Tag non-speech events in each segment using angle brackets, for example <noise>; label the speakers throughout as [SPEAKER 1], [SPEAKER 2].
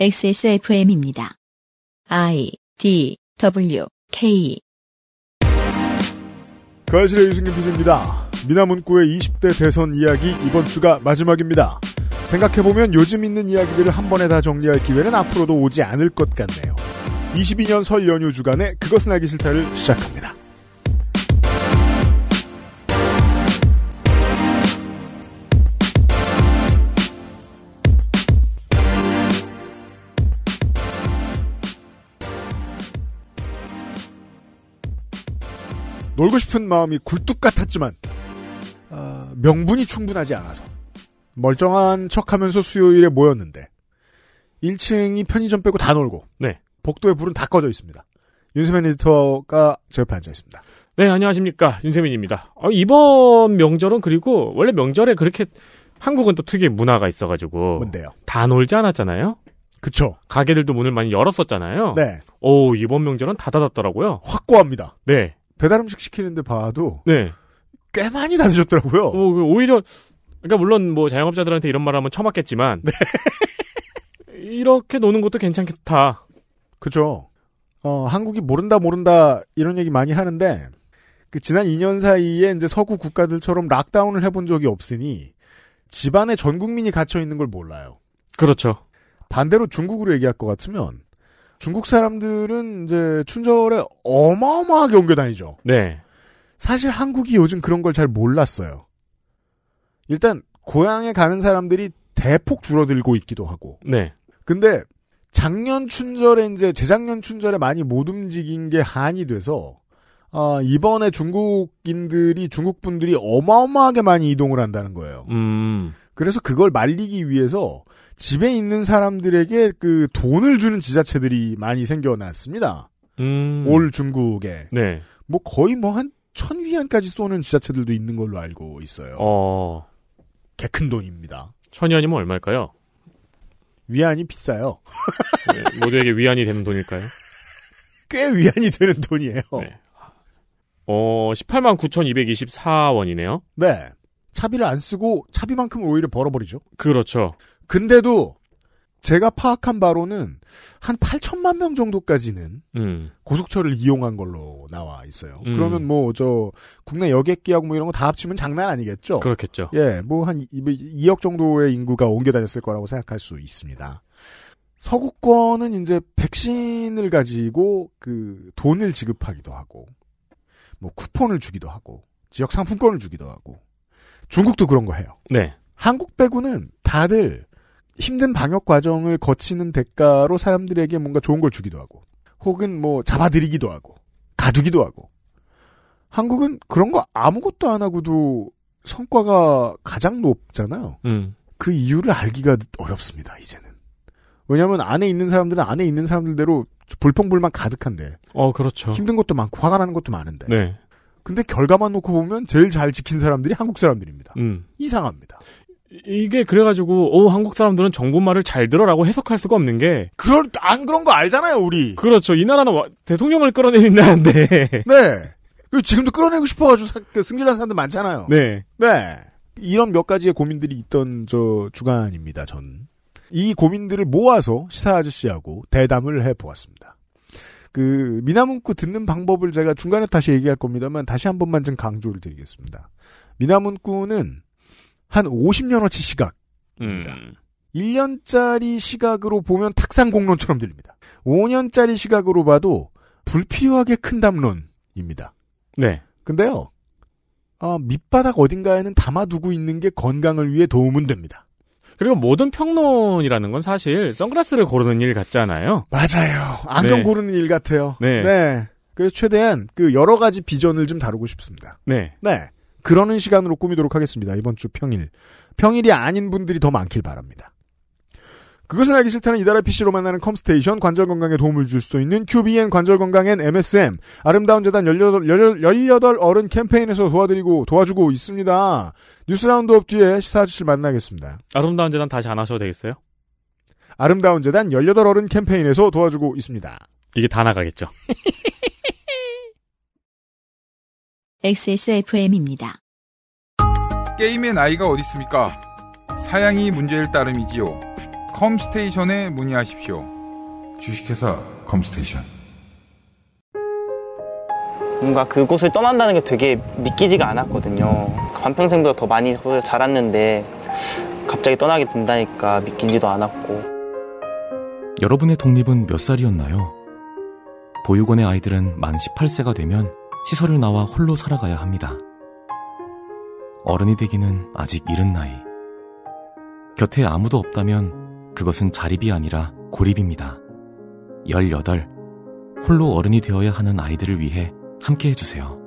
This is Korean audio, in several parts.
[SPEAKER 1] XSFM입니다. I D W K
[SPEAKER 2] 그 아실의 유승균 PD입니다. 미나문구의 20대 대선 이야기 이번 주가 마지막입니다. 생각해보면 요즘 있는 이야기들을 한 번에 다 정리할 기회는 앞으로도 오지 않을 것 같네요. 22년 설 연휴 주간에 그것은 알기 싫다를 시작합니다. 놀고 싶은 마음이 굴뚝 같았지만 아, 명분이 충분하지 않아서 멀쩡한 척하면서 수요일에 모였는데 1층이 편의점 빼고 다 놀고
[SPEAKER 3] 네.
[SPEAKER 2] 복도에 불은 다 꺼져 있습니다. 윤세민 에디터가 제 옆에 앉아 있습니다.
[SPEAKER 3] 네, 안녕하십니까. 윤세민입니다. 어, 이번 명절은 그리고 원래 명절에 그렇게 한국은 또 특유의 문화가 있어가지고
[SPEAKER 2] 뭔데요?
[SPEAKER 3] 다 놀지 않았잖아요.
[SPEAKER 2] 그쵸?
[SPEAKER 3] 가게들도 문을 많이 열었었잖아요.
[SPEAKER 2] 네.
[SPEAKER 3] 오, 이번 명절은 다 닫았더라고요.
[SPEAKER 2] 확고합니다.
[SPEAKER 3] 네.
[SPEAKER 2] 배달 음식 시키는데 봐도
[SPEAKER 3] 네.
[SPEAKER 2] 꽤 많이 닫으셨더라고요.
[SPEAKER 3] 어, 그 오히려 그러니까 물론 뭐 자영업자들한테 이런 말 하면 처맞겠지만
[SPEAKER 2] 네. <laughs>
[SPEAKER 3] 이렇게 노는 것도 괜찮겠다.
[SPEAKER 2] 그죠. 어, 한국이 모른다 모른다 이런 얘기 많이 하는데 그 지난 2년 사이에 이제 서구 국가들처럼 락다운을 해본 적이 없으니 집안에 전 국민이 갇혀 있는 걸 몰라요.
[SPEAKER 3] 그렇죠.
[SPEAKER 2] 반대로 중국으로 얘기할 것 같으면 중국 사람들은 이제 춘절에 어마어마하게 옮겨 다니죠.
[SPEAKER 3] 네.
[SPEAKER 2] 사실 한국이 요즘 그런 걸 잘 몰랐어요. 일단 고향에 가는 사람들이 대폭 줄어들고 있기도 하고.
[SPEAKER 3] 네.
[SPEAKER 2] 근데 작년 춘절에 이제 재작년 춘절에 많이 못 움직인 게 한이 돼서 아, 이번에 중국인들이 중국 분들이 어마어마하게 많이 이동을 한다는 거예요.
[SPEAKER 3] 음.
[SPEAKER 2] 그래서 그걸 말리기 위해서 집에 있는 사람들에게 그 돈을 주는 지자체들이 많이 생겨났습니다.
[SPEAKER 3] 음.
[SPEAKER 2] 올 중국에
[SPEAKER 3] 네.
[SPEAKER 2] 뭐 거의 뭐 한 천 위안까지 쏘는 지자체들도 있는 걸로 알고 있어요.
[SPEAKER 3] 어.
[SPEAKER 2] 개큰 돈입니다.
[SPEAKER 3] 천연이면 얼마일까요?
[SPEAKER 2] 위안이 비싸요.
[SPEAKER 3] 네, 모두에게 위안이 되는 돈일까요?
[SPEAKER 2] 꽤 위안이 되는 돈이에요.
[SPEAKER 3] 네. 어, 18만 9,224원이네요.
[SPEAKER 2] 네. 차비를 안 쓰고 차비만큼 오히려 벌어버리죠.
[SPEAKER 3] 그렇죠.
[SPEAKER 2] 근데도 제가 파악한 바로는 한 8천만 명 정도까지는
[SPEAKER 3] 음.
[SPEAKER 2] 고속철을 이용한 걸로 나와 있어요.
[SPEAKER 3] 음.
[SPEAKER 2] 그러면 뭐 저 국내 여객기하고 뭐 이런 거 다 합치면 장난 아니겠죠.
[SPEAKER 3] 그렇겠죠.
[SPEAKER 2] 예, 뭐 한 2억 정도의 인구가 옮겨 다녔을 거라고 생각할 수 있습니다. 서구권은 이제 백신을 가지고 그 돈을 지급하기도 하고 뭐 쿠폰을 주기도 하고 지역 상품권을 주기도 하고 중국도 그런 거 해요.
[SPEAKER 3] 네.
[SPEAKER 2] 한국 빼고는 다들 힘든 방역 과정을 거치는 대가로 사람들에게 뭔가 좋은 걸 주기도 하고 혹은 뭐 잡아들이기도 하고 가두기도 하고 한국은 그런 거 아무것도 안 하고도 성과가 가장 높잖아요.
[SPEAKER 3] 음.
[SPEAKER 2] 그 이유를 알기가 어렵습니다, 이제는. 왜냐하면 안에 있는 사람들은 안에 있는 사람들대로 불평불만 가득한데
[SPEAKER 3] 어, 그렇죠.
[SPEAKER 2] 힘든 것도 많고 화가 나는 것도 많은데
[SPEAKER 3] 네.
[SPEAKER 2] 근데 결과만 놓고 보면 제일 잘 지킨 사람들이 한국 사람들입니다.
[SPEAKER 3] 음.
[SPEAKER 2] 이상합니다.
[SPEAKER 3] 이게 그래가지고, 오, 한국 사람들은 정부 말을 잘 들어라고 해석할 수가 없는 게,
[SPEAKER 2] 그럴 안 그런 거 알잖아요, 우리.
[SPEAKER 3] 그렇죠. 이 나라는 와- 대통령을 끌어내린 나라인데, <laughs>
[SPEAKER 2] 네. 그리고 지금도 끌어내고 싶어가지고 사- 그 승질난 사람들 많잖아요.
[SPEAKER 3] 네.
[SPEAKER 2] 네. 이런 몇 가지의 고민들이 있던 저 주간입니다, 전. 이 고민들을 모아서 시사 아저씨하고 대담을 해보았습니다. 그, 미나문구 듣는 방법을 제가 중간에 다시 얘기할 겁니다만 다시 한 번만 좀 강조를 드리겠습니다. 미나문구는 한 50년어치 시각,
[SPEAKER 3] 음.
[SPEAKER 2] 1년짜리 시각으로 보면 탁상공론처럼 들립니다. 5년짜리 시각으로 봐도 불필요하게 큰 담론입니다.
[SPEAKER 3] 네.
[SPEAKER 2] 근데요, 아, 밑바닥 어딘가에는 담아두고 있는 게 건강을 위해 도움은 됩니다.
[SPEAKER 3] 그리고 모든 평론이라는 건 사실 선글라스를 고르는 일 같잖아요.
[SPEAKER 2] 맞아요. 안경
[SPEAKER 3] 네.
[SPEAKER 2] 고르는 일 같아요.
[SPEAKER 3] 네.
[SPEAKER 2] 그래서 최대한 그 여러 가지 비전을 좀 다루고 싶습니다.
[SPEAKER 3] 네.
[SPEAKER 2] 네. 그러는 시간으로 꾸미도록 하겠습니다. 이번 주 평일. 평일이 아닌 분들이 더 많길 바랍니다. 그것은 알기 싫다는 이달의 PC로 만나는 컴스테이션, 관절 건강에 도움을 줄 수도 있는 QBN 관절 건강엔 MSM, 아름다운 재단 18, 18 어른 캠페인에서 도와드리고, 도와주고 있습니다. 뉴스 roundup 뒤에 시사 아저씨를 만나겠습니다.
[SPEAKER 3] 아름다운 재단 다시 안 하셔도 되겠어요?
[SPEAKER 2] 아름다운 재단 18 어른 캠페인에서 도와주고 있습니다.
[SPEAKER 3] 이게 다 나가겠죠. <laughs>
[SPEAKER 1] XSFM입니다.
[SPEAKER 4] 게임의 나이가 어디 있습니까? 사양이 문제일 따름이지요. 컴스테이션에 문의하십시오.
[SPEAKER 5] 주식회사 컴스테이션.
[SPEAKER 6] 뭔가 그곳을 떠난다는 게 되게 믿기지가 않았거든요. 반평생보다 더 많이 자랐는데 갑자기 떠나게 된다니까 믿기지도 않았고.
[SPEAKER 7] 여러분의 독립은 몇 살이었나요? 보육원의 아이들은 만 18세가 되면 시설을 나와 홀로 살아가야 합니다. 어른이 되기는 아직 이른 나이. 곁에 아무도 없다면 그것은 자립이 아니라 고립입니다. 18. 홀로 어른이 되어야 하는 아이들을 위해 함께 해주세요.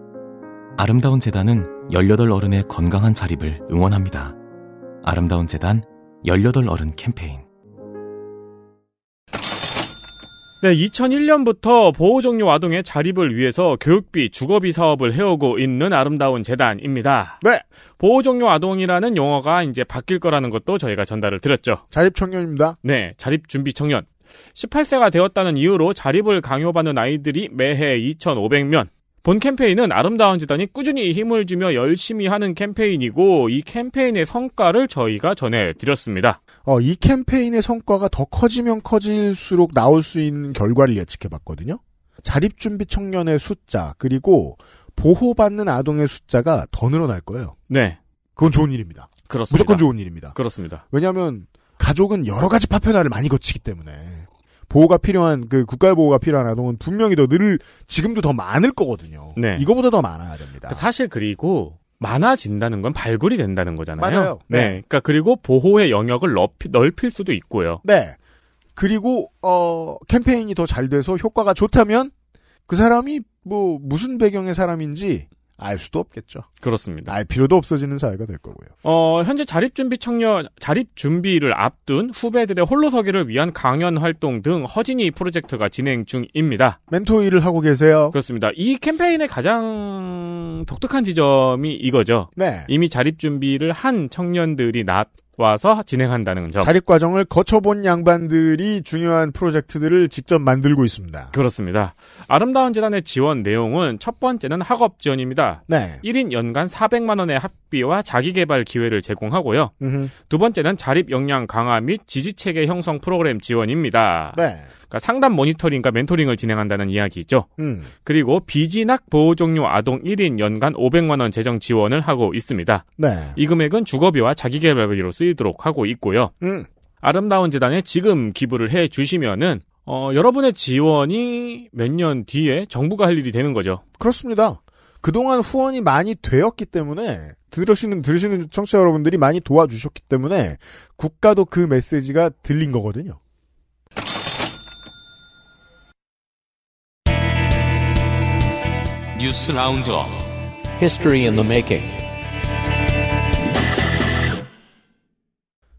[SPEAKER 7] 아름다운 재단은 18 어른의 건강한 자립을 응원합니다. 아름다운 재단 18 어른 캠페인.
[SPEAKER 3] 네, 2001년부터 보호종료 아동의 자립을 위해서 교육비, 주거비 사업을 해오고 있는 아름다운 재단입니다.
[SPEAKER 2] 네.
[SPEAKER 3] 보호종료 아동이라는 용어가 이제 바뀔 거라는 것도 저희가 전달을 드렸죠.
[SPEAKER 2] 자립청년입니다.
[SPEAKER 3] 네, 자립준비 청년. 18세가 되었다는 이유로 자립을 강요받는 아이들이 매해 2,500명, 본 캠페인은 아름다운 재단이 꾸준히 힘을 주며 열심히 하는 캠페인이고 이 캠페인의 성과를 저희가 전해드렸습니다.
[SPEAKER 2] 어, 이 캠페인의 성과가 더 커지면 커질수록 나올 수 있는 결과를 예측해봤거든요. 자립준비 청년의 숫자 그리고 보호받는 아동의 숫자가 더 늘어날 거예요.
[SPEAKER 3] 네.
[SPEAKER 2] 그건 좋은 일입니다.
[SPEAKER 3] 그렇습니다.
[SPEAKER 2] 무조건 좋은 일입니다.
[SPEAKER 3] 그렇습니다.
[SPEAKER 2] 왜냐하면 가족은 여러 가지 파편화를 많이 거치기 때문에 보호가 필요한 그 국가의 보호가 필요한 아동은 분명히 더 늘 지금도 더 많을 거거든요.
[SPEAKER 3] 네.
[SPEAKER 2] 이거보다 더 많아야 됩니다.
[SPEAKER 3] 사실 그리고 많아진다는 건 발굴이 된다는 거잖아요.
[SPEAKER 2] 맞아요.
[SPEAKER 3] 네.
[SPEAKER 2] 네.
[SPEAKER 3] 그러니까 그리고 보호의 영역을 넓히, 넓힐 수도 있고요.
[SPEAKER 2] 네. 그리고 어 캠페인이 더 잘 돼서 효과가 좋다면 그 사람이 뭐 무슨 배경의 사람인지 알 수도 없겠죠.
[SPEAKER 3] 그렇습니다.
[SPEAKER 2] 알 필요도 없어지는 사회가 될 거고요.
[SPEAKER 3] 어, 현재 자립준비 청년, 자립준비를 앞둔 후배들의 홀로서기를 위한 강연 활동 등 허진이 프로젝트가 진행 중입니다.
[SPEAKER 2] 멘토 일을 하고 계세요.
[SPEAKER 3] 그렇습니다. 이 캠페인의 가장 독특한 지점이 이거죠.
[SPEAKER 2] 네.
[SPEAKER 3] 이미 자립준비를 한 청년들이 나 와서 진행한다는 점.
[SPEAKER 2] 자립 과정을 거쳐본 양반들이 중요한 프로젝트들을 직접 만들고 있습니다.
[SPEAKER 3] 그렇습니다. 아름다운 재단의 지원 내용은 첫 번째는 학업 지원입니다.
[SPEAKER 2] 네.
[SPEAKER 3] 1인 연간 400만 원의 학비와 자기 개발 기회를 제공하고요.
[SPEAKER 2] 음흠.
[SPEAKER 3] 두 번째는 자립 역량 강화 및 지지 체계 형성 프로그램 지원입니다.
[SPEAKER 2] 네.
[SPEAKER 3] 그러니까 상담 모니터링과 멘토링을 진행한다는 이야기죠.
[SPEAKER 2] 음.
[SPEAKER 3] 그리고 비진학 보호 종료 아동 1인 연간 500만 원 재정 지원을 하고 있습니다.
[SPEAKER 2] 네.
[SPEAKER 3] 이 금액은 주거비와 자기개발비로 쓰이도록 하고 있고요.
[SPEAKER 2] 음.
[SPEAKER 3] 아름다운 재단에 지금 기부를 해 주시면은 어, 여러분의 지원이 몇 년 뒤에 정부가 할 일이 되는 거죠.
[SPEAKER 2] 그렇습니다. 그동안 후원이 많이 되었기 때문에 들으시는 들으시는 청취자 여러분들이 많이 도와주셨기 때문에 국가도 그 메시지가 들린 거거든요.
[SPEAKER 8] 뉴스 roundup
[SPEAKER 9] History in the making.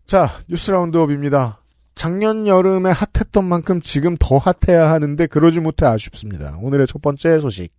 [SPEAKER 2] 자, 뉴스 roundup입니다. 작년 여름에 핫했던 만큼 지금 더 핫해야 하는데 그러지 못해 아쉽습니다. 오늘의 첫 번째 소식.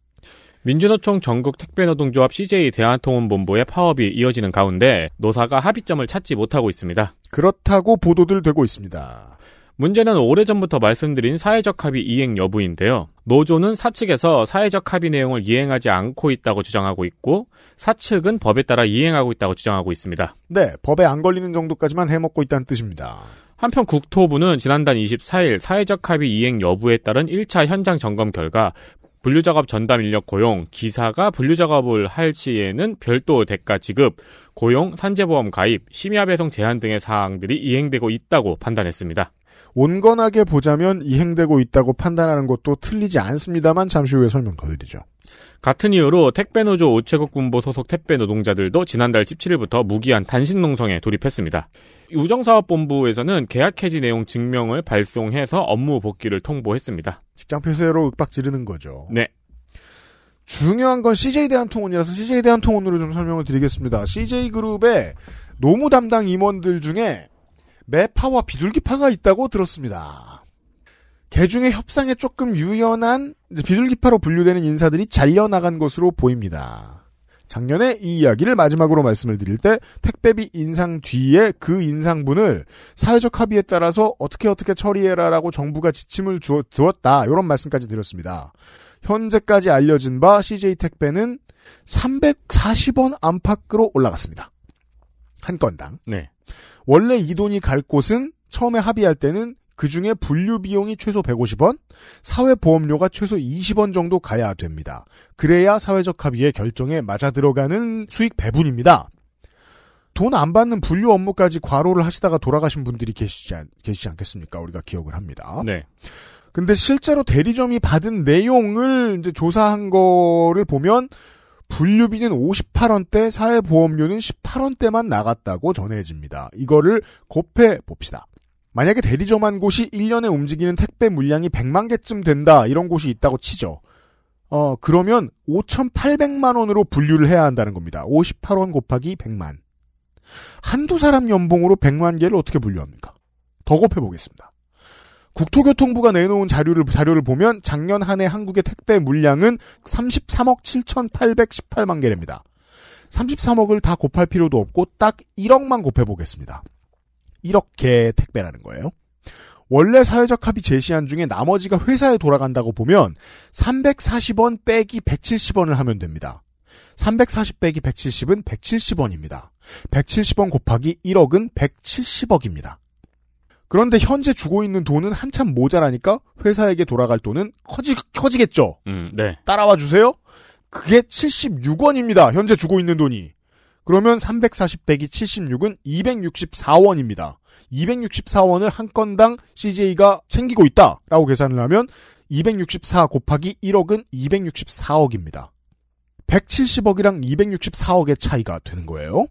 [SPEAKER 3] 민주노총 전국 택배노동조합 CJ 대한통운본부의 파업이 이어지는 가운데 노사가 합의점을 찾지 못하고 있습니다.
[SPEAKER 2] 그렇다고 보도들 되고 있습니다.
[SPEAKER 3] 문제는 오래전부터 말씀드린 사회적 합의 이행 여부인데요. 노조는 사측에서 사회적 합의 내용을 이행하지 않고 있다고 주장하고 있고 사측은 법에 따라 이행하고 있다고 주장하고 있습니다.
[SPEAKER 2] 네, 법에 안 걸리는 정도까지만 해먹고 있다는 뜻입니다.
[SPEAKER 3] 한편 국토부는 지난달 24일 사회적 합의 이행 여부에 따른 1차 현장 점검 결과 분류작업 전담 인력 고용, 기사가 분류작업을 할 시에는 별도 대가 지급, 고용, 산재보험 가입, 심야 배송 제한 등의 사항들이 이행되고 있다고 판단했습니다.
[SPEAKER 2] 온건하게 보자면 이행되고 있다고 판단하는 것도 틀리지 않습니다만 잠시 후에 설명 더 드리죠.
[SPEAKER 3] 같은 이유로 택배노조 우체국 군보 소속 택배 노동자들도 지난달 17일부터 무기한 단신 농성에 돌입했습니다. 우정사업본부에서는 계약 해지 내용 증명을 발송해서 업무 복귀를 통보했습니다.
[SPEAKER 2] 직장 폐쇄로 윽박 지르는 거죠.
[SPEAKER 3] 네.
[SPEAKER 2] 중요한 건 CJ 대한통운이라서 CJ 대한통운으로 좀 설명을 드리겠습니다. CJ 그룹의 노무 담당 임원들 중에 매파와 비둘기파가 있다고 들었습니다. 개 중에 협상에 조금 유연한 비둘기파로 분류되는 인사들이 잘려나간 것으로 보입니다. 작년에 이 이야기를 마지막으로 말씀을 드릴 때 택배비 인상 뒤에 그 인상분을 사회적 합의에 따라서 어떻게 어떻게 처리해라라고 정부가 지침을 주어, 두었다 이런 말씀까지 드렸습니다. 현재까지 알려진 바 CJ 택배는 340원 안팎으로 올라갔습니다. 한 건당.
[SPEAKER 3] 네.
[SPEAKER 2] 원래 이 돈이 갈 곳은 처음에 합의할 때는 그 중에 분류 비용이 최소 150원, 사회보험료가 최소 20원 정도 가야 됩니다. 그래야 사회적 합의의 결정에 맞아 들어가는 수익 배분입니다. 돈 안 받는 분류 업무까지 과로를 하시다가 돌아가신 분들이 계시지, 않, 계시지 않겠습니까? 우리가 기억을 합니다.
[SPEAKER 3] 네.
[SPEAKER 2] 근데 실제로 대리점이 받은 내용을 이제 조사한 거를 보면 분류비는 58원대, 사회보험료는 18원대만 나갔다고 전해집니다. 이거를 곱해 봅시다. 만약에 대리점 한 곳이 1년에 움직이는 택배 물량이 100만 개쯤 된다, 이런 곳이 있다고 치죠. 어, 그러면 5,800만 원으로 분류를 해야 한다는 겁니다. 58원 곱하기 100만. 한두 사람 연봉으로 100만 개를 어떻게 분류합니까? 더 곱해 보겠습니다. 국토교통부가 내놓은 자료를, 자료를 보면 작년 한 해 한국의 택배 물량은 33억 7,818만 개랍니다. 33억을 다 곱할 필요도 없고 딱 1억만 곱해 보겠습니다. 1억 개의 택배라는 거예요. 원래 사회적 합의 제시안 중에 나머지가 회사에 돌아간다고 보면 340원 빼기 170원을 하면 됩니다. 340 빼기 170은 170원입니다. 170원 곱하기 1억은 170억입니다. 그런데 현재 주고 있는 돈은 한참 모자라니까 회사에게 돌아갈 돈은 커지, 커지겠죠?
[SPEAKER 3] 음, 네.
[SPEAKER 2] 따라와 주세요? 그게 76원입니다. 현재 주고 있는 돈이. 그러면 340 빼기 76은 264원입니다. 264원을 한 건당 CJ가 챙기고 있다라고 계산을 하면 264 곱하기 1억은 264억입니다. 170억이랑 264억의 차이가 되는 거예요.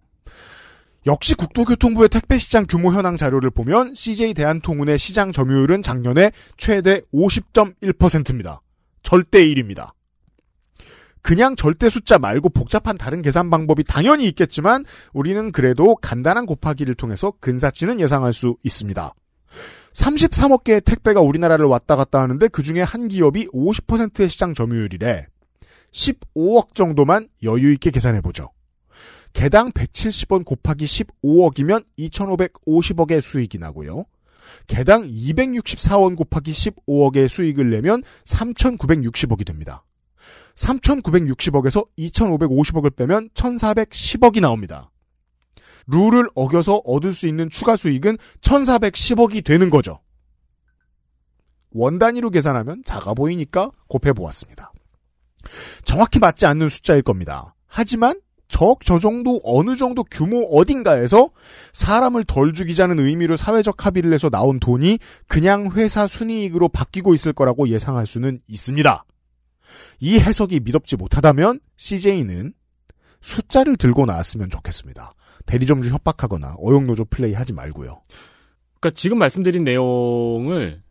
[SPEAKER 2] 역시 국토교통부의 택배시장 규모 현황 자료를 보면 CJ 대한통운의 시장 점유율은 작년에 최대 50.1%입니다. 절대 1입니다. 그냥 절대 숫자 말고 복잡한 다른 계산 방법이 당연히 있겠지만 우리는 그래도 간단한 곱하기를 통해서 근사치는 예상할 수 있습니다. 33억 개의 택배가 우리나라를 왔다 갔다 하는데 그 중에 한 기업이 50%의 시장 점유율이래. 15억 정도만 여유 있게 계산해 보죠. 개당 170원 곱하기 15억이면 2,550억의 수익이 나고요. 개당 264원 곱하기 15억의 수익을 내면 3,960억이 됩니다. 3,960억에서 2,550억을 빼면 1,410억이 나옵니다. 룰을 어겨서 얻을 수 있는 추가 수익은 1,410억이 되는 거죠. 원 단위로 계산하면 작아 보이니까 곱해 보았습니다. 정확히 맞지 않는 숫자일 겁니다. 하지만 적저 정도 어느 정도 규모 어딘가에서 사람을 덜 죽이자는 의미로 사회적 합의를 해서 나온 돈이 그냥 회사 순이익으로 바뀌고 있을 거라고 예상할 수는 있습니다. 이 해석이 믿업지 못하다면 CJ는 숫자를 들고 나왔으면 좋겠습니다. 대리점주 협박하거나 어용노조 플레이 하지 말고요.
[SPEAKER 3] 그러니까 지금 말씀드린 내용을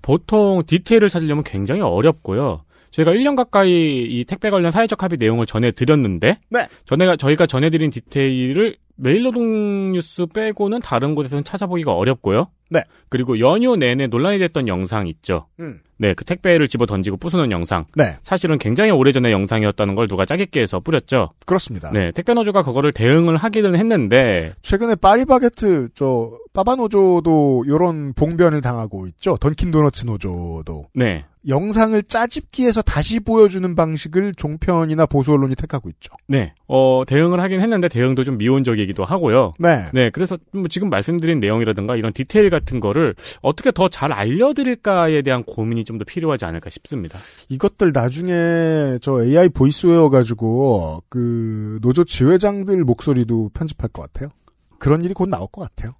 [SPEAKER 3] 보통 디테일을 찾으려면 굉장히 어렵고요. 저희가 1년 가까이 이 택배 관련 사회적 합의 내용을 전해드렸는데,
[SPEAKER 2] 네.
[SPEAKER 3] 전에 저희가 전해드린 디테일을 메일노동 뉴스 빼고는 다른 곳에서는 찾아보기가 어렵고요.
[SPEAKER 2] 네.
[SPEAKER 3] 그리고 연휴 내내 논란이 됐던 영상 있죠.
[SPEAKER 2] 음.
[SPEAKER 3] 네, 그 택배를 집어 던지고 부수는 영상.
[SPEAKER 2] 네,
[SPEAKER 3] 사실은 굉장히 오래전의 영상이었다는 걸 누가 짜깁기 해서 뿌렸죠.
[SPEAKER 2] 그렇습니다.
[SPEAKER 3] 네, 택배 노조가 그거를 대응을 하기는 했는데,
[SPEAKER 2] 최근에 파리바게트 저 빠바노조도 이런 봉변을 당하고 있죠. 던킨도너츠 노조도
[SPEAKER 3] 네,
[SPEAKER 2] 영상을 짜집기해서 다시 보여주는 방식을 종편이나 보수 언론이 택하고 있죠.
[SPEAKER 3] 네, 어, 대응을 하긴 했는데 대응도 좀 미온적이기도 하고요.
[SPEAKER 2] 네,
[SPEAKER 3] 네, 그래서 뭐 지금 말씀드린 내용이라든가 이런 디테일 같은 거를 어떻게 더 잘 알려드릴까에 대한 고민이 좀 더 필요하지 않을까 싶습니다.
[SPEAKER 2] 이것들 나중에 저 AI voiceware 가지고 그 노조 지회장들 목소리도 편집할 것 같아요. 그런 일이 곧 나올 것 같아요.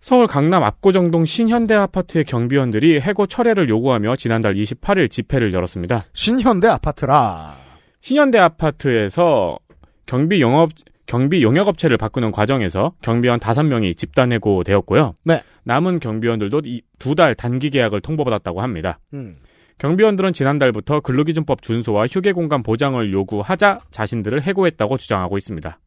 [SPEAKER 3] 서울 강남 압구정동 신현대 아파트의 경비원들이 해고 철회를 요구하며 지난달 28일 집회를 열었습니다.
[SPEAKER 2] 신현대 아파트라.
[SPEAKER 3] 신현대 아파트에서 경비 영업 경비 용역업체를 바꾸는 과정에서 경비원 5명이 집단 해고되었고요.
[SPEAKER 2] 네.
[SPEAKER 3] 남은 경비원들도 두 달 단기 계약을 통보받았다고 합니다.
[SPEAKER 2] 음.
[SPEAKER 3] 경비원들은 지난달부터 근로기준법 준수와 휴게 공간 보장을 요구하자 자신들을 해고했다고 주장하고 있습니다.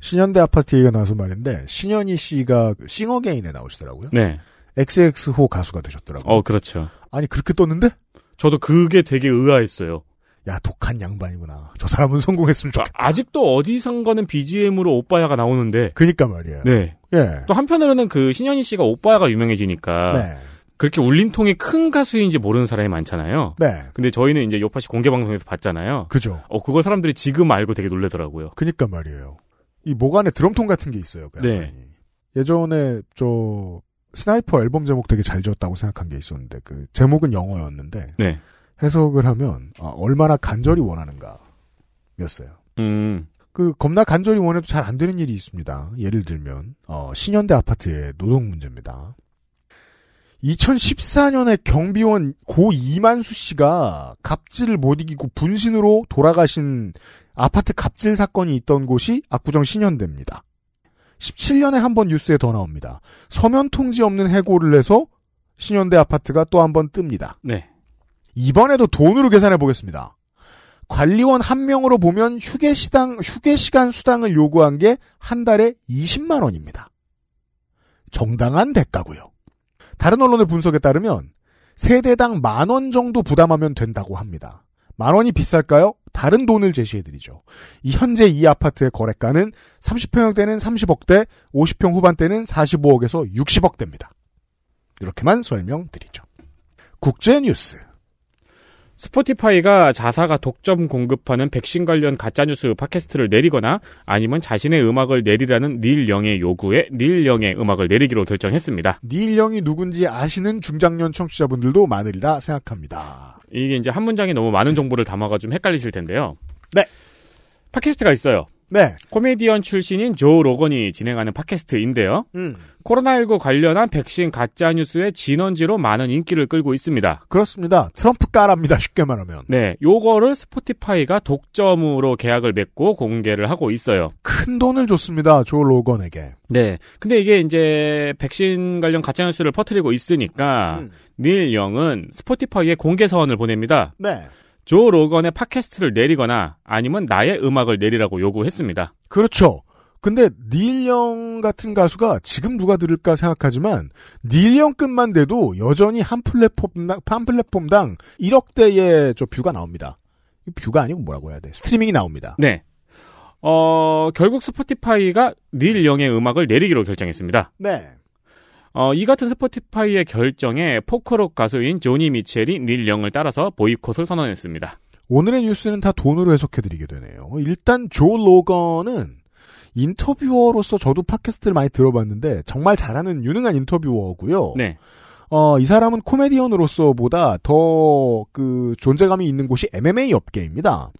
[SPEAKER 2] 신현대 아파트 얘기가 나와서 말인데 신현희 씨가 그 싱어게인에 나오시더라고요.
[SPEAKER 3] 네.
[SPEAKER 2] XX호 가수가 되셨더라고요.
[SPEAKER 3] 어, 그렇죠.
[SPEAKER 2] 아니 그렇게 떴는데?
[SPEAKER 3] 저도 그게 되게 의아했어요.
[SPEAKER 2] 야 독한 양반이구나. 저 사람은 성공했으면 좋겠다.
[SPEAKER 3] 아직도 어디선가는 BGM으로 오빠야가 나오는데,
[SPEAKER 2] 그니까 말이에요.
[SPEAKER 3] 네.
[SPEAKER 2] 예.
[SPEAKER 3] 또 한편으로는 그 신현희 씨가 오빠야가 유명해지니까,
[SPEAKER 2] 네.
[SPEAKER 3] 그렇게 울림통이 큰 가수인지 모르는 사람이 많잖아요.
[SPEAKER 2] 네.
[SPEAKER 3] 근데 저희는 이제 요파시 공개 방송에서 봤잖아요.
[SPEAKER 2] 그죠.
[SPEAKER 3] 어, 그걸 사람들이 지금 알고 되게 놀래더라고요.
[SPEAKER 2] 그니까 말이에요. 이 목 안에 드럼통 같은 게 있어요. 그
[SPEAKER 3] 네.
[SPEAKER 2] 예전에 저 스나이퍼 앨범 제목 되게 잘 지었다고 생각한 게 있었는데 그 제목은 영어였는데
[SPEAKER 3] 네.
[SPEAKER 2] 해석을 하면 아, 얼마나 간절히 원하는가였어요.
[SPEAKER 3] 음.
[SPEAKER 2] 그 겁나 간절히 원해도 잘 안 되는 일이 있습니다. 예를 들면 어, 신현대 아파트의 노동 문제입니다. 2014년에 경비원 고 이만수 씨가 갑질을 못 이기고 분신으로 돌아가신 아파트 갑질 사건이 있던 곳이 압구정 신현대입니다. 17년에 한 번 뉴스에 더 나옵니다. 서면 통지 없는 해고를 해서 신현대 아파트가 또 한 번 뜹니다.
[SPEAKER 3] 네.
[SPEAKER 2] 이번에도 돈으로 계산해 보겠습니다. 관리원 한 명으로 보면 휴게 시당 휴게 시간 수당을 요구한 게 한 달에 20만 원입니다. 정당한 대가고요. 다른 언론의 분석에 따르면 세대당 만 원 정도 부담하면 된다고 합니다. 만 원이 비쌀까요? 다른 돈을 제시해드리죠. 이 현재 이 아파트의 거래가는 30평형대는 30억대, 50평 후반대는 45억에서 60억대입니다. 이렇게만 설명드리죠. 국제뉴스.
[SPEAKER 3] 스포티파이가 자사가 독점 공급하는 백신 관련 가짜뉴스 팟캐스트를 내리거나 아니면 자신의 음악을 내리라는 닐 영의 요구에 닐 영의 음악을 내리기로 결정했습니다.
[SPEAKER 2] 닐 영이 누군지 아시는 중장년 청취자분들도 많으리라 생각합니다.
[SPEAKER 3] 이게 이제 한 문장에 너무 많은 정보를 담아가 좀 헷갈리실 텐데요.
[SPEAKER 2] 네.
[SPEAKER 3] 팟캐스트가 있어요.
[SPEAKER 2] 네.
[SPEAKER 3] 코미디언 출신인 조 로건이 진행하는 팟캐스트인데요.
[SPEAKER 2] 음.
[SPEAKER 3] 코로나19 관련한 백신 가짜뉴스의 진원지로 많은 인기를 끌고 있습니다.
[SPEAKER 2] 그렇습니다. 트럼프 까랍니다. 쉽게 말하면.
[SPEAKER 3] 네, 요거를 스포티파이가 독점으로 계약을 맺고 공개를 하고 있어요.
[SPEAKER 2] 큰 돈을 줬습니다. 조 로건에게.
[SPEAKER 3] 네. 근데 이게 이제 백신 관련 가짜뉴스를 퍼뜨리고 있으니까
[SPEAKER 2] 음.
[SPEAKER 3] 닐 영은 스포티파이에 공개 서한을 보냅니다.
[SPEAKER 2] 네.
[SPEAKER 3] 조 로건의 팟캐스트를 내리거나 아니면 나의 음악을 내리라고 요구했습니다.
[SPEAKER 2] 그렇죠. 근데 닐영 같은 가수가 지금 누가 들을까 생각하지만 닐 영급만 돼도 여전히 한 플랫폼당 한 플랫폼당 1억대의 저 view가 나옵니다. view가 아니고 뭐라고 해야 돼? 스트리밍이 나옵니다.
[SPEAKER 3] 네. 어, 결국 스포티파이가 닐 영의 음악을 내리기로 결정했습니다.
[SPEAKER 2] 네.
[SPEAKER 3] 어, 이 같은 스포티파이의 결정에 포크록 가수인 조니 미첼이 닐 영을 따라서 보이콧을 선언했습니다.
[SPEAKER 2] 오늘의 뉴스는 다 돈으로 해석해드리게 되네요. 일단 조 로건은 인터뷰어로서 저도 팟캐스트를 많이 들어봤는데 정말 잘하는 유능한 인터뷰어고요.
[SPEAKER 3] 네.
[SPEAKER 2] 어, 이 사람은 코미디언으로서보다 더 그 존재감이 있는 곳이 MMA 업계입니다.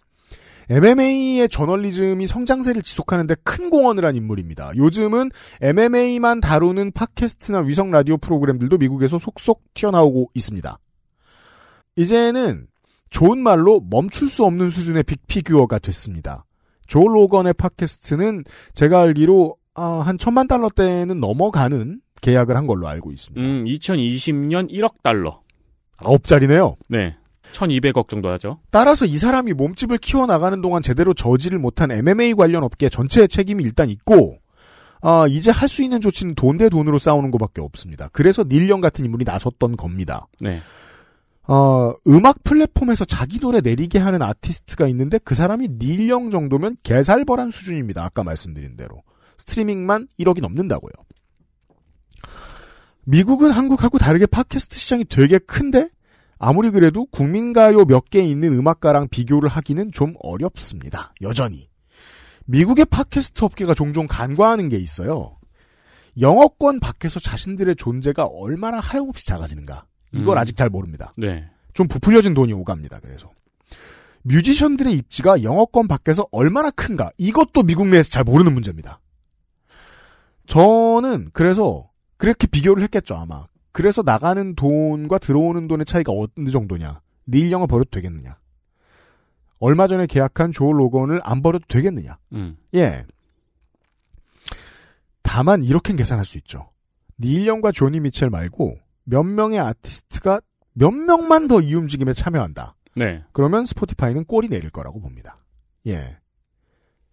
[SPEAKER 2] MMA의 저널리즘이 성장세를 지속하는데 큰 공헌을 한 인물입니다. 요즘은 MMA만 다루는 팟캐스트나 위성 라디오 프로그램들도 미국에서 속속 튀어나오고 있습니다. 이제는 좋은 말로 멈출 수 없는 수준의 빅피규어가 됐습니다. 조 로건의 팟캐스트는 제가 알기로 아, 한 천만 달러대는 넘어가는 계약을 한 걸로 알고 있습니다.
[SPEAKER 3] 음, 2020년 1억 달러.
[SPEAKER 2] 아홉 자리네요.
[SPEAKER 3] 네. 1200억 정도 하죠.
[SPEAKER 2] 따라서 이 사람이 몸집을 키워나가는 동안 제대로 저지를 못한 MMA 관련 업계 전체의 책임이 일단 있고, 아, 이제 할 수 있는 조치는 돈 대 돈으로 싸우는 것밖에 없습니다. 그래서 닐령 같은 인물이 나섰던 겁니다.
[SPEAKER 3] 네.
[SPEAKER 2] 어, 음악 플랫폼에서 자기 노래 내리게 하는 아티스트가 있는데 그 사람이 닐령 정도면 개살벌한 수준입니다. 아까 말씀드린 대로. 스트리밍만 1억이 넘는다고요. 미국은 한국하고 다르게 팟캐스트 시장이 되게 큰데 아무리 그래도 국민가요 몇 개 있는 음악가랑 비교를 하기는 좀 어렵습니다. 여전히. 미국의 팟캐스트 업계가 종종 간과하는 게 있어요. 영어권 밖에서 자신들의 존재가 얼마나 하염없이 작아지는가. 이걸
[SPEAKER 3] 음.
[SPEAKER 2] 아직 잘 모릅니다.
[SPEAKER 3] 네.
[SPEAKER 2] 좀 부풀려진 돈이 오갑니다. 그래서. 뮤지션들의 입지가 영어권 밖에서 얼마나 큰가. 이것도 미국 내에서 잘 모르는 문제입니다. 저는 그래서 그렇게 비교를 했겠죠, 아마. 그래서 나가는 돈과 들어오는 돈의 차이가 어느 정도냐. 닐 영을 버려도 되겠느냐. 얼마 전에 계약한 조 로건을 안 버려도 되겠느냐.
[SPEAKER 3] 음.
[SPEAKER 2] 예. 다만 이렇게 계산할 수 있죠. 닐 영과 조니 미첼 말고 몇 명의 아티스트가 몇 명만 더 이 움직임에 참여한다.
[SPEAKER 3] 네.
[SPEAKER 2] 그러면 스포티파이는 꼬리 내릴 거라고 봅니다. 예.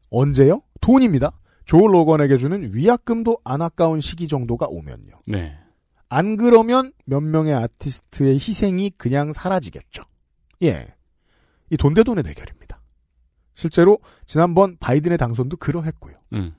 [SPEAKER 2] 언제요? 돈입니다. 조 로건에게 주는 위약금도 안 아까운 시기 정도가 오면요.
[SPEAKER 3] 네.
[SPEAKER 2] 안 그러면 몇 명의 아티스트의 희생이 그냥 사라지겠죠. 예. 이 돈대돈의 대결입니다. 실제로 지난번 바이든의 당선도 그러했고요.
[SPEAKER 3] 음.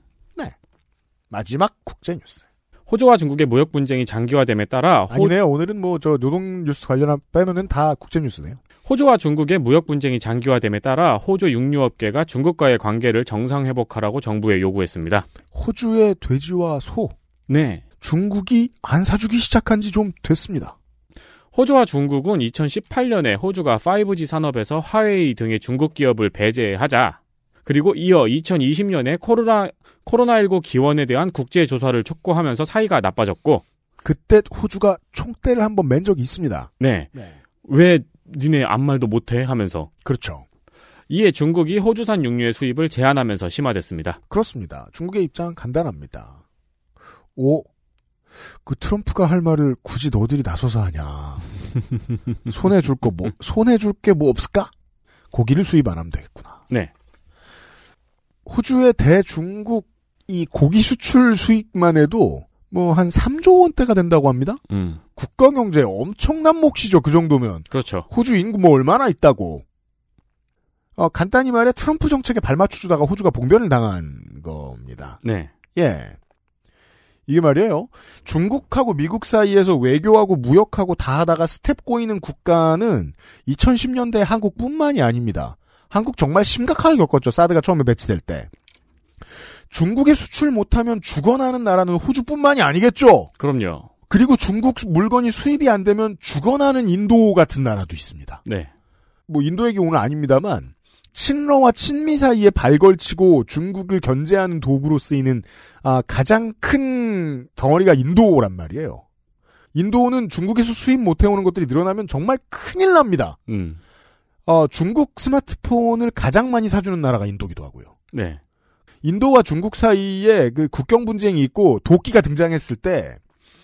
[SPEAKER 2] 마지막 국제 뉴스.
[SPEAKER 3] 호주와 중국의 무역 분쟁이 장기화됨에 따라 호,
[SPEAKER 2] 아니네요. 오늘은 뭐 저 노동 뉴스 관련한 빼면은 다 국제 뉴스네요.
[SPEAKER 3] 호주와 중국의 무역 분쟁이 장기화됨에 따라 호주 육류업계가 중국과의 관계를 정상 회복하라고 정부에 요구했습니다.
[SPEAKER 2] 호주의 돼지와 소
[SPEAKER 3] 네.
[SPEAKER 2] 중국이 안 사주기 시작한 지 좀 됐습니다.
[SPEAKER 3] 호주와 중국은 2018년에 호주가 5G 산업에서 화웨이 등의 중국 기업을 배제하자 그리고 이어 2020년에 코로나 코로나19 기원에 대한 국제 조사를 촉구하면서 사이가 나빠졌고
[SPEAKER 2] 그때 호주가 총대를 한번 맨 적이 있습니다.
[SPEAKER 3] 네.
[SPEAKER 2] 네.
[SPEAKER 3] 왜 니네 아무 말도 못해 하면서
[SPEAKER 2] 그렇죠.
[SPEAKER 3] 이에 중국이 호주산 육류의 수입을 제한하면서 심화됐습니다.
[SPEAKER 2] 그렇습니다. 중국의 입장은 간단합니다. 오, 그 트럼프가 할 말을 굳이 너들이 나서서 하냐. 손해 줄 거 뭐, 손해 줄 게 뭐 없을까? 고기를 수입 안 하면 되겠구나.
[SPEAKER 3] 네.
[SPEAKER 2] 호주의 대중국 이 고기 수출 수익만 해도 뭐 한 3조 원대가 된다고 합니다.
[SPEAKER 3] 음.
[SPEAKER 2] 국가 경제에 엄청난 몫이죠. 그 정도면.
[SPEAKER 3] 그렇죠.
[SPEAKER 2] 호주 인구 뭐 얼마나 있다고. 어, 간단히 말해 트럼프 정책에 발맞춰 주다가 호주가 봉변을 당한 겁니다.
[SPEAKER 3] 네.
[SPEAKER 2] 예. 이게 말이에요. 중국하고 미국 사이에서 외교하고 무역하고 다 하다가 스텝 꼬이는 국가는 2010년대 한국뿐만이 아닙니다. 한국 정말 심각하게 겪었죠. 사드가 처음에 배치될 때. 중국에 수출 못하면 죽어나는 나라는 호주뿐만이 아니겠죠.
[SPEAKER 3] 그럼요.
[SPEAKER 2] 그리고 중국 물건이 수입이 안 되면 죽어나는 인도 같은 나라도 있습니다.
[SPEAKER 3] 네.
[SPEAKER 2] 뭐 인도 얘기 오늘 아닙니다만 친러와 친미 사이에 발걸치고 중국을 견제하는 도구로 쓰이는 아, 가장 큰 덩어리가 인도란 말이에요. 인도는 중국에서 수입 못 해오는 것들이 늘어나면 정말 큰일 납니다.
[SPEAKER 3] 음.
[SPEAKER 2] 어, 중국 스마트폰을 가장 많이 사주는 나라가 인도기도 하고요.
[SPEAKER 3] 네.
[SPEAKER 2] 인도와 중국 사이에 그 국경 분쟁이 있고 도끼가 등장했을 때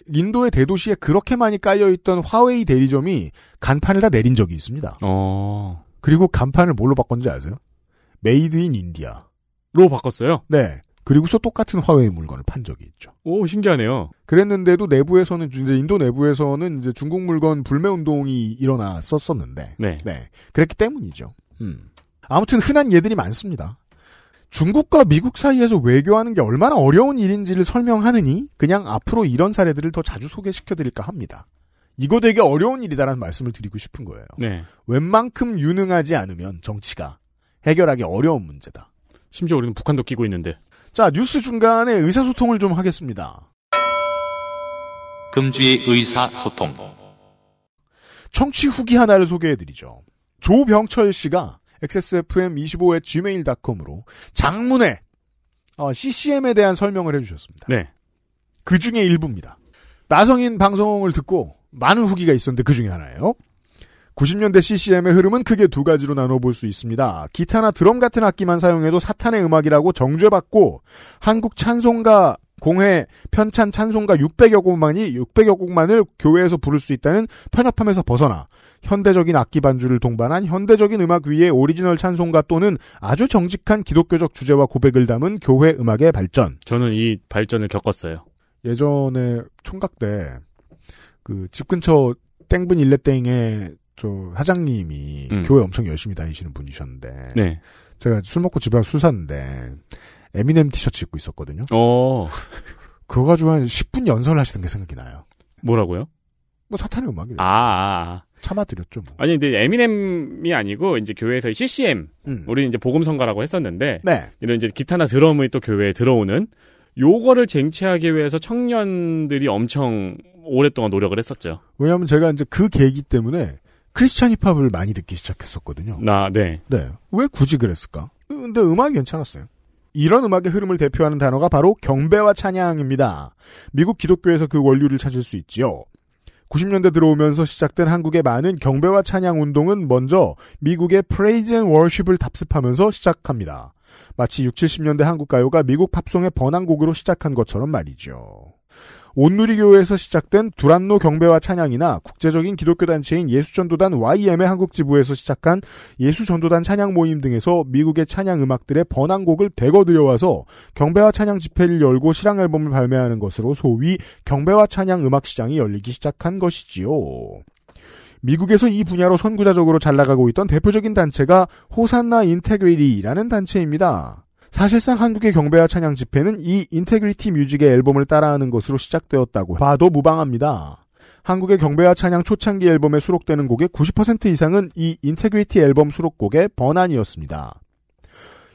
[SPEAKER 2] 인도의 대도시에 그렇게 많이 깔려있던 화웨이 대리점이 간판을 다 내린 적이 있습니다.
[SPEAKER 3] 어.
[SPEAKER 2] 그리고 간판을 뭘로 바꿨는지 아세요? Made in India.
[SPEAKER 3] 로 바꿨어요?
[SPEAKER 2] 네. 그리고서 똑같은 화웨이 물건을 판 적이 있죠.
[SPEAKER 3] 오, 신기하네요.
[SPEAKER 2] 그랬는데도 내부에서는 이제 인도 내부에서는 이제 중국 물건 불매 운동이 일어났었었는데,
[SPEAKER 3] 네.
[SPEAKER 2] 네, 그랬기 때문이죠. 음. 아무튼 흔한 예들이 많습니다. 중국과 미국 사이에서 외교하는 게 얼마나 어려운 일인지를 설명하느니 그냥 앞으로 이런 사례들을 더 자주 소개시켜드릴까 합니다. 이거 되게 어려운 일이다라는 말씀을 드리고 싶은 거예요.
[SPEAKER 3] 네.
[SPEAKER 2] 웬만큼 유능하지 않으면 정치가 해결하기 어려운 문제다.
[SPEAKER 3] 심지어 우리는 북한도 끼고 있는데.
[SPEAKER 2] 자, 뉴스 중간에 의사소통을 좀 하겠습니다.
[SPEAKER 8] 금주의 의사소통.
[SPEAKER 2] 청취 후기 하나를 소개해드리죠. 조병철 씨가 XSFM25의 gmail.com으로 장문에 어, CCM에 대한 설명을 해주셨습니다.
[SPEAKER 3] 네.
[SPEAKER 2] 그 중에 일부입니다. 나성인 방송을 듣고 많은 후기가 있었는데 그 중에 하나예요. 90년대 CCM의 흐름은 크게 두 가지로 나눠볼 수 있습니다. 기타나 드럼 같은 악기만 사용해도 사탄의 음악이라고 정죄받고 한국 찬송가 공회 편찬 찬송가 600여 곡만이 600여 곡만을 교회에서 부를 수 있다는 편협함에서 벗어나 현대적인 악기 반주를 동반한 현대적인 음악 위에 오리지널 찬송가 또는 아주 정직한 기독교적 주제와 고백을 담은 교회 음악의 발전.
[SPEAKER 3] 저는 이 발전을 겪었어요.
[SPEAKER 2] 예전에 총각 때 그 집 근처 땡분 일레땡에 저 사장님이
[SPEAKER 3] 음.
[SPEAKER 2] 교회 엄청 열심히 다니시는 분이셨는데
[SPEAKER 3] 네.
[SPEAKER 2] 제가 술 먹고 집에 술 샀는데 에미넴 티셔츠 입고 있었거든요.
[SPEAKER 3] 어,
[SPEAKER 2] 그거 가지고 한 10분 연설을 하시던 게 생각이 나요.
[SPEAKER 3] 뭐라고요?
[SPEAKER 2] 뭐 사탄의 음악이래.
[SPEAKER 3] 아, 아, 아.
[SPEAKER 2] 참아드렸죠 뭐.
[SPEAKER 3] 아니, 근데 에미넴이 아니고, 이제 교회에서 CCM,
[SPEAKER 2] 음.
[SPEAKER 3] 우리는 이제 복음성가라고 했었는데,
[SPEAKER 2] 네.
[SPEAKER 3] 이런 이제 기타나 드럼이 또 교회에 들어오는, 요거를 쟁취하기 위해서 청년들이 엄청 오랫동안 노력을 했었죠.
[SPEAKER 2] 왜냐하면 제가 이제 그 계기 때문에 크리스찬 힙합을 많이 듣기 시작했었거든요.
[SPEAKER 3] 나, 네.
[SPEAKER 2] 네. 왜 굳이 그랬을까? 근데 음악이 괜찮았어요. 이런 음악의 흐름을 대표하는 단어가 바로 경배와 찬양입니다. 미국 기독교에서 그 원류를 찾을 수 있지요. 90년대 들어오면서 시작된 한국의 많은 경배와 찬양 운동은 먼저 미국의 Praise and Worship을 답습하면서 시작합니다. 마치 6, 70년대 한국 가요가 미국 팝송의 번안곡으로 시작한 것처럼 말이죠. 온누리교회에서 시작된 두란노 경배와 찬양이나 국제적인 기독교 단체인 예수전도단 YM의 한국 지부에서 시작한 예수전도단 찬양 모임 등에서 미국의 찬양 음악들의 번안곡을 대거 들여와서 경배와 찬양 집회를 열고 실황 앨범을 발매하는 것으로 소위 경배와 찬양 음악 시장이 열리기 시작한 것이지요. 미국에서 이 분야로 선구자적으로 잘 나가고 있던 대표적인 단체가 호산나 인테그리티라는 단체입니다. 사실상 한국의 경배와 찬양 집회는 이 인테그리티 뮤직의 앨범을 따라하는 것으로 시작되었다고 봐도 무방합니다. 한국의 경배와 찬양 초창기 앨범에 수록되는 곡의 90% 이상은 이 인테그리티 앨범 수록곡의 번안이었습니다.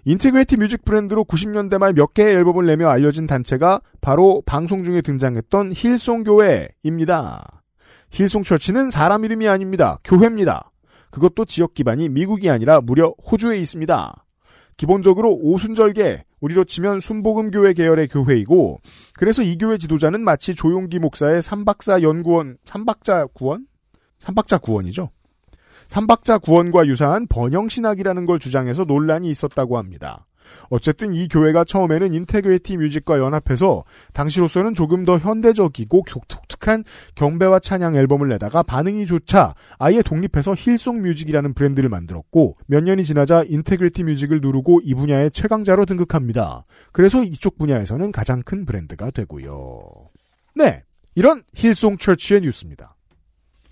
[SPEAKER 2] 인테그레이티 뮤직 브랜드로 90년대 말 몇 개의 앨범을 내며 알려진 단체가 바로 방송 중에 등장했던 힐송 교회입니다. 힐송 Church는 사람 이름이 아닙니다. 교회입니다. 그것도 지역 기반이 미국이 아니라 무려 호주에 있습니다. 기본적으로 오순절계, 우리로 치면 순복음교회 계열의 교회이고, 그래서 이 교회 지도자는 마치 조용기 목사의 삼박사 연구원, 삼박자 구원? 삼박자 구원이죠. 삼박자 구원과 유사한 번영신학이라는 걸 주장해서 논란이 있었다고 합니다. 어쨌든 이 교회가 처음에는 인테그레이티 뮤직과 연합해서 당시로서는 조금 더 현대적이고 독특한 경배와 찬양 앨범을 내다가 반응이 좋자 아예 독립해서 힐송 뮤직이라는 브랜드를 만들었고 몇 년이 지나자 인테그레이티 뮤직을 누르고 이 분야의 최강자로 등극합니다. 그래서 이쪽 분야에서는 가장 큰 브랜드가 되고요. 네, 이런 힐송 Church의 뉴스입니다.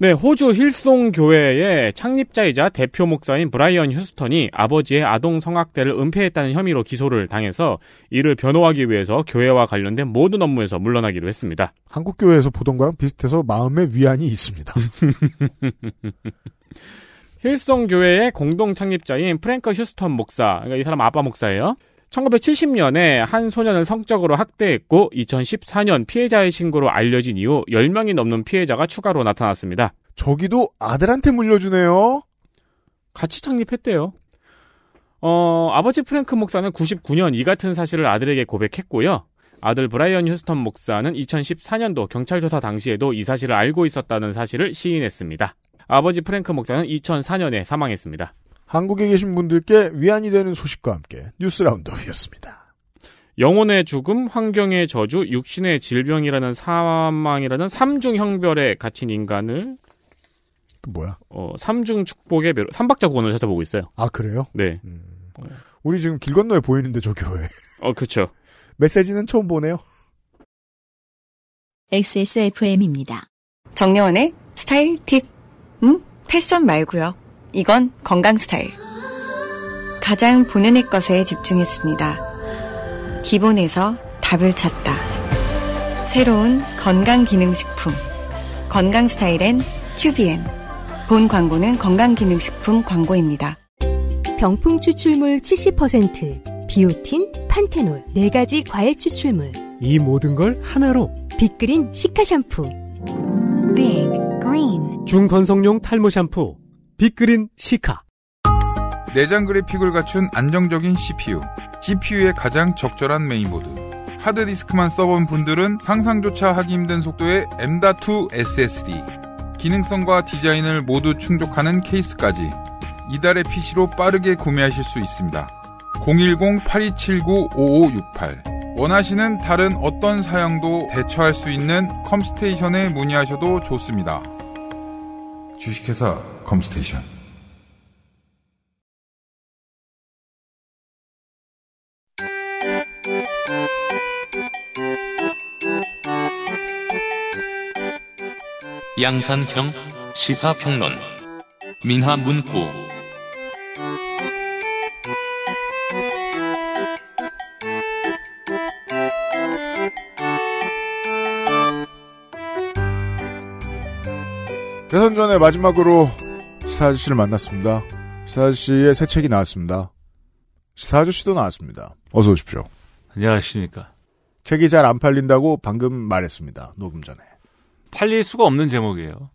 [SPEAKER 3] 네, 호주 힐송 교회의 창립자이자 대표 목사인 브라이언 휴스턴이 아버지의 아동 성학대를 은폐했다는 혐의로 기소를 당해서 이를 변호하기 위해서 교회와 관련된 모든 업무에서 물러나기로 했습니다.
[SPEAKER 2] 한국 교회에서 보던 거랑 비슷해서 마음의 위안이 있습니다. <laughs>
[SPEAKER 3] 힐송 교회의 공동 창립자인 프랭크 휴스턴 목사, 그러니까 이 사람 아빠 목사예요. 1970년에 한 소년을 성적으로 학대했고 2014년 피해자의 신고로 알려진 이후 10명이 넘는 피해자가 추가로 나타났습니다.
[SPEAKER 2] 저기도 아들한테 물려주네요.
[SPEAKER 3] 같이 창립했대요. 어, 아버지 프랭크 목사는 99년 이 같은 사실을 아들에게 고백했고요. 아들 브라이언 휴스턴 목사는 2014년도 경찰 조사 당시에도 이 사실을 알고 있었다는 사실을 시인했습니다. 아버지 프랭크 목사는 2004년에 사망했습니다.
[SPEAKER 2] 한국에 계신 분들께 위안이 되는 소식과 함께 뉴스 라운드였습니다.
[SPEAKER 3] 영혼의 죽음, 환경의 저주, 육신의 질병이라는 사망이라는 삼중 형별에 갇힌 인간을
[SPEAKER 2] 그 뭐야?
[SPEAKER 3] 어, 삼중 축복의 묘 삼박자 구원을 찾아보고 있어요.
[SPEAKER 2] 아 그래요?
[SPEAKER 3] 네.
[SPEAKER 2] 우리 지금 길 건너에 보이는데 저 교회.
[SPEAKER 3] 어, 그쵸.
[SPEAKER 2] 메시지는 처음 보네요.
[SPEAKER 1] XSFM입니다.
[SPEAKER 8] 정려원의 스타일 팁. 음? 패션 말고요. 이건 건강 스타일. 가장 본연의 것에 집중했습니다. 기본에서 답을 찾다. 새로운 건강기능식품. 건강 스타일엔 튜비엔. 본 광고는 건강기능식품 광고입니다.
[SPEAKER 10] 병풀 추출물 70%, 비오틴, 판테놀 4가지 과일 추출물.
[SPEAKER 11] 이 모든 걸 하나로
[SPEAKER 10] 빅그린 시카 샴푸.
[SPEAKER 1] Big Green
[SPEAKER 11] 중건성용 탈모 샴푸 빅그린 시카
[SPEAKER 4] 내장 그래픽을 갖춘 안정적인 CPU, GPU의 가장 적절한 메인보드. 하드디스크만 써본 분들은 상상조차 하기 힘든 속도의 M.2 SSD. 기능성과 디자인을 모두 충족하는 케이스까지 이달의 PC로 빠르게 구매하실 수 있습니다. 010-8279-5568 원하시는 다른 어떤 사양도 대처할 수 있는 컴스테이션에 문의하셔도 좋습니다.
[SPEAKER 5] 주식회사 컴스테이션.
[SPEAKER 12] 양산형 시사평론 민화문구
[SPEAKER 2] 대선 전에 마지막으로 시사 아저씨를 만났습니다. 시사 아저씨의 새 책이 나왔습니다. 시사 아저씨도 나왔습니다. 어서 오십시오.
[SPEAKER 13] 안녕하십니까.
[SPEAKER 2] 책이 잘 안 팔린다고 방금 말했습니다. 녹음 전에.
[SPEAKER 13] 팔릴 수가 없는 제목이에요.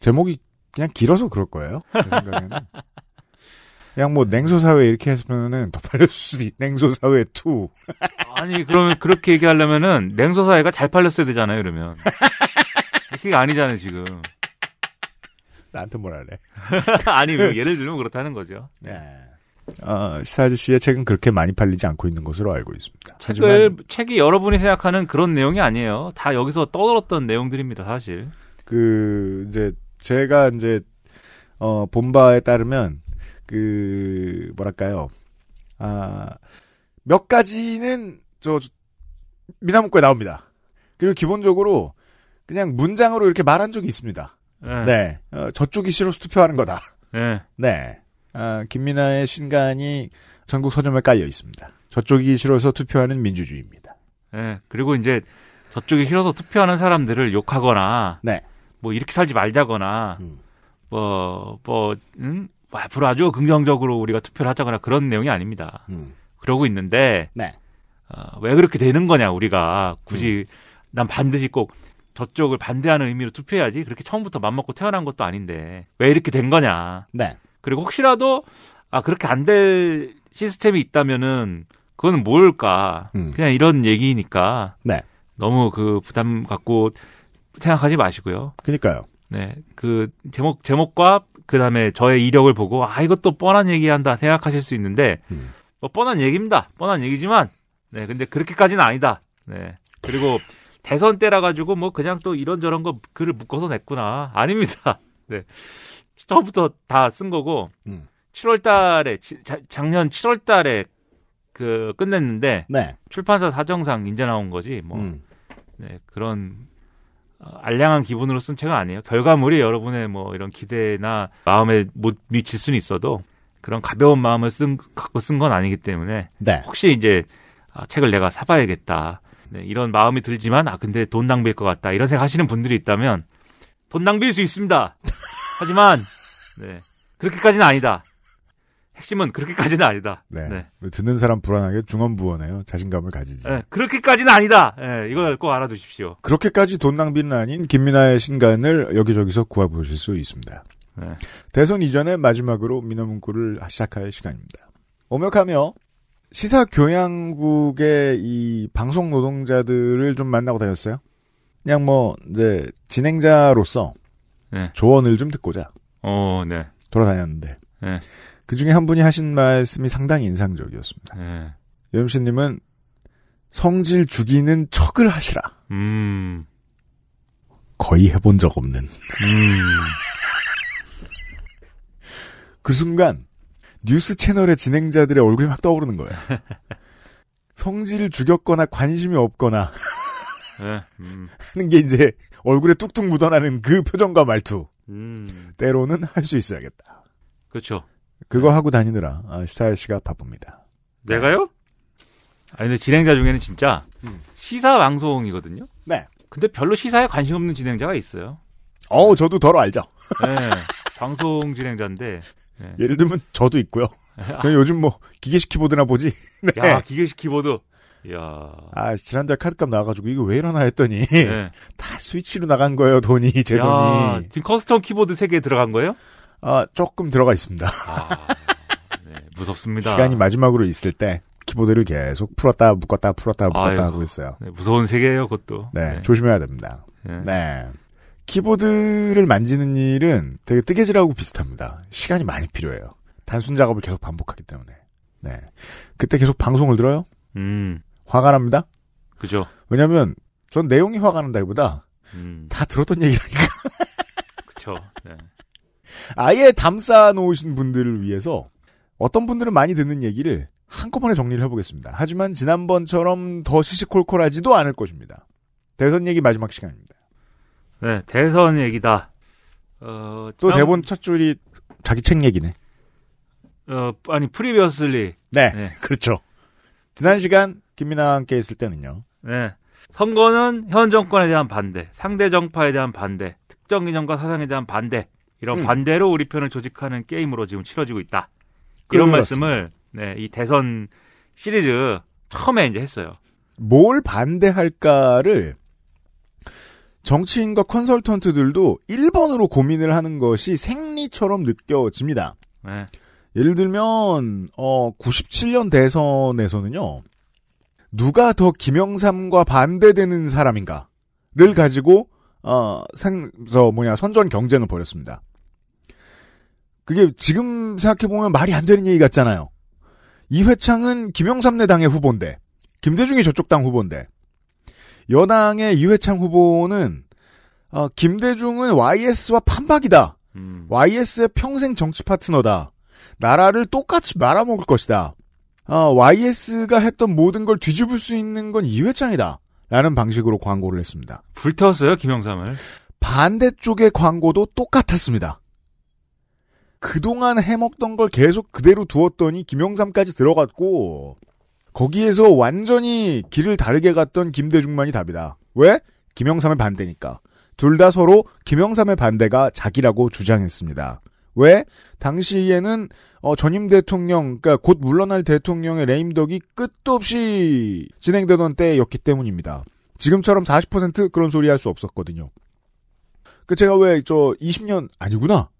[SPEAKER 2] 제목이 그냥 길어서 그럴 거예요. 제 생각에는. <laughs> 그냥 뭐 냉소사회 이렇게 했으면은 더 팔렸을 수도 있, 냉소사회 2.
[SPEAKER 13] 아니, 그러면 그렇게 얘기하려면은 냉소사회가 잘 팔렸어야 되잖아요, 그러면. 그게 <laughs> 아니잖아요, 지금.
[SPEAKER 2] 나한테 뭐라 그래. <laughs>
[SPEAKER 13] 아니, 뭐 예를 들면 그렇다는 거죠.
[SPEAKER 2] 네. 어, 시사 아저씨의 책은 그렇게 많이 팔리지 않고 있는 것으로 알고 있습니다.
[SPEAKER 13] 책을, 책이 여러분이 생각하는 그런 내용이 아니에요. 다 여기서 떠들었던 내용들입니다, 사실.
[SPEAKER 2] 그, 이제, 제가 이제, 어, 본바에 따르면, 그, 뭐랄까요. 아, 몇 가지는, 저, 미나문구에 나옵니다. 그리고 기본적으로, 그냥 문장으로 이렇게 말한 적이 있습니다.
[SPEAKER 13] 네.
[SPEAKER 2] 네. 어, 저쪽이 싫어서 투표하는 거다.
[SPEAKER 13] 네.
[SPEAKER 2] 네. 아, 김민아의 신간이 전국 서점에 깔려 있습니다. 저쪽이 싫어서 투표하는 민주주의입니다.
[SPEAKER 13] 네. 그리고 이제 저쪽이 싫어서 투표하는 사람들을 욕하거나,
[SPEAKER 2] 네.
[SPEAKER 13] 뭐 이렇게 살지 말자거나,
[SPEAKER 2] 음.
[SPEAKER 13] 뭐, 뭐, 음? 뭐 앞으로 아주 긍정적으로 우리가 투표를 하자거나 그런 내용이 아닙니다.
[SPEAKER 2] 음.
[SPEAKER 13] 그러고 있는데
[SPEAKER 2] 네.
[SPEAKER 13] 어, 왜 그렇게 되는 거냐 우리가 굳이 난 반드시 꼭 저쪽을 반대하는 의미로 투표해야지 그렇게 처음부터 맘먹고 태어난 것도 아닌데 왜 이렇게 된 거냐.
[SPEAKER 2] 네.
[SPEAKER 13] 그리고 혹시라도 아 그렇게 안 될 시스템이 있다면은 그거는 뭘까?
[SPEAKER 2] 음.
[SPEAKER 13] 그냥 이런 얘기니까
[SPEAKER 2] 네.
[SPEAKER 13] 너무 그 부담 갖고 생각하지 마시고요.
[SPEAKER 2] 그니까요.
[SPEAKER 13] 네, 그 제목 제목과 그 다음에 저의 이력을 보고 아 이것도 뻔한 얘기한다 생각하실 수 있는데
[SPEAKER 2] 음.
[SPEAKER 13] 뭐 뻔한 얘기입니다. 뻔한 얘기지만 네, 근데 그렇게까지는 아니다. 네, 그리고 대선 때라 가지고 뭐 그냥 또 이런저런 거 글을 묶어서 냈구나 아닙니다. <laughs> 네, 처음부터 다 쓴 거고
[SPEAKER 2] 음.
[SPEAKER 13] 7월 달에 작년 7월 달에 그 끝냈는데
[SPEAKER 2] 네.
[SPEAKER 13] 출판사 사정상 인제 나온 거지 뭐
[SPEAKER 2] 음.
[SPEAKER 13] 네, 그런 어, 알량한 기분으로 쓴 책은 아니에요. 결과물이 여러분의 뭐 이런 기대나 마음에 못 미칠 수는 있어도 그런 가벼운 마음을 쓴 갖고 쓴 건 아니기 때문에
[SPEAKER 2] 네.
[SPEAKER 13] 혹시 이제 아, 책을 내가 사봐야겠다. 네, 이런 마음이 들지만 아 근데 돈 낭비일 것 같다 이런 생각 하시는 분들이 있다면 돈 낭비일 수 있습니다. 하지만 네, 그렇게까지는 아니다. 핵심은 그렇게까지는 아니다.
[SPEAKER 2] 네. 듣는 사람 불안하게 중언부언해요. 자신감을 가지지.
[SPEAKER 13] 네, 그렇게까지는 아니다. 네, 이걸 꼭 알아두십시오.
[SPEAKER 2] 그렇게까지 돈 낭비는 아닌 김민아의 신간을 여기저기서 구해보실 수 있습니다.
[SPEAKER 13] 네.
[SPEAKER 2] 대선 이전에 마지막으로 민어 문구를 시작할 시간입니다. 오명하며 시사 교양국의 이 방송 노동자들을 좀 만나고 다녔어요. 그냥 뭐 이제 진행자로서
[SPEAKER 13] 네.
[SPEAKER 2] 조언을 좀 듣고자
[SPEAKER 13] 어, 네.
[SPEAKER 2] 돌아다녔는데
[SPEAKER 13] 네.
[SPEAKER 2] 그 중에 한 분이 하신 말씀이 상당히 인상적이었습니다.
[SPEAKER 13] 네.
[SPEAKER 2] 여임씨님은 성질 죽이는 척을 하시라.
[SPEAKER 13] 음.
[SPEAKER 2] 거의 해본 적 없는.
[SPEAKER 13] 음.
[SPEAKER 2] 그 순간 뉴스 채널의 진행자들의 얼굴이 막 떠오르는 거예요. <laughs> 성질을 죽였거나 관심이 없거나
[SPEAKER 13] 네. 음.
[SPEAKER 2] 하는 게 이제 얼굴에 뚝뚝 묻어나는 그 표정과 말투.
[SPEAKER 13] 음.
[SPEAKER 2] 때로는 할 수 있어야겠다.
[SPEAKER 13] 그렇죠.
[SPEAKER 2] 그거 하고 다니느라 아, 시사일 씨가 바쁩니다.
[SPEAKER 13] 내가요? 아니 근데 진행자 중에는 진짜 시사 방송이거든요.
[SPEAKER 2] 네.
[SPEAKER 13] 근데 별로 시사에 관심 없는 진행자가 있어요.
[SPEAKER 2] 어, 저도 덜 알죠.
[SPEAKER 13] 네. 방송 진행자인데. 네.
[SPEAKER 2] 예를 들면 저도 있고요. <laughs> 저는 요즘 뭐 기계식 키보드나 보지. <laughs> 네.
[SPEAKER 13] 야 기계식 키보드. 야.
[SPEAKER 2] 아 지난달 카드값 나와가지고 이거 왜 이러나 했더니
[SPEAKER 13] 네. <laughs>
[SPEAKER 2] 다 스위치로 나간 거예요 돈이 제
[SPEAKER 13] 야,
[SPEAKER 2] 돈이.
[SPEAKER 13] 지금 custom 키보드 3개 들어간 거예요?
[SPEAKER 2] 아 조금 들어가 있습니다.
[SPEAKER 13] 아, 네, 무섭습니다.
[SPEAKER 2] 시간이 마지막으로 있을 때 키보드를 계속 풀었다 묶었다 풀었다 묶었다
[SPEAKER 13] 아유,
[SPEAKER 2] 하고 있어요.
[SPEAKER 13] 네, 무서운 세계예요, 그것도.
[SPEAKER 2] 네, 조심해야 됩니다.
[SPEAKER 13] 네.
[SPEAKER 2] 네. 키보드를 만지는 일은 되게 뜨개질하고 비슷합니다. 시간이 많이 필요해요. 단순 작업을 계속 반복하기 때문에. 네. 그때 계속 방송을 들어요?
[SPEAKER 13] 음,
[SPEAKER 2] 화가 납니다.
[SPEAKER 13] 그죠.
[SPEAKER 2] 왜냐면 전 내용이 화가 난다기보다
[SPEAKER 13] 음,
[SPEAKER 2] 다 들었던 얘기라니까. <laughs>
[SPEAKER 13] 그쵸. 네.
[SPEAKER 2] 아예 담쌓아 놓으신 분들을 위해서 어떤 분들은 많이 듣는 얘기를 한꺼번에 정리를 해보겠습니다. 하지만 지난번처럼 더 시시콜콜하지도 않을 것입니다. 대선 얘기 마지막 시간입니다.
[SPEAKER 13] 네, 대선 얘기다. 어,
[SPEAKER 2] 또
[SPEAKER 13] 지난-
[SPEAKER 2] 대본 첫 줄이 자기 책 얘기네.
[SPEAKER 13] 어, 아니, previously.
[SPEAKER 2] 네,
[SPEAKER 13] 네. <laughs>
[SPEAKER 2] 그렇죠. 지난 시간 김민하와 함께 있을 때는요.
[SPEAKER 13] 네. 선거는 현 정권에 대한 반대, 상대 정파에 대한 반대, 특정 이념과 사상에 대한 반대, 이런
[SPEAKER 2] 음.
[SPEAKER 13] 반대로 우리 편을 조직하는 게임으로 지금 치러지고 있다. 이런
[SPEAKER 2] 그렇습니다.
[SPEAKER 13] 말씀을, 네, 이 대선 시리즈 처음에 이제 했어요.
[SPEAKER 2] 뭘 반대할까를 정치인과 컨설턴트들도 1번으로 고민을 하는 것이 생리처럼 느껴집니다.
[SPEAKER 13] 네.
[SPEAKER 2] 예를 들면 어 97년 대선에서는요. 누가 더 김영삼과 반대되는 사람인가를 가지고 어 생서 뭐냐 선전 경쟁을 벌였습니다. 그게 지금 생각해 보면 말이 안 되는 얘기 같잖아요. 이회창은 김영삼 내당의 후보인데 김대중이 저쪽 당 후보인데 여당의 이회창 후보는 어, 김대중은 YS와 판박이다.
[SPEAKER 13] 음.
[SPEAKER 2] YS의 평생 정치 파트너다. 나라를 똑같이 말아먹을 것이다. 어, YS가 했던 모든 걸 뒤집을 수 있는 건 이회창이다. 라는 방식으로 광고를 했습니다.
[SPEAKER 13] 불태웠어요, 김영삼을.
[SPEAKER 2] 반대쪽의 광고도 똑같았습니다. 그동안 해먹던 걸 계속 그대로 두었더니 김영삼까지 들어갔고 거기에서 완전히 길을 다르게 갔던 김대중만이 답이다. 왜? 김영삼의 반대니까. 둘 다 서로 김영삼의 반대가 자기라고 주장했습니다. 왜? 당시에는 어, 전임 대통령, 그러니까 곧 물러날 대통령의 레임덕이 끝도 없이 진행되던 때였기 때문입니다. 지금처럼 40% 그런 소리 할 수 없었거든요. 그 제가 왜 저 20년 아니구나.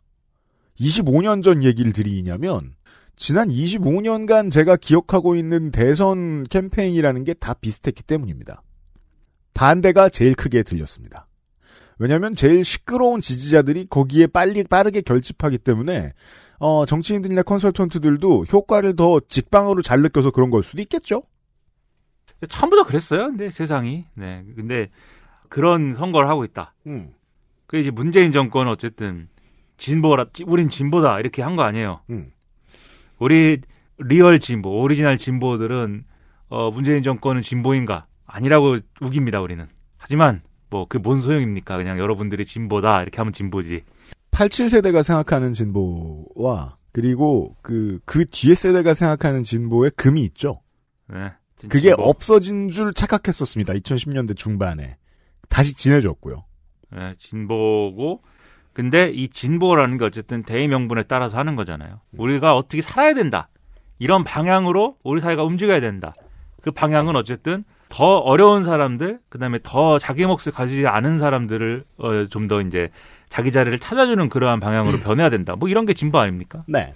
[SPEAKER 2] 25년 전 얘기를 드리냐면 지난 25년간 제가 기억하고 있는 대선 캠페인이라는 게 다 비슷했기 때문입니다. 반대가 제일 크게 들렸습니다. 왜냐하면 제일 시끄러운 지지자들이 거기에 빨리 빠르게 결집하기 때문에 어, 정치인들이나 컨설턴트들도 효과를 더 직방으로 잘 느껴서 그런 걸 수도 있겠죠.
[SPEAKER 13] 처음부터 그랬어요. 근데 세상이. 네. 근데 그런 선거를 하고 있다.
[SPEAKER 2] 음.
[SPEAKER 13] 그 이제 문재인 정권은 어쨌든 진보라, 우린 진보다 이렇게 한 거 아니에요.
[SPEAKER 2] 음.
[SPEAKER 13] 우리 리얼 진보, 오리지널 진보들은 어, 문재인 정권은 진보인가? 아니라고 우깁니다, 우리는. 하지만 뭐그뭔 소용입니까? 그냥 여러분들이 진보다 이렇게 하면 진보지.
[SPEAKER 2] 87세대가 생각하는 진보와 그리고 그, 그 뒤에 세대가 생각하는 진보의 금이 있죠.
[SPEAKER 13] 네.
[SPEAKER 2] 그게
[SPEAKER 13] 진보.
[SPEAKER 2] 없어진 줄 착각했었습니다. 2010년대 중반에. 다시 진해졌고요.
[SPEAKER 13] 네, 진보고 근데 이 진보라는 게 어쨌든 대의 명분에 따라서 하는 거잖아요. 우리가 어떻게 살아야 된다. 이런 방향으로 우리 사회가 움직여야 된다. 그 방향은 어쨌든 더 어려운 사람들, 그다음에 더 자기 몫을 가지지 않은 사람들을 어, 좀 더 이제 자기 자리를 찾아주는 그러한 방향으로 변해야 된다. 뭐 이런 게 진보 아닙니까?
[SPEAKER 2] 네.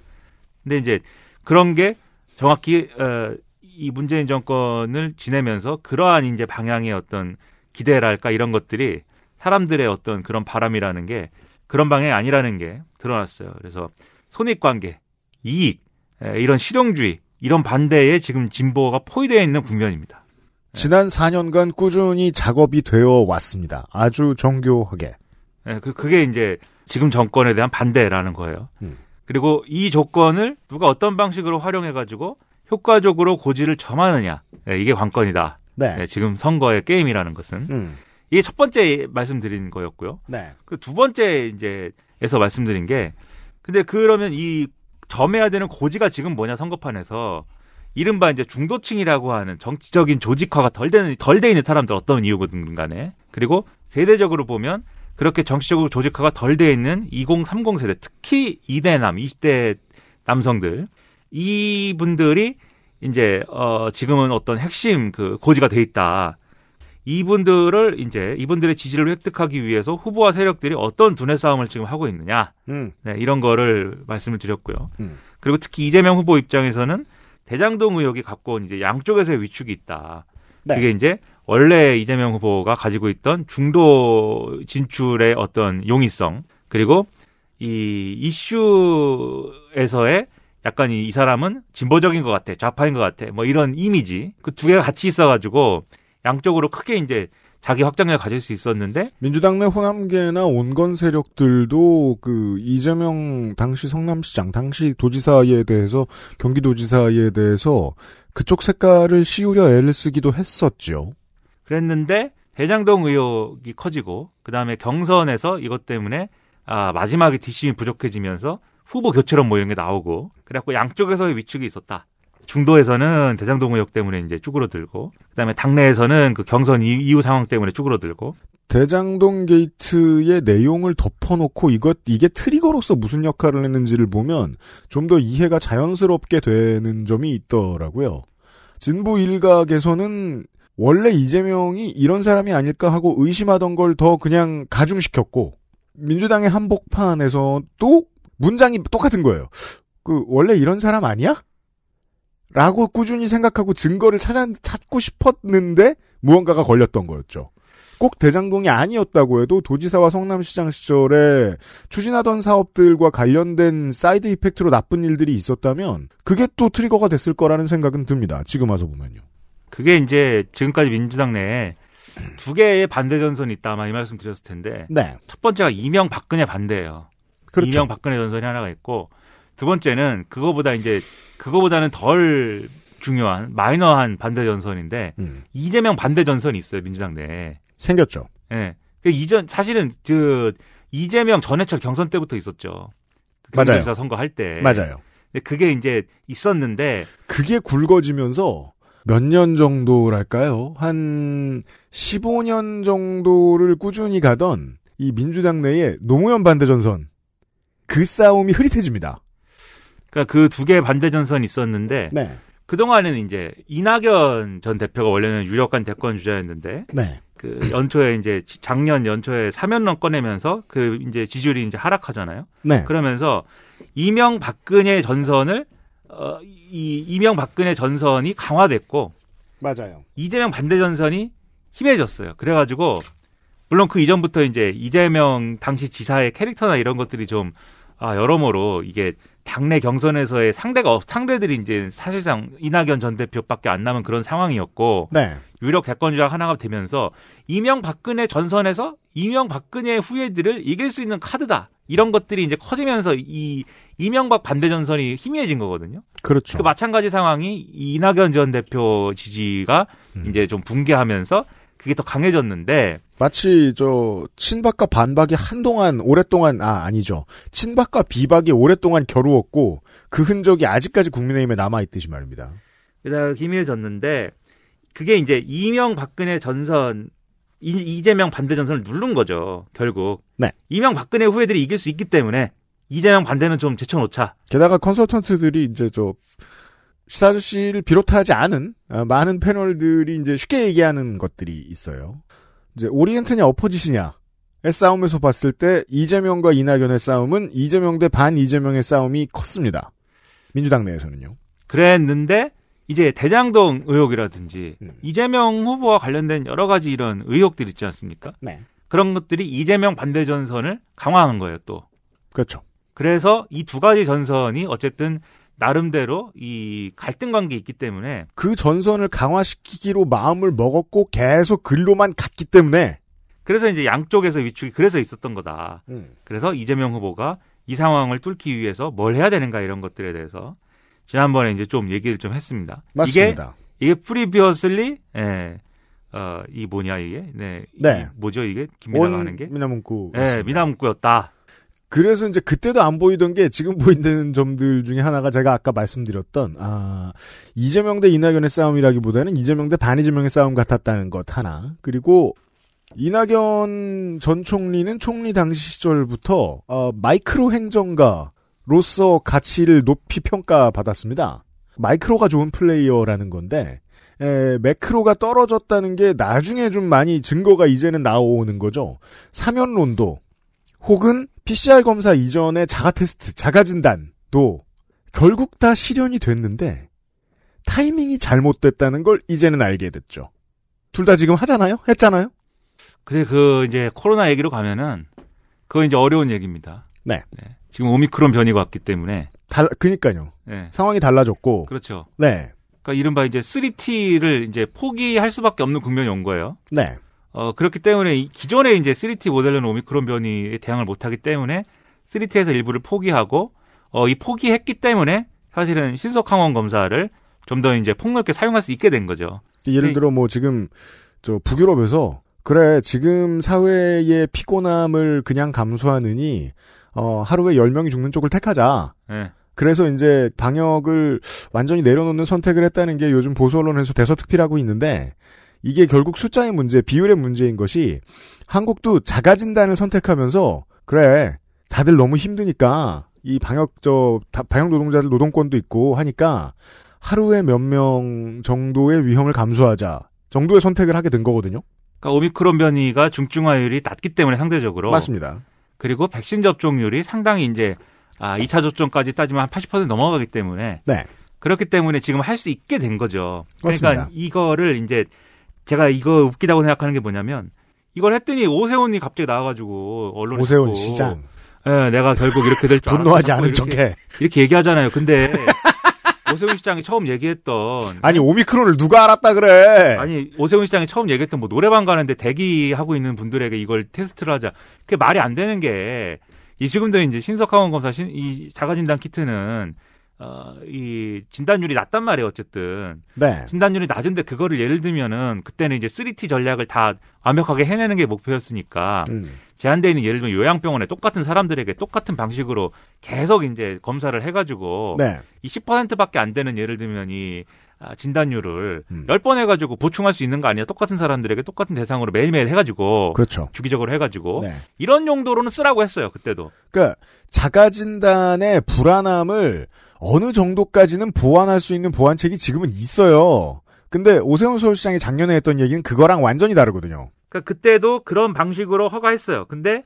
[SPEAKER 13] 근데 이제 그런 게 정확히 어, 이 문재인 정권을 지내면서 그러한 이제 방향의 어떤 기대랄까 이런 것들이 사람들의 어떤 그런 바람이라는 게 그런 방향이 아니라는 게 드러났어요. 그래서 손익관계, 이익, 에, 이런 실용주의, 이런 반대에 지금 진보가 포위되어 있는 국면입니다.
[SPEAKER 2] 지난 4년간 꾸준히 작업이 되어 왔습니다. 아주 정교하게.
[SPEAKER 13] 예, 그, 그게 이제 지금 정권에 대한 반대라는 거예요.
[SPEAKER 2] 음.
[SPEAKER 13] 그리고 이 조건을 누가 어떤 방식으로 활용해가지고 효과적으로 고지를 점하느냐. 예, 이게 관건이다.
[SPEAKER 2] 네.
[SPEAKER 13] 예, 지금 선거의 게임이라는 것은.
[SPEAKER 2] 음.
[SPEAKER 13] 이게 첫 번째 말씀드린 거였고요.
[SPEAKER 2] 네.
[SPEAKER 13] 그 두 번째 이제에서 말씀드린 게 근데 그러면 이 점해야 되는 고지가 지금 뭐냐 선거판에서 이른바 이제 중도층이라고 하는 정치적인 조직화가 덜 되는 덜 돼 있는 사람들 어떤 이유거든 간에 그리고 세대적으로 보면 그렇게 정치적으로 조직화가 덜 돼 있는 20, 30 세대 특히 2대남, 20대 남성들 이분들이 이제 어 지금은 어떤 핵심 그 고지가 돼 있다. 이분들을 이제 이분들의 지지를 획득하기 위해서 후보와 세력들이 어떤 두뇌 싸움을 지금 하고 있느냐.
[SPEAKER 2] 음.
[SPEAKER 13] 네, 이런 거를 말씀을 드렸고요.
[SPEAKER 2] 음.
[SPEAKER 13] 그리고 특히 이재명 후보 입장에서는 대장동 의혹이 갖고 온 이제 양쪽에서의 위축이 있다.
[SPEAKER 2] 네.
[SPEAKER 13] 그게 이제 원래 이재명 후보가 가지고 있던 중도 진출의 어떤 용이성 그리고 이 이슈에서의 약간 이, 이 사람은 진보적인 것 같아, 좌파인 것 같아, 뭐 이런 이미지 그 두 개가 같이 있어가지고 양쪽으로 크게 이제 자기 확장력을 가질 수 있었는데
[SPEAKER 2] 민주당 내 호남계나 온건 세력들도 그 이재명 당시 성남시장, 당시 도지사에 대해서 경기도지사에 대해서 그쪽 색깔을 씌우려 애를 쓰기도 했었죠.
[SPEAKER 13] 그랬는데 대장동 의혹이 커지고 그 다음에 경선에서 이것 때문에 아 마지막에 뒷심이 부족해지면서 후보 교체론 뭐 이런 게 나오고 그래갖고 양쪽에서의 위축이 있었다. 중도에서는 대장동 의혹 때문에 이제 쭈그러들고 그다음에 당내에서는 그 경선 이- 이후 상황 때문에 쭈그러들고
[SPEAKER 2] 대장동 게이트의 내용을 덮어놓고 이것 이게 트리거로서 무슨 역할을 했는지를 보면 좀 더 이해가 자연스럽게 되는 점이 있더라고요. 진보 일각에서는 원래 이재명이 이런 사람이 아닐까 하고 의심하던 걸 더 그냥 가중시켰고 민주당의 한복판에서도 문장이 똑같은 거예요. 그 원래 이런 사람 아니야? 라고 꾸준히 생각하고 증거를 찾아, 찾고 싶었는데 무언가가 걸렸던 거였죠. 꼭 대장동이 아니었다고 해도 도지사와 성남시장 시절에 추진하던 사업들과 관련된 side effect로 나쁜 일들이 있었다면 그게 또 트리거가 됐을 거라는 생각은 듭니다. 지금 와서 보면요.
[SPEAKER 13] 그게 이제 지금까지 민주당 내에 두 개의 반대 전선이 있다 아마 이 말씀 드렸을 텐데
[SPEAKER 2] 네.
[SPEAKER 13] 첫 번째가 이명박근혜 반대예요.
[SPEAKER 2] 그렇죠.
[SPEAKER 13] 이명박근혜 전선이 하나가 있고 두 번째는 그거보다 이제 그거보다는 덜 중요한 마이너한 반대 전선인데
[SPEAKER 2] 음.
[SPEAKER 13] 이재명 반대 전선이 있어요 민주당 내에.
[SPEAKER 2] 생겼죠.
[SPEAKER 13] 예. 그 이전 사실은 그 이재명 전해철 경선 때부터 있었죠. 그
[SPEAKER 2] 맞아요.
[SPEAKER 13] 선거 할 때.
[SPEAKER 2] 맞아요.
[SPEAKER 13] 근데 그게 이제 있었는데
[SPEAKER 2] 그게 굵어지면서 몇 년 정도랄까요? 한 15년 정도를 꾸준히 가던 이 민주당 내에 노무현 반대 전선이 그 싸움이 흐릿해집니다.
[SPEAKER 13] 그러니까 그 두 개의 반대 전선이 있었는데
[SPEAKER 2] 네.
[SPEAKER 13] 그 동안은 이제 이낙연 전 대표가 원래는 유력한 대권 주자였는데
[SPEAKER 2] 네.
[SPEAKER 13] 그 연초에 이제 지- 작년 연초에 사면론 꺼내면서 그 이제 지지율이 이제 하락하잖아요.
[SPEAKER 2] 네.
[SPEAKER 13] 그러면서 이명 박근혜 전선을 어, 이 이명 박근혜 전선이 강화됐고
[SPEAKER 2] 맞아요.
[SPEAKER 13] 이재명 반대 전선이 힘해졌어요. 그래가지고 물론 그 이전부터 이제 이재명 당시 지사의 캐릭터나 이런 것들이 좀 아, 여러모로 이게 당내 경선에서의 상대가 없- 상대들이 이제 사실상 이낙연 전 대표밖에 안 남은 그런 상황이었고
[SPEAKER 2] 네.
[SPEAKER 13] 유력 대권주자 하나가 되면서 이명 박근혜 전선에서 이명 박근혜 후예들을 이길 수 있는 카드다 이런 것들이 이제 커지면서 이 이명박 반대 전선이 희미해진 거거든요.
[SPEAKER 2] 그렇죠.
[SPEAKER 13] 그 마찬가지 상황이 이낙연 전 대표 지지가
[SPEAKER 2] 음.
[SPEAKER 13] 이제 좀 붕괴하면서 그게 더 강해졌는데
[SPEAKER 2] 마치 저 친박과 반박이 한동안 오랫동안 아 아니죠. 친박과 비박이 오랫동안 겨루었고 그 흔적이 아직까지 국민의힘에 남아 있듯이 말입니다.
[SPEAKER 13] 그다가 희미해졌는데 그게 이제 이명 박근혜 전선 이, 이재명 반대 전선을 누른 거죠 결국
[SPEAKER 2] 네.
[SPEAKER 13] 이명 박근혜 후예들이 이길 수 있기 때문에 이재명 반대는 좀 제쳐놓자
[SPEAKER 2] 게다가 컨설턴트들이 이제 저 시사 아저씨를 비롯하지 않은 아, 많은 패널들이 이제 쉽게 얘기하는 것들이 있어요. 이제 오리엔트냐 어퍼짓이냐의 싸움에서 봤을 때 이재명과 이낙연의 싸움은 이재명 대 반 이재명의 싸움이 컸습니다. 민주당 내에서는요.
[SPEAKER 13] 그랬는데 이제 대장동 의혹이라든지
[SPEAKER 2] 음.
[SPEAKER 13] 이재명 후보와 관련된 여러 가지 이런 의혹들 있지 않습니까?
[SPEAKER 2] 네.
[SPEAKER 13] 그런 것들이 이재명 반대 전선을 강화하는 거예요, 또.
[SPEAKER 2] 그렇죠.
[SPEAKER 13] 그래서 이 두 가지 전선이 어쨌든 나름대로 이 갈등 관계 있기 때문에
[SPEAKER 2] 그 전선을 강화시키기로 마음을 먹었고 계속 글로만 갔기 때문에
[SPEAKER 13] 그래서 이제 양쪽에서 위축이 그래서 있었던 거다.
[SPEAKER 2] 음.
[SPEAKER 13] 그래서 이재명 후보가 이 상황을 뚫기 위해서 뭘 해야 되는가 이런 것들에 대해서 지난번에 이제 좀 얘기를 좀 했습니다.
[SPEAKER 2] 맞습니다.
[SPEAKER 13] 이게 이게 previously 예. 어, 이 뭐냐 이게? 네.
[SPEAKER 2] 네.
[SPEAKER 13] 이 뭐죠 이게? 김민아가
[SPEAKER 2] 온
[SPEAKER 13] 하는 게?
[SPEAKER 2] 미나문구.
[SPEAKER 13] 예, 미나문구였다.
[SPEAKER 2] 그래서 이제 그때도 안 보이던 게 지금 <laughs> 보이는 점들 중에 하나가 제가 아까 말씀드렸던 아 이재명 대 이낙연의 싸움이라기보다는 이재명 대 반이재명의 싸움 같았다는 것 하나 그리고 이낙연 전 총리는 총리 당시 시절부터 어, 마이크로 행정가로서 가치를 높이 평가받았습니다. 마이크로가 좋은 플레이어라는 건데 에, 매크로가 떨어졌다는 게 나중에 좀 많이 증거가 이제는 나오는 거죠. 사면론도 혹은 PCR 검사 이전의 자가 테스트, 자가 진단도 결국 다 실현이 됐는데 타이밍이 잘못됐다는 걸 이제는 알게 됐죠. 둘 다 지금 하잖아요? 했잖아요?
[SPEAKER 13] 근데 그 이제 코로나 얘기로 가면은 그거 이제 어려운 얘기입니다.
[SPEAKER 2] 네.
[SPEAKER 13] 지금 오미크론 변이가 왔기 때문에
[SPEAKER 2] 달, 그니까요.
[SPEAKER 13] 네.
[SPEAKER 2] 상황이 달라졌고.
[SPEAKER 13] 그렇죠.
[SPEAKER 2] 네.
[SPEAKER 13] 그러니까 이른바 이제 3T를 이제 포기할 수밖에 없는 국면이 온 거예요.
[SPEAKER 2] 네.
[SPEAKER 13] 어, 그렇기 때문에 이 기존의 이제 3T 모델로는 오미크론 변이에 대응을 못하기 때문에 3T에서 일부를 포기하고 어, 이 포기했기 때문에 사실은 신속 항원 검사를 좀 더 이제 폭넓게 사용할 수 있게 된 거죠.
[SPEAKER 2] 예를
[SPEAKER 13] 네.
[SPEAKER 2] 들어 뭐 지금 저 북유럽에서 그래 지금 사회의 피곤함을 그냥 감수하느니 어 하루에 10명이 죽는 쪽을 택하자.
[SPEAKER 13] 네.
[SPEAKER 2] 그래서 이제 방역을 완전히 내려놓는 선택을 했다는 게 요즘 보수 언론에서 대서특필하고 있는데 이게 결국 숫자의 문제, 비율의 문제인 것이 한국도 자가 진단을 선택하면서 그래 다들 너무 힘드니까 이 방역 저 다- 방역 노동자들 노동권도 있고 하니까 하루에 몇 명 정도의 위험을 감수하자 정도의 선택을 하게 된 거거든요.
[SPEAKER 13] 그러니까 오미크론 변이가 중증화율이 낮기 때문에 상대적으로
[SPEAKER 2] 맞습니다.
[SPEAKER 13] 그리고 백신 접종률이 상당히 이제 아, 2차 접종까지 따지면 한 80% 넘어가기 때문에
[SPEAKER 2] 네.
[SPEAKER 13] 그렇기 때문에 지금 할 수 있게 된 거죠. 그러니까
[SPEAKER 2] 맞습니다.
[SPEAKER 13] 이거를 이제 제가 이거 웃기다고 생각하는 게 뭐냐면 이걸 했더니 오세훈이 갑자기 나와가지고 언론에
[SPEAKER 2] 오세훈 시장.
[SPEAKER 13] 예, 내가 결국 이렇게 될 줄 알았어.
[SPEAKER 2] 분노하지 않은
[SPEAKER 13] 이렇게,
[SPEAKER 2] 척해.
[SPEAKER 13] 이렇게 얘기하잖아요. 근데 <laughs> 오세훈 시장이 처음 얘기했던
[SPEAKER 2] 아니 오미크론을 누가 알았다 그래.
[SPEAKER 13] 아니 오세훈 시장이 처음 얘기했던 뭐 노래방 가는데 대기하고 있는 분들에게 이걸 테스트를 하자. 그게 말이 안 되는 게 이 지금도 이제 신속항원 검사 신, 이 자가진단 키트는 어, 이 진단율이 낮단 말이에요 어쨌든
[SPEAKER 2] 네.
[SPEAKER 13] 진단율이 낮은데 그거를 예를 들면은 그때는 이제 3T 전략을 다 완벽하게 해내는 게 목표였으니까
[SPEAKER 2] 음.
[SPEAKER 13] 제한돼 있는 예를 들면 요양병원에 똑같은 사람들에게 똑같은 방식으로 계속 이제 검사를 해가지고
[SPEAKER 2] 네.
[SPEAKER 13] 이 10%밖에 안 되는 예를 들면 이 아, 진단율을
[SPEAKER 2] 음.
[SPEAKER 13] 10번 해가지고 보충할 수 있는 거 아니야? 똑같은 사람들에게 똑같은 대상으로 매일매일 해가지고
[SPEAKER 2] 그렇죠.
[SPEAKER 13] 주기적으로 해가지고
[SPEAKER 2] 네.
[SPEAKER 13] 이런 용도로는 쓰라고 했어요 그때도.
[SPEAKER 2] 그러니까 자가진단의 불안함을 어느 정도까지는 보완할 수 있는 보완책이 지금은 있어요. 근데 오세훈 서울시장이 작년에 했던 얘기는 그거랑 완전히 다르거든요.
[SPEAKER 13] 그러니까 그때도 그런 방식으로 허가했어요. 근데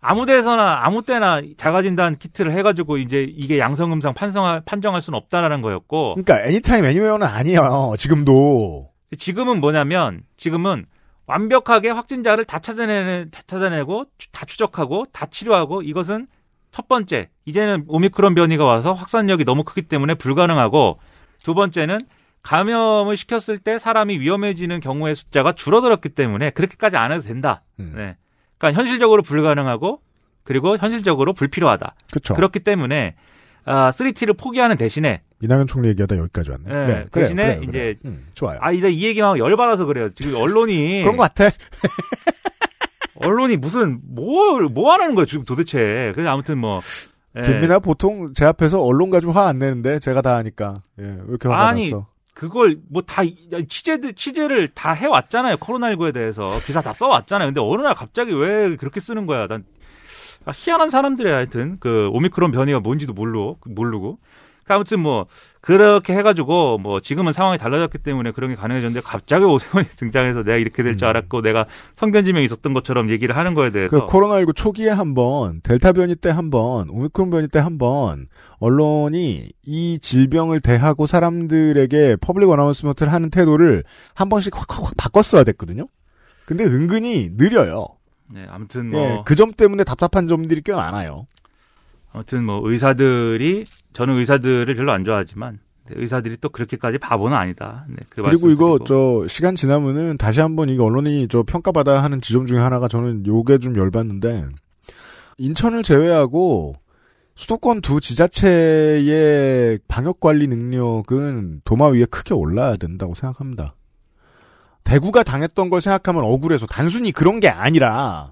[SPEAKER 13] 아무 데서나 아무 때나 자가진단 키트를 해가지고 이제 이게 양성음상 판정할, 판정할 수는 없다라는 거였고.
[SPEAKER 2] 그러니까 애니타임 애니웨어는 아니에요. 지금도.
[SPEAKER 13] 지금은 뭐냐면 지금은 완벽하게 확진자를 다 찾아내는 다 찾아내고 다 추적하고 다 치료하고 이것은 첫 번째 이제는 오미크론 변이가 와서 확산력이 너무 크기 때문에 불가능하고 두 번째는 감염을 시켰을 때 사람이 위험해지는 경우의 숫자가 줄어들었기 때문에 그렇게까지 안 해도 된다.
[SPEAKER 2] 음.
[SPEAKER 13] 네. 그러니까 현실적으로 불가능하고 그리고 현실적으로 불필요하다.
[SPEAKER 2] 그쵸.
[SPEAKER 13] 그렇기 때문에 아, 3T를 포기하는 대신에
[SPEAKER 2] 이낙연 총리 얘기하다 여기까지 왔네.
[SPEAKER 13] 네,
[SPEAKER 2] 네, 그래요,
[SPEAKER 13] 대신에
[SPEAKER 2] 그래요,
[SPEAKER 13] 이제
[SPEAKER 2] 그래요. 음, 좋아요.
[SPEAKER 13] 아, 이제 이 얘기만 열받아서 그래요. 지금 언론이 <laughs>
[SPEAKER 2] 그런 것 같아. <laughs>
[SPEAKER 13] 언론이 무슨 뭘 뭐 하는 거예요 지금 도대체. 그래서 아무튼 뭐 예.
[SPEAKER 2] 김민아 보통 제 앞에서 언론 가지고 화 안 내는데 제가 다 하니까 예, 왜 이렇게 화가
[SPEAKER 13] 아니
[SPEAKER 2] 났어?
[SPEAKER 13] 그걸 뭐 다 취재들 취재를 다 해왔잖아요 코로나19에 대해서 기사 다 써왔잖아요. 근데 어느 날 갑자기 왜 그렇게 쓰는 거야? 난 아, 희한한 사람들이야 하여튼 그 오미크론 변이가 뭔지도 모르고 모르고 그러니까 아무튼 뭐 그렇게 해가지고 뭐 지금은 상황이 달라졌기 때문에 그런 게 가능해졌는데 갑자기 오세훈이 <laughs> 등장해서 내가 이렇게 될 줄 알았고 내가 선견지명이 있었던 것처럼 얘기를 하는 거에 대해서
[SPEAKER 2] 그 코로나19 초기에 한 번, 델타 변이 때 한 번, 오미크론 변이 때 한 번, 언론이 이 질병을 대하고 사람들에게 public announcement를 하는 태도를 한 번씩 확, 확, 확 바꿨어야 됐거든요? 근데 은근히 느려요.
[SPEAKER 13] 네, 아무튼 뭐
[SPEAKER 2] 예, 그점 때문에 답답한 점들이 꽤 많아요.
[SPEAKER 13] 아무튼 뭐 의사들이 저는 의사들을 별로 안 좋아하지만 네, 의사들이 또 그렇게까지 바보는 아니다. 네, 그
[SPEAKER 2] 그리고 이거. 저 시간 지나면은 다시 한번 이거 언론이 저 평가받아야 하는 지점 중에 하나가 저는 요게 좀 열받는데 인천을 제외하고 수도권 두 지자체의 방역 관리 능력은 도마 위에 크게 올라야 된다고 생각합니다. 대구가 당했던 걸 생각하면 억울해서 단순히 그런 게 아니라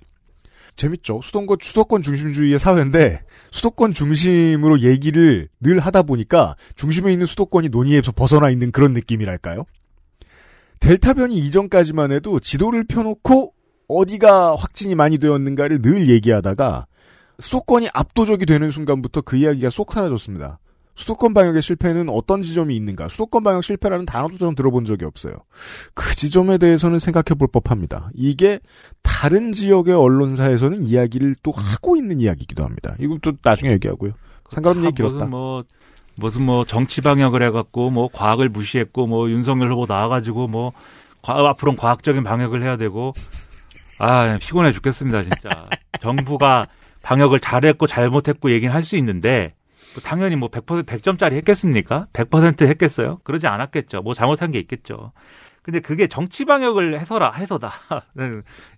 [SPEAKER 2] 재밌죠. 수도권 수도권 중심주의의 사회인데 수도권 중심으로 얘기를 늘 하다 보니까 중심에 있는 수도권이 논의에서 벗어나 있는 그런 느낌이랄까요? 델타 변이 이전까지만 해도 지도를 펴놓고 어디가 확진이 많이 되었는가를 늘 얘기하다가 수도권이 압도적이 되는 순간부터 그 이야기가 쏙 사라졌습니다. 수도권 방역의 실패는 어떤 지점이 있는가? 수도권 방역 실패라는 단어도 저는 들어본 적이 없어요. 그 지점에 대해서는 생각해 볼 법합니다. 이게 다른 지역의 언론사에서는 이야기를 또 하고 있는 이야기이기도 합니다. 이것도 나중에 얘기하고요. 상관없는 얘기
[SPEAKER 13] 다
[SPEAKER 2] 길었다.
[SPEAKER 13] 무슨 뭐 무슨 뭐 정치 방역을 해갖고 뭐 과학을 무시했고 뭐 윤석열 후보 나와가지고 뭐 과- 앞으로는 과학적인 방역을 해야 되고 아 피곤해 죽겠습니다 진짜 <laughs> 정부가 방역을 잘했고 잘못했고 얘기는 할 수 있는데 뭐 당연히 뭐 100% 100점짜리 했겠습니까? 100% 했겠어요? 그러지 않았겠죠. 뭐 잘못한 게 있겠죠. 근데 그게 정치 방역을 해서라 해서다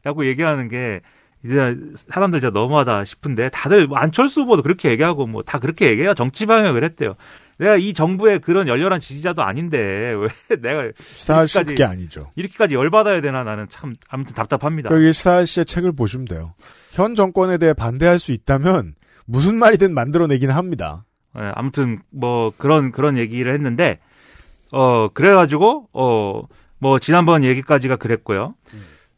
[SPEAKER 13] 라고 얘기하는 게 이제 사람들 진짜 너무하다 싶은데 다들 뭐 안철수 후보도 그렇게 얘기하고 뭐 다 그렇게 얘기해요. 정치 방역을 했대요. 내가 이 정부의 그런 열렬한 지지자도 아닌데 <laughs> 왜 내가
[SPEAKER 2] 시사할 그게 아니죠.
[SPEAKER 13] 이렇게까지 열받아야 되나 나는 참 아무튼 답답합니다.
[SPEAKER 2] 그러니까 시사 씨의 책을 보시면 돼요. 현 정권에 대해 반대할 수 있다면 무슨 말이든 만들어내긴 합니다.
[SPEAKER 13] 예, 아무튼 뭐 그런 그런 얘기를 했는데 어 그래가지고 어 뭐 지난번 얘기까지가 그랬고요.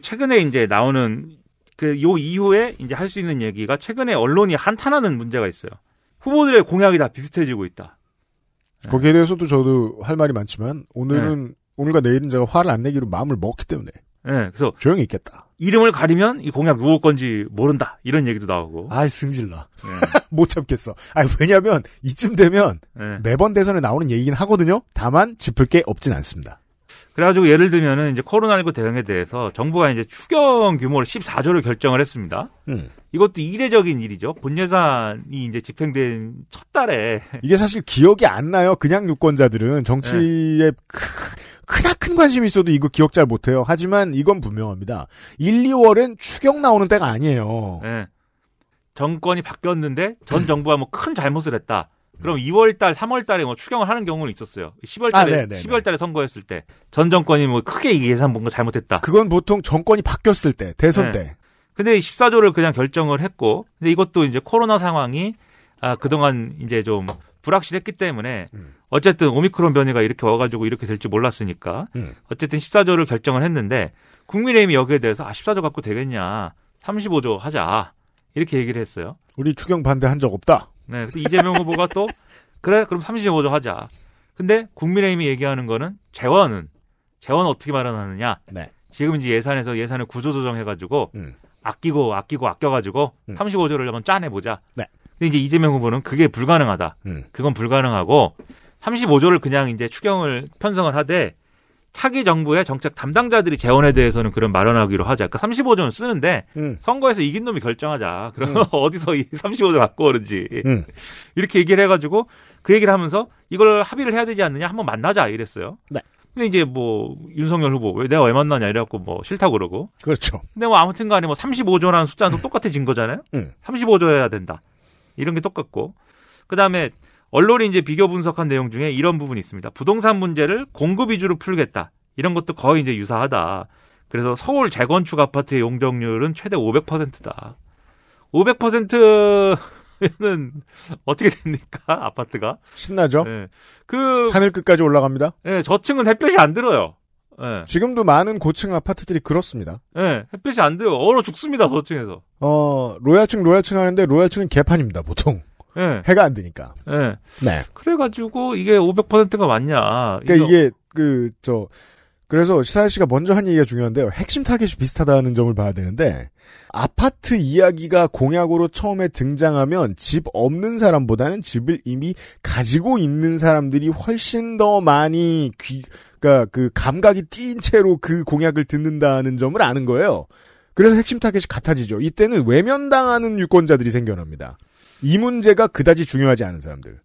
[SPEAKER 13] 최근에 이제 나오는 그 요 이후에 이제 할 수 있는 얘기가 최근에 언론이 한탄하는 문제가 있어요. 후보들의 공약이 다 비슷해지고 있다.
[SPEAKER 2] 거기에 대해서도 저도 할 말이 많지만 오늘은 오늘과 내일은 제가 화를 안 내기로 마음을 먹기 때문에
[SPEAKER 13] 예, 그래서
[SPEAKER 2] 조용히 있겠다.
[SPEAKER 13] 이름을 가리면 이 공약 누구 건지 모른다 이런 얘기도 나오고.
[SPEAKER 2] 아이 승질나. <laughs> 못 참겠어. 아니 왜냐면 이쯤 되면
[SPEAKER 13] 예.
[SPEAKER 2] 매번 대선에 나오는 얘기긴 하거든요. 다만 짚을 게 없진 않습니다.
[SPEAKER 13] 그래가지고 예를 들면은 이제 코로나19 대응에 대해서 정부가 이제 추경 규모를 14조를 결정을 했습니다.
[SPEAKER 2] 음.
[SPEAKER 13] 이것도 이례적인 일이죠. 본 예산이 이제 집행된 첫 달에
[SPEAKER 2] 이게 사실 기억이 안 나요. 그냥 유권자들은 정치에 크, 크나큰 관심이 있어도 이거 기억 잘 못해요. 하지만 이건 분명합니다. 1, 2월엔 추경 나오는 때가 아니에요.
[SPEAKER 13] 예. 정권이 바뀌었는데 전 정부가 뭐 큰 잘못을 했다. 그럼 2월 달, 3월 달에 뭐 추경을 하는 경우는 있었어요. 10월
[SPEAKER 2] 아,
[SPEAKER 13] 달에
[SPEAKER 2] 네네네.
[SPEAKER 13] 10월 달에 선거했을 때 전 정권이 뭐 크게 예산 뭔가 잘못했다.
[SPEAKER 2] 그건 보통 정권이 바뀌었을 때, 대선
[SPEAKER 13] 네.
[SPEAKER 2] 때.
[SPEAKER 13] 근데 14조를 그냥 결정을 했고, 근데 이것도 이제 코로나 상황이 아, 그동안 이제 좀 불확실했기 때문에 어쨌든 오미크론 변이가 이렇게 와가지고 이렇게 될지 몰랐으니까
[SPEAKER 2] 음.
[SPEAKER 13] 어쨌든 14조를 결정을 했는데 국민의힘이 여기에 대해서 아 14조 갖고 되겠냐 35조 하자 이렇게 얘기를 했어요.
[SPEAKER 2] 우리 추경 반대한 적 없다.
[SPEAKER 13] 네, 근데 이재명 후보가 또 그래 그럼 35조 하자. 근데 국민의힘이 얘기하는 거는 재원은 재원 어떻게 마련하느냐?
[SPEAKER 2] 네.
[SPEAKER 13] 지금 이제 예산에서 예산을 구조 조정해가지고
[SPEAKER 2] 음.
[SPEAKER 13] 아끼고 아끼고 아껴가지고
[SPEAKER 2] 음.
[SPEAKER 13] 35조를 한번 짜내보자.
[SPEAKER 2] 네.
[SPEAKER 13] 근데 이제 이재명 후보는 그게 불가능하다.
[SPEAKER 2] 음.
[SPEAKER 13] 그건 불가능하고 35조를 그냥 이제 추경을 편성을 하되 차기 정부의 정책 담당자들이 재원에 대해서는 그런 마련하기로 하자. 그러니까 35조는 쓰는데
[SPEAKER 2] 음.
[SPEAKER 13] 선거에서 이긴 놈이 결정하자. 그럼 <laughs> 어디서 이 35조 갖고 오는지
[SPEAKER 2] 음.
[SPEAKER 13] 이렇게 얘기를 해가지고 그 얘기를 하면서 이걸 합의를 해야 되지 않느냐 한번 만나자 이랬어요.
[SPEAKER 2] 네.
[SPEAKER 13] 근데 이제 뭐 윤석열 후보 왜 내가 왜 만나냐 이래갖고 뭐 싫다고 그러고.
[SPEAKER 2] 그렇죠.
[SPEAKER 13] 근데 뭐 아무튼간에 뭐 35조라는 숫자는 또 똑같아진 거잖아요.
[SPEAKER 2] 음.
[SPEAKER 13] 35조 해야 된다. 이런 게 똑같고. 그 다음에 언론이 이제 비교 분석한 내용 중에 이런 부분이 있습니다. 부동산 문제를 공급 위주로 풀겠다. 이런 것도 거의 이제 유사하다. 그래서 서울 재건축 아파트의 용적률은 최대 500%다. 500%는 <laughs> 어떻게 됩니까? 아파트가?
[SPEAKER 2] 신나죠?
[SPEAKER 13] 네. 그
[SPEAKER 2] 하늘 끝까지 올라갑니다.
[SPEAKER 13] 네, 저층은 햇볕이 안 들어요. 네.
[SPEAKER 2] 지금도 많은 고층 아파트들이 그렇습니다.
[SPEAKER 13] 네, 햇볕이 안 들어요. 얼어 죽습니다, 저층에서.
[SPEAKER 2] 어, 로얄층, 로얄층 하는데 로얄층은 개판입니다, 보통.
[SPEAKER 13] 네.
[SPEAKER 2] 해가 안 드니까.
[SPEAKER 13] 네.
[SPEAKER 2] 네.
[SPEAKER 13] 그래가지고 이게 500%가 맞냐.
[SPEAKER 2] 그러니까 이게, 그, 저, 그래서 시사일 씨가 먼저 한 얘기가 중요한데요. 핵심 타겟이 비슷하다는 점을 봐야 되는데, 아파트 이야기가 공약으로 처음에 등장하면 집 없는 사람보다는 집을 이미 가지고 있는 사람들이 훨씬 더 많이 귀, 그니까 그 감각이 띈 채로 그 공약을 듣는다는 점을 아는 거예요. 그래서 핵심 타겟이 같아지죠. 이때는 외면당하는 유권자들이 생겨납니다. 이 문제가 그다지 중요하지 않은 사람들.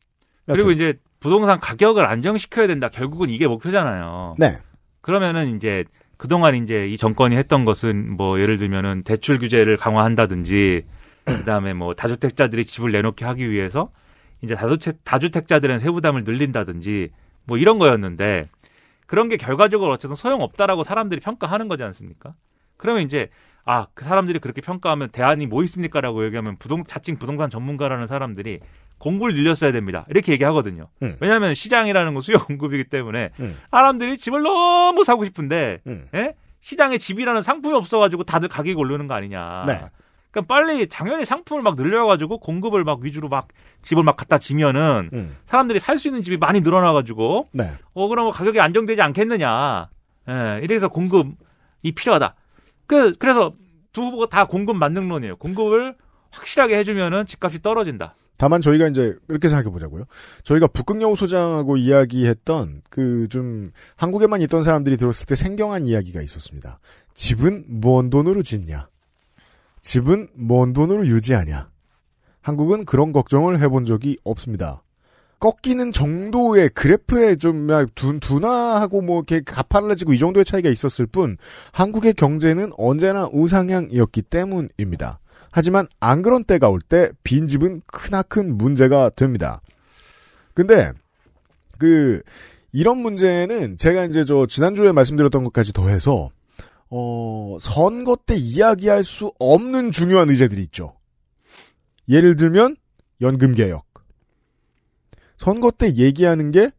[SPEAKER 13] 그리고 이제 부동산 가격을 안정시켜야 된다. 결국은 이게 목표잖아요.
[SPEAKER 2] 네.
[SPEAKER 13] 그러면은 이제 그동안 이제 이 정권이 했던 것은 뭐 예를 들면은 대출 규제를 강화한다든지 그다음에 뭐 다주택자들이 집을 내놓게 하기 위해서 이제 다주택 다주택자들은 세부담을 늘린다든지 뭐 이런 거였는데 그런 게 결과적으로 어쨌든 소용없다라고 사람들이 평가하는 거지 않습니까? 그러면 이제 아, 그 사람들이 그렇게 평가하면 대안이 뭐 있습니까라고 얘기하면 부동 자칭 부동산 전문가라는 사람들이 공부를 늘렸어야 됩니다. 이렇게 얘기하거든요.
[SPEAKER 2] 음.
[SPEAKER 13] 왜냐하면 시장이라는 건 수요 공급이기 때문에
[SPEAKER 2] 음.
[SPEAKER 13] 사람들이 집을 너무 사고 싶은데
[SPEAKER 2] 음.
[SPEAKER 13] 예? 시장에 집이라는 상품이 없어가지고 다들 가격이 오르는 거 아니냐.
[SPEAKER 2] 네.
[SPEAKER 13] 그러니까 빨리 당연히 상품을 막 늘려가지고 공급을 막 위주로 막 집을 막 갖다 지면은
[SPEAKER 2] 음.
[SPEAKER 13] 사람들이 살 수 있는 집이 많이 늘어나가지고
[SPEAKER 2] 네.
[SPEAKER 13] 어 그러면 가격이 안정되지 않겠느냐. 예, 이래서 공급이 필요하다. 그 그래서 두 후보가 다 공급 만능론이에요. 공급을 확실하게 해주면은 집값이 떨어진다.
[SPEAKER 2] 다만 저희가 이제 이렇게 생각해 보자고요. 저희가 북극여우 소장하고 이야기했던 그 좀 한국에만 있던 사람들이 들었을 때 생경한 이야기가 있었습니다. 집은 뭔 돈으로 짓냐? 집은 뭔 돈으로 유지하냐? 한국은 그런 걱정을 해본 적이 없습니다. 꺾이는 정도의 그래프에 좀 둔, 둔화하고 뭐 이렇게 가팔라지고 이 정도의 차이가 있었을 뿐 한국의 경제는 언제나 우상향이었기 때문입니다. 하지만 안 그런 때가 올 때 빈집은 크나큰 문제가 됩니다. 근데 그 이런 문제는 제가 이제 저 지난주에 말씀드렸던 것까지 더해서 어 선거 때 이야기할 수 없는 중요한 의제들이 있죠. 예를 들면 연금 개혁. 선거 때 얘기하는 게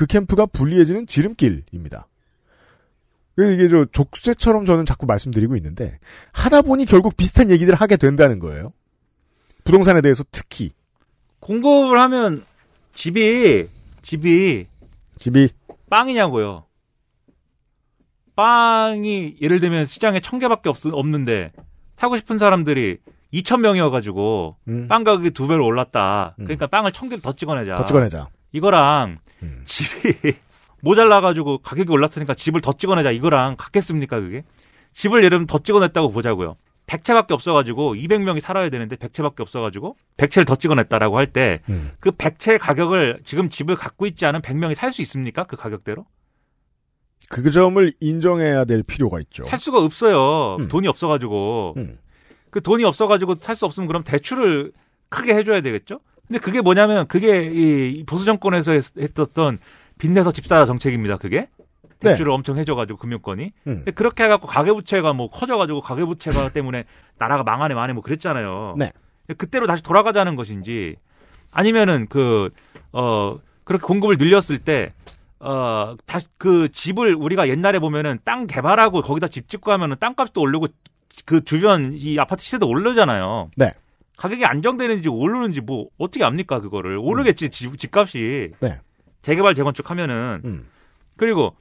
[SPEAKER 2] 그 캠프가 불리해지는 지름길입니다. 그래서 이게 저 족쇄처럼 저는 자꾸 말씀드리고 있는데 하다 보니 결국 비슷한 얘기들을 하게 된다는 거예요. 부동산에 대해서 특히
[SPEAKER 13] 공급을 하면 집이 집이
[SPEAKER 2] 집이
[SPEAKER 13] 빵이냐고요. 빵이 예를 들면 시장에 천 개밖에 없, 없는데 사고 싶은 사람들이 2천 명이어가지고
[SPEAKER 2] 음.
[SPEAKER 13] 빵 가격이 두 배로 올랐다. 그러니까 빵을 천 개를 더 찍어내자.
[SPEAKER 2] 더 찍어내자.
[SPEAKER 13] 이거랑 집이 모자라가지고 가격이 올랐으니까 집을 더 찍어내자. 이거랑 같겠습니까 그게? 집을 예를 들면 더 찍어냈다고 보자고요. 100채밖에 없어가지고 200명이 살아야 되는데 100채밖에 없어가지고 100채를 더 찍어냈다라고 할 때그 100채 가격을 지금 집을 갖고 있지 않은 100명이 살 수 있습니까? 그 가격대로?
[SPEAKER 2] 그 점을 인정해야 될 필요가 있죠.
[SPEAKER 13] 살 수가 없어요. 돈이 없어가지고. 그 돈이 없어가지고 살 수 없으면 그럼 대출을 크게 해줘야 되겠죠? 근데 그게 뭐냐면 그게 이 보수 정권에서 했- 했었던 빚내서 집사라 정책입니다. 그게
[SPEAKER 2] 네.
[SPEAKER 13] 대출을 엄청 해줘가지고 금융권이.
[SPEAKER 2] 음.
[SPEAKER 13] 그렇게 해갖고 가계부채가 뭐 커져가지고 가계부채가 때문에 나라가 망하네 망하네 뭐 그랬잖아요.
[SPEAKER 2] 네.
[SPEAKER 13] 그때로 다시 돌아가자는 것인지 아니면은 그 어 그렇게 공급을 늘렸을 때 어, 다시 그 집을 우리가 옛날에 보면은 땅 개발하고 거기다 집 짓고 하면은 땅값도 오르고 그 주변 이 아파트 시세도 오르잖아요.
[SPEAKER 2] 네.
[SPEAKER 13] 가격이 안정되는지 오르는지 뭐 어떻게 압니까 그거를 오르겠지 집, 집값이
[SPEAKER 2] 네.
[SPEAKER 13] 재개발 재건축 하면은
[SPEAKER 2] 음.
[SPEAKER 13] 그리고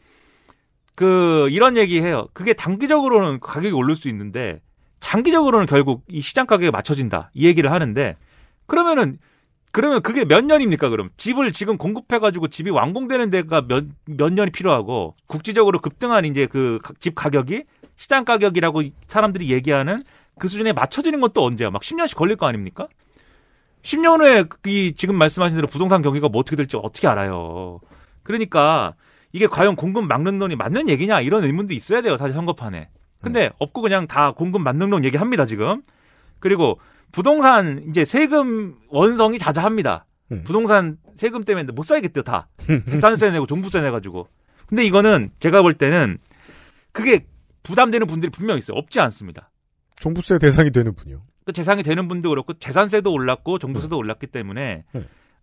[SPEAKER 13] 그 이런 얘기해요. 그게 단기적으로는 가격이 오를 수 있는데 장기적으로는 결국 이 시장 가격에 맞춰진다 이 얘기를 하는데 그러면은 그러면 그게 몇 년입니까 그럼 집을 지금 공급해가지고 집이 완공되는 데가 몇, 몇 년이 필요하고 국지적으로 급등한 이제 그 집 가격이 시장 가격이라고 사람들이 얘기하는 그 수준에 맞춰지는 것도 언제야 막 10년씩 걸릴 거 아닙니까? 10년 후에 이 지금 말씀하신 대로 부동산 경기가 뭐 어떻게 될지 어떻게 알아요. 그러니까 이게 과연 공급 막는 론이 맞는 얘기냐 이런 의문도 있어야 돼요 사실 선거판에. 근데 없고 그냥 다 공급 막는 론 얘기합니다 지금. 그리고 부동산 이제 세금 원성이 자자합니다. 부동산 세금 때문에 못 살겠대요 다. 재산세 내고 종부세 내가지고. 근데 이거는 제가 볼 때는 그게 부담되는 분들이 분명 있어요. 없지 않습니다.
[SPEAKER 2] 종부세 대상이 되는 분이요.
[SPEAKER 13] 그 재산이 되는 분도 그렇고 재산세도 올랐고 종부세도 올랐기 때문에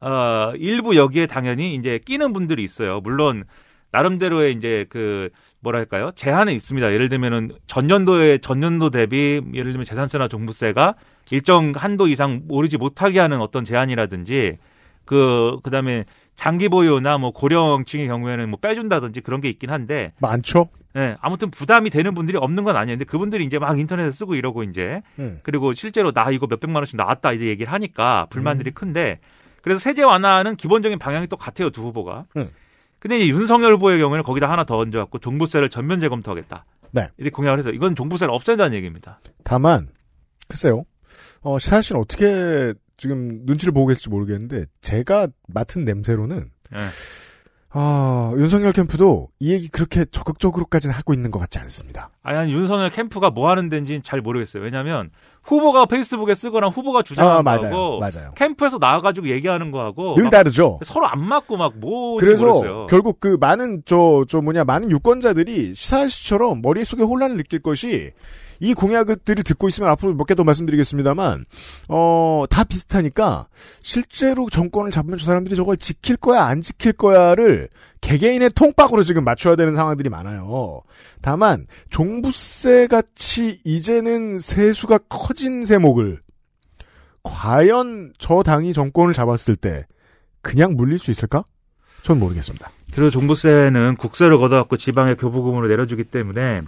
[SPEAKER 13] 어 일부 여기에 당연히 이제 끼는 분들이 있어요. 물론 나름대로의 이제 그 뭐랄까요 제한은 있습니다. 예를 들면은 전년도에 전년도 대비 예를 들면 재산세나 종부세가 일정 한도 이상 오르지 못하게 하는 어떤 제한이라든지 그 그다음에 장기 보유나 뭐 고령층의 경우에는 뭐 빼준다든지 그런 게 있긴 한데
[SPEAKER 2] 많죠.
[SPEAKER 13] 네, 아무튼 부담이 되는 분들이 없는 건 아니었는데 그분들이 이제 막 인터넷에 쓰고 이러고 이제
[SPEAKER 2] 음.
[SPEAKER 13] 그리고 실제로 나 이거 몇 백만 원씩 나왔다 이제 얘기를 하니까 불만들이 큰데 그래서 세제 완화는 기본적인 방향이 또 같아요 두 후보가.
[SPEAKER 2] 음.
[SPEAKER 13] 근데 이제 윤석열 후보의 경우에는 거기다 하나 더 얹어갖고 종부세를 전면 재검토하겠다.
[SPEAKER 2] 네.
[SPEAKER 13] 이렇게 공약을 해서 이건 종부세를 없앤다는 얘기입니다.
[SPEAKER 2] 다만 글쎄요. 어, 씨는 어떻게 지금 눈치를 보고 계실지 모르겠는데 제가 맡은 냄새로는
[SPEAKER 13] 네.
[SPEAKER 2] 아, 윤석열 캠프도 이 얘기 그렇게 적극적으로까지는 하고 있는 것 같지 않습니다.
[SPEAKER 13] 아니, 아니 윤석열 캠프가 뭐 하는 데인지는 잘 모르겠어요. 왜냐하면 후보가 페이스북에 쓰거나 후보가 주장하는
[SPEAKER 2] 아, 맞아요.
[SPEAKER 13] 거하고
[SPEAKER 2] 맞아요.
[SPEAKER 13] 캠프에서 나와가지고 얘기하는 거하고 늘막
[SPEAKER 2] 다르죠.
[SPEAKER 13] 서로 안 맞고 막 뭐
[SPEAKER 2] 그래서
[SPEAKER 13] 모르겠어요.
[SPEAKER 2] 결국 그 많은 저, 저 뭐냐, 많은 유권자들이 시사 씨처럼 머릿속에 혼란을 느낄 것이 이 공약들을 듣고 있으면 앞으로 몇 개 더 말씀드리겠습니다만, 어, 다 비슷하니까 실제로 정권을 잡으면 저 사람들이 저걸 지킬 거야, 안 지킬 거야를 개개인의 통박으로 지금 맞춰야 되는 상황들이 많아요. 다만, 종부세 같이 이제는 세수가 커진 세목을 과연 저 당이 정권을 잡았을 때 그냥 물릴 수 있을까? 전 모르겠습니다.
[SPEAKER 13] 그리고 종부세는 국세를 걷어갖고 지방의 교부금으로 내려주기 때문에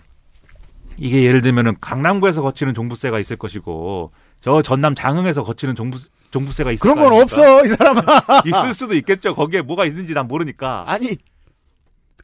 [SPEAKER 13] 이게 예를 들면은 강남구에서 거치는 종부세가 있을 것이고 저 전남 장흥에서 거치는 종부 종부세가 있을
[SPEAKER 2] 그런 거건
[SPEAKER 13] 아닙니까?
[SPEAKER 2] 없어, 이 사람아. <laughs>
[SPEAKER 13] 있을 수도 있겠죠. 거기에 뭐가 있는지 난 모르니까.
[SPEAKER 2] 아니,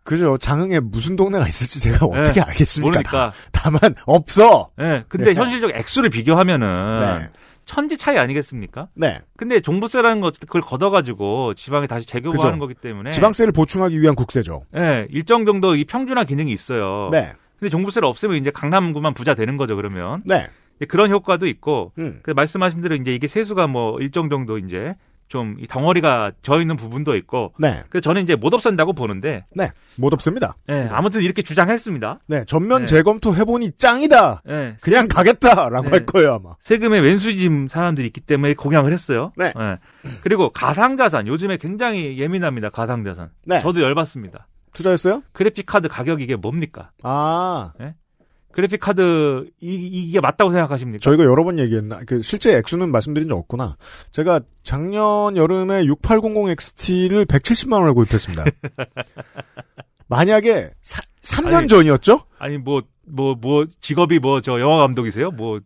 [SPEAKER 2] 그죠. 장흥에 무슨 동네가 있을지 제가
[SPEAKER 13] 네,
[SPEAKER 2] 어떻게 알겠습니까?
[SPEAKER 13] 모르니까.
[SPEAKER 2] 다, 만 없어.
[SPEAKER 13] 네, 근데
[SPEAKER 2] 네.
[SPEAKER 13] 현실적 액수를 비교하면은
[SPEAKER 2] 네.
[SPEAKER 13] 천지 차이 아니겠습니까?
[SPEAKER 2] 네.
[SPEAKER 13] 근데 종부세라는 거 그걸 걷어가지고 지방에 다시 재교부하는. 거기 때문에
[SPEAKER 2] 지방세를 보충하기 위한 국세죠.
[SPEAKER 13] 네, 일정 정도 이 평준화 기능이 있어요.
[SPEAKER 2] 네.
[SPEAKER 13] 근데 종부세를 없애면 이제 강남구만 부자 되는 거죠, 그러면.
[SPEAKER 2] 네.
[SPEAKER 13] 그런 효과도 있고,
[SPEAKER 2] 음.
[SPEAKER 13] 그 말씀하신 대로 이제 이게 세수가 뭐 일정 정도 이제 좀이 덩어리가 져 있는 부분도 있고,
[SPEAKER 2] 네.
[SPEAKER 13] 그래서 저는 이제 못 없앤다고 보는데,
[SPEAKER 2] 네. 못 없습니다.
[SPEAKER 13] 예, 아무튼 이렇게 주장했습니다.
[SPEAKER 2] 네. 전면
[SPEAKER 13] 네.
[SPEAKER 2] 재검토 해보니 짱이다.
[SPEAKER 13] 예,
[SPEAKER 2] 그냥 가겠다라고
[SPEAKER 13] 네.
[SPEAKER 2] 할 거예요, 아마.
[SPEAKER 13] 세금의 왼수짐 사람들이 있기 때문에 공약을 했어요.
[SPEAKER 2] 네.
[SPEAKER 13] 예. 그리고 가상자산 요즘에 굉장히 예민합니다. 가상자산.
[SPEAKER 2] 네.
[SPEAKER 13] 저도 열받습니다.
[SPEAKER 2] 투자했어요?
[SPEAKER 13] 그래픽 카드 가격 이게 뭡니까?
[SPEAKER 2] 아.
[SPEAKER 13] 그래픽 카드 이, 이게 맞다고 생각하십니까?
[SPEAKER 2] 저희가 여러 번 얘기했나? 그 실제 액수는 말씀드린 적 없구나. 제가 작년 여름에 6800XT를 170만 원에 구입했습니다. <laughs> 만약에 사, 3년
[SPEAKER 13] 아니,
[SPEAKER 2] 전이었죠?
[SPEAKER 13] 아니 뭐 뭐 뭐 직업이 뭐 저 영화 감독이세요? 뭐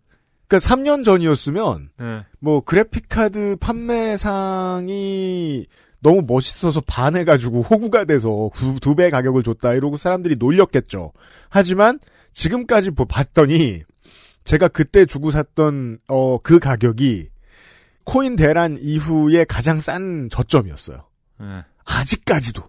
[SPEAKER 2] 그러니까 3년 전이었으면
[SPEAKER 13] 예.
[SPEAKER 2] 뭐 그래픽 카드 판매상이 너무 멋있어서 반해가지고 호구가 돼서 두 배 가격을 줬다 이러고 사람들이 놀렸겠죠. 하지만 지금까지 보- 봤더니 제가 그때 주고 샀던 어 그 가격이 코인 대란 이후에 가장 싼 저점이었어요.
[SPEAKER 13] 예.
[SPEAKER 2] 아직까지도.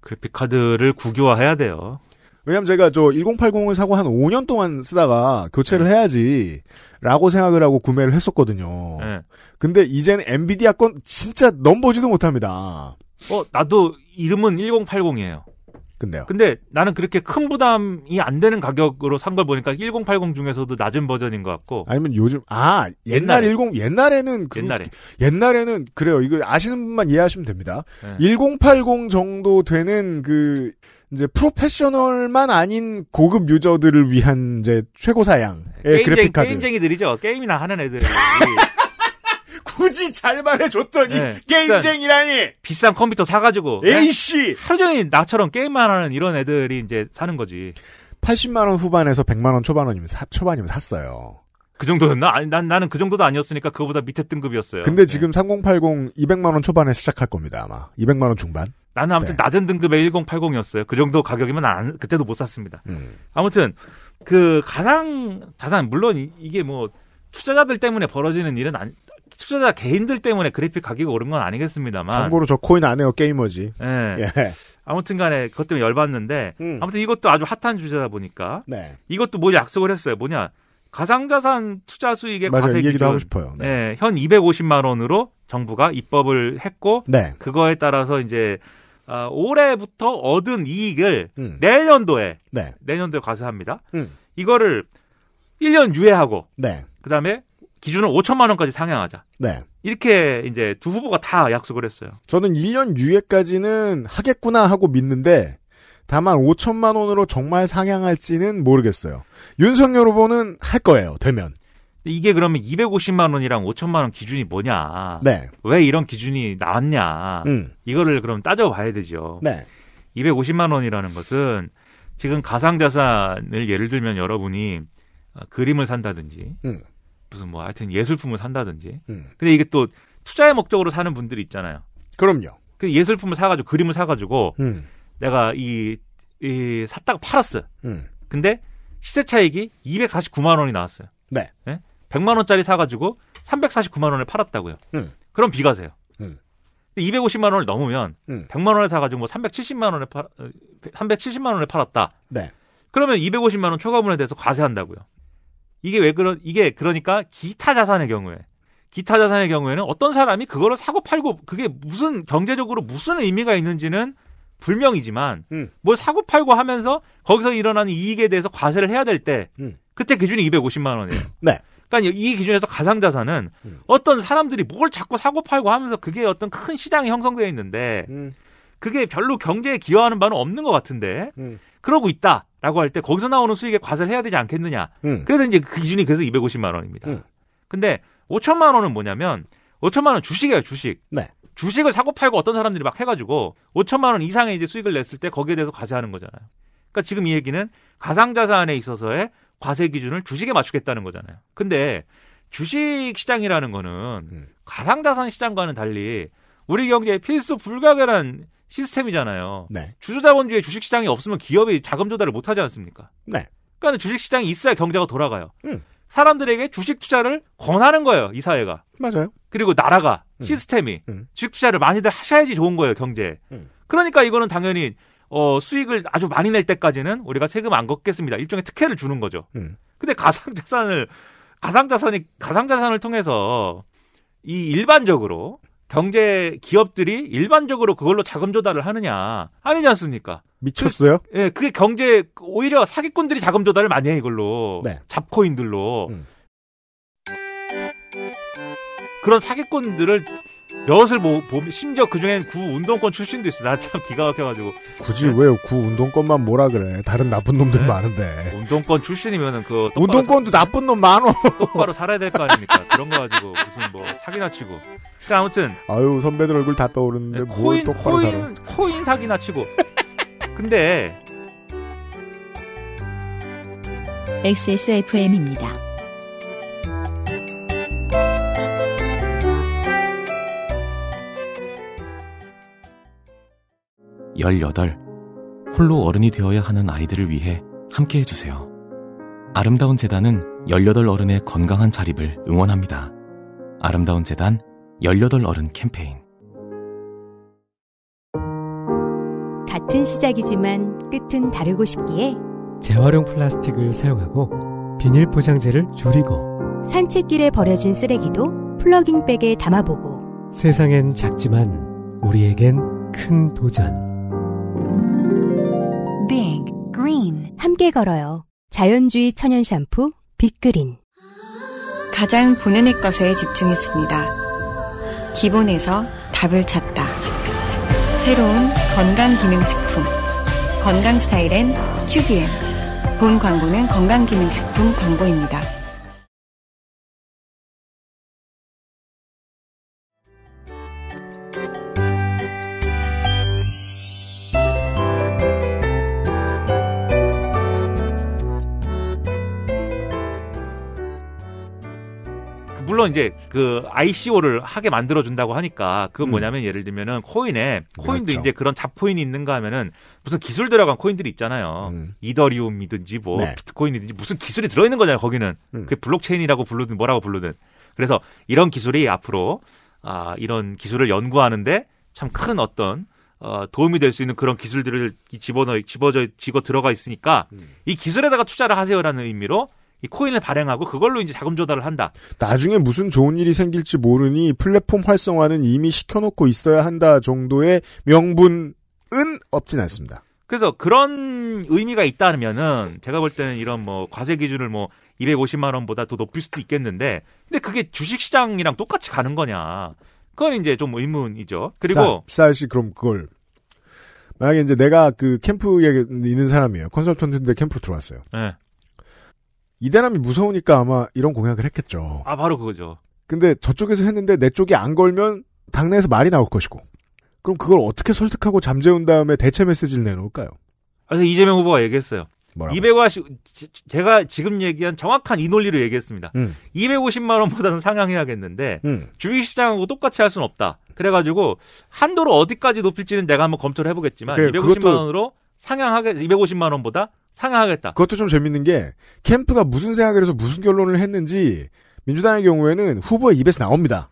[SPEAKER 13] 그래픽 카드를 국유화해야 돼요.
[SPEAKER 2] 왜냐면 제가 저 1080을 사고 한 5년 동안 쓰다가 교체를 해야지 라고 생각을 하고 구매를 했었거든요.
[SPEAKER 13] 예.
[SPEAKER 2] 근데 이제는 엔비디아 건 진짜 넘보지도 못합니다.
[SPEAKER 13] 어 나도 이름은 1080이에요.
[SPEAKER 2] 근데요.
[SPEAKER 13] 근데 나는 그렇게 큰 부담이 안 되는 가격으로 산 걸 보니까 1080 중에서도 낮은 버전인 것 같고
[SPEAKER 2] 아니면 요즘 아 옛날
[SPEAKER 13] 옛날에.
[SPEAKER 2] 10 옛날에는 그,
[SPEAKER 13] 옛날에
[SPEAKER 2] 옛날에는 그래요. 이거 아시는 분만 이해하시면 됩니다.
[SPEAKER 13] 네.
[SPEAKER 2] 1080 정도 되는 그 이제 프로페셔널만 아닌 고급 유저들을 위한 이제 최고 사양의
[SPEAKER 13] 게임쟁,
[SPEAKER 2] 그래픽 카드.
[SPEAKER 13] 게임쟁이들이죠. 게임이나 하는 애들이 <laughs>
[SPEAKER 2] 굳이 잘 말해줬더니
[SPEAKER 13] 네,
[SPEAKER 2] 게임쟁이라니.
[SPEAKER 13] 비싼 컴퓨터 사가지고
[SPEAKER 2] 에이씨.
[SPEAKER 13] 하루 종일 나처럼 게임만 하는 이런 애들이 이제 사는 거지.
[SPEAKER 2] 80만 원 후반에서 100만 원 초반이면 사, 초반이면 샀어요.
[SPEAKER 13] 그 정도였나? 아니, 난 나는 그 정도도 아니었으니까 그거보다 밑에 등급이었어요.
[SPEAKER 2] 근데 지금 3080 200만 원 초반에 시작할 겁니다 아마. 200만 원 중반.
[SPEAKER 13] 나는 아무튼
[SPEAKER 2] 네.
[SPEAKER 13] 낮은 등급의 1080이었어요. 그 정도 가격이면 안, 그때도 못 샀습니다.
[SPEAKER 2] 음.
[SPEAKER 13] 아무튼 그 가상 자산 물론 이- 이게 뭐 투자자들 때문에 벌어지는 일은 아니 투자자 개인들 때문에 그래픽 가격이 오른 건 아니겠습니다만.
[SPEAKER 2] 참고로 저 코인 안 해요 게이머지.
[SPEAKER 13] 예.
[SPEAKER 2] 예.
[SPEAKER 13] 아무튼간에 그것 때문에 열받는데
[SPEAKER 2] 음.
[SPEAKER 13] 아무튼 이것도 아주 핫한 주제다 보니까
[SPEAKER 2] 네.
[SPEAKER 13] 이것도 뭐 약속을 했어요. 뭐냐 가상자산 투자 수익의
[SPEAKER 2] 맞아요.
[SPEAKER 13] 과세 기준,
[SPEAKER 2] 하고 싶어요. 네.
[SPEAKER 13] 네, 현 250만 원으로 정부가 입법을 했고
[SPEAKER 2] 네.
[SPEAKER 13] 그거에 따라서 이제 아, 올해부터 얻은 이익을
[SPEAKER 2] 음.
[SPEAKER 13] 내년도에
[SPEAKER 2] 네.
[SPEAKER 13] 내년도에 과세합니다.
[SPEAKER 2] 음.
[SPEAKER 13] 이거를 1년 유예하고
[SPEAKER 2] 네.
[SPEAKER 13] 그다음에 기준을 5천만 원까지 상향하자.
[SPEAKER 2] 네.
[SPEAKER 13] 이렇게 이제 두 후보가 다 약속을 했어요.
[SPEAKER 2] 저는 1년 유예까지는 하겠구나 하고 믿는데 다만 5천만 원으로 정말 상향할지는 모르겠어요. 윤석열 후보는 할 거예요. 되면.
[SPEAKER 13] 이게 그러면 250만 원이랑 5천만 원 기준이 뭐냐?
[SPEAKER 2] 네.
[SPEAKER 13] 왜 이런 기준이 나왔냐?
[SPEAKER 2] 음.
[SPEAKER 13] 이거를 그럼 따져봐야 되죠.
[SPEAKER 2] 네.
[SPEAKER 13] 250만 원이라는 것은 지금 가상자산을 예를 들면 여러분이 어, 그림을 산다든지
[SPEAKER 2] 음.
[SPEAKER 13] 무슨 뭐 하여튼 예술품을 산다든지
[SPEAKER 2] 음.
[SPEAKER 13] 근데 이게 또 투자의 목적으로 사는 분들이 있잖아요.
[SPEAKER 2] 그럼요.
[SPEAKER 13] 그 예술품을 사가지고 그림을 사가지고
[SPEAKER 2] 음.
[SPEAKER 13] 내가 이, 이 샀다가 팔았어.
[SPEAKER 2] 음.
[SPEAKER 13] 근데 시세 차익이 249만 원이 나왔어요.
[SPEAKER 2] 네.
[SPEAKER 13] 100만 원짜리 사가지고 349만 원에 팔았다고요.
[SPEAKER 2] 음.
[SPEAKER 13] 그럼 비과세요.
[SPEAKER 2] 음.
[SPEAKER 13] 250만 원을 넘으면
[SPEAKER 2] 음.
[SPEAKER 13] 100만 원에 사가지고 뭐 370만 원에 팔, 어, 370만 원에 팔았다.
[SPEAKER 2] 네.
[SPEAKER 13] 그러면 250만 원 초과분에 대해서 과세한다고요. 이게 왜 그런 이게 그러니까 기타 자산의 경우에 기타 자산의 경우에는 어떤 사람이 그거를 사고 팔고 그게 무슨 경제적으로 무슨 의미가 있는지는 불명이지만
[SPEAKER 2] 음.
[SPEAKER 13] 뭘 사고 팔고 하면서 거기서 일어나는 이익에 대해서 과세를 해야 될때
[SPEAKER 2] 음.
[SPEAKER 13] 그때 기준이 250만 원이에요.
[SPEAKER 2] 네.
[SPEAKER 13] 그러니까 이 기준에서 가상자산은
[SPEAKER 2] 음.
[SPEAKER 13] 어떤 사람들이 뭘 자꾸 사고 팔고 하면서 그게 어떤 큰 시장이 형성되어 있는데
[SPEAKER 2] 음.
[SPEAKER 13] 그게 별로 경제에 기여하는 바는 없는 것 같은데
[SPEAKER 2] 음.
[SPEAKER 13] 그러고 있다라고 할 때 거기서 나오는 수익에 과세를 해야 되지 않겠느냐.
[SPEAKER 2] 음.
[SPEAKER 13] 그래서 이제 그 기준이 그래서 250만 원입니다.
[SPEAKER 2] 음.
[SPEAKER 13] 근데 5천만 원은 뭐냐면 5천만 원 주식이에요, 주식.
[SPEAKER 2] 네.
[SPEAKER 13] 주식을 사고 팔고 어떤 사람들이 막 해가지고 5천만 원 이상의 이제 수익을 냈을 때 거기에 대해서 과세하는 거잖아요. 그러니까 지금 이 얘기는 가상자산에 있어서의 과세 기준을 주식에 맞추겠다는 거잖아요. 근데 주식 시장이라는 거는
[SPEAKER 2] 음.
[SPEAKER 13] 가상자산 시장과는 달리 우리 경제의 필수 불가결한 시스템이잖아요.
[SPEAKER 2] 네.
[SPEAKER 13] 주주자본주의 주식 시장이 없으면 기업이 자금 조달을 못 하지 않습니까?
[SPEAKER 2] 네.
[SPEAKER 13] 그러니까 주식 시장이 있어야 경제가 돌아가요.
[SPEAKER 2] 음.
[SPEAKER 13] 사람들에게 주식 투자를 권하는 거예요, 이 사회가.
[SPEAKER 2] 맞아요.
[SPEAKER 13] 그리고 나라가
[SPEAKER 2] 음.
[SPEAKER 13] 시스템이
[SPEAKER 2] 음.
[SPEAKER 13] 주식 투자를 많이들 하셔야지 좋은 거예요, 경제에.
[SPEAKER 2] 음.
[SPEAKER 13] 그러니까 이거는 당연히 어, 수익을 아주 많이 낼 때까지는 우리가 세금 안 걷겠습니다. 일종의 특혜를 주는 거죠.
[SPEAKER 2] 음.
[SPEAKER 13] 근데 가상자산을 가상자산이 가상자산을 통해서 이 일반적으로 경제 기업들이 일반적으로 그걸로 자금 조달을 하느냐 아니지 않습니까?
[SPEAKER 2] 미쳤어요?
[SPEAKER 13] 예, 그게 경제 오히려 사기꾼들이 자금 조달을 많이 해 이걸로
[SPEAKER 2] 네.
[SPEAKER 13] 잡코인들로
[SPEAKER 2] 음.
[SPEAKER 13] 그런 사기꾼들을 몇을 보, 보 심지어 그 중엔 구 운동권 출신도 있어. 나 참 기가 막혀가지고
[SPEAKER 2] 굳이 왜구 운동권만 뭐라 그래? 다른 나쁜 놈들
[SPEAKER 13] 네?
[SPEAKER 2] 많은데.
[SPEAKER 13] 운동권 출신이면은 그
[SPEAKER 2] 운동권도 나쁜 놈 많어.
[SPEAKER 13] 똑바로 살아야 될 거 아닙니까? 그런 거 가지고 무슨 뭐 사기나 치고. 그러니까 아무튼
[SPEAKER 2] 아유 선배들 얼굴 다 떠오르는데 뭘
[SPEAKER 13] 네, 코인
[SPEAKER 2] 똑바로 살아.
[SPEAKER 13] 코인 코인 사기나 치고. 근데
[SPEAKER 1] XSFM입니다.
[SPEAKER 7] 열여덟 홀로 어른이 되어야 하는 아이들을 위해 함께 해주세요. 아름다운 재단은 18 어른의 건강한 자립을 응원합니다. 아름다운 재단 18 어른 캠페인
[SPEAKER 10] 같은 시작이지만 끝은 다르고 싶기에
[SPEAKER 11] 재활용 플라스틱을 사용하고 비닐 포장재를 줄이고
[SPEAKER 10] 산책길에 버려진 쓰레기도 플러깅백에 담아보고
[SPEAKER 11] 세상엔 작지만 우리에겐 큰 도전.
[SPEAKER 1] Green
[SPEAKER 10] 함께 걸어요. 자연주의 천연 샴푸 빅그린
[SPEAKER 8] 가장 본연의 것에 집중했습니다. 기본에서 답을 찾다. 새로운 건강기능식품. 건강 스타일엔 튜비엔. 본 광고는 건강기능식품 광고입니다.
[SPEAKER 13] 물론 이제 그 ICO를 하게 만들어 준다고 하니까 그건
[SPEAKER 2] 음.
[SPEAKER 13] 뭐냐면 예를 들면은 코인에 코인도
[SPEAKER 2] 그렇죠.
[SPEAKER 13] 이제 그런 잡코인이 있는가 하면은 무슨 기술 들어간 코인들이 있잖아요. 이더리움이든지 뭐
[SPEAKER 2] 음. 네.
[SPEAKER 13] 비트코인이든지 무슨 기술이 들어 있는 거잖아요. 거기는
[SPEAKER 2] 음.
[SPEAKER 13] 그 블록체인이라고 부르든 뭐라고 부르든 그래서 이런 기술이 앞으로 아 이런 기술을 연구하는데 참 큰 어떤 어, 도움이 될 수 있는 그런 기술들을 이 집어넣 집어져 집어 들어가 있으니까
[SPEAKER 2] 음.
[SPEAKER 13] 이 기술에다가 투자를 하세요라는 의미로 이 코인을 발행하고 그걸로 이제 자금 조달을 한다.
[SPEAKER 2] 나중에 무슨 좋은 일이 생길지 모르니 플랫폼 활성화는 이미 시켜놓고 있어야 한다 정도의 명분은 없진 않습니다.
[SPEAKER 13] 그래서 그런 의미가 있다면은 제가 볼 때는 이런 뭐 과세 기준을 뭐 250만 원보다 더 높일 수도 있겠는데 근데 그게 주식 시장이랑 똑같이 가는 거냐? 그건 이제 좀 의문이죠. 그리고
[SPEAKER 2] 자, 사실 그럼 그걸 만약에 이제 내가 그 캠프에 있는 사람이에요. 컨설턴트인데 캠프로 들어왔어요.
[SPEAKER 13] 예.
[SPEAKER 2] 이대남이 무서우니까 아마 이런 공약을 했겠죠.
[SPEAKER 13] 아 바로 그거죠.
[SPEAKER 2] 근데 저쪽에서 했는데 내 쪽이 안 걸면 당내에서 말이 나올 것이고. 그럼 그걸 어떻게 설득하고 잠재운 다음에 대체 메시지를 내놓을까요?
[SPEAKER 13] 그래서 이재명 후보가 얘기했어요.
[SPEAKER 2] 뭐라고?
[SPEAKER 13] 250 지- 제가 지금 얘기한 정확한 이 논리를 얘기했습니다.
[SPEAKER 2] 음.
[SPEAKER 13] 250만 원보다는 상향해야겠는데
[SPEAKER 2] 음.
[SPEAKER 13] 주식 시장하고 똑같이 할 수는 없다. 그래가지고 한도를 어디까지 높일지는 내가 한번 검토를 해보겠지만
[SPEAKER 2] 그래,
[SPEAKER 13] 250만
[SPEAKER 2] 그것도-
[SPEAKER 13] 원으로 상향하게 250만 원보다 상향하겠다.
[SPEAKER 2] 그것도 좀 재밌는 게 캠프가 무슨 생각을 해서 무슨 결론을 했는지 민주당의 경우에는 후보의 입에서 나옵니다.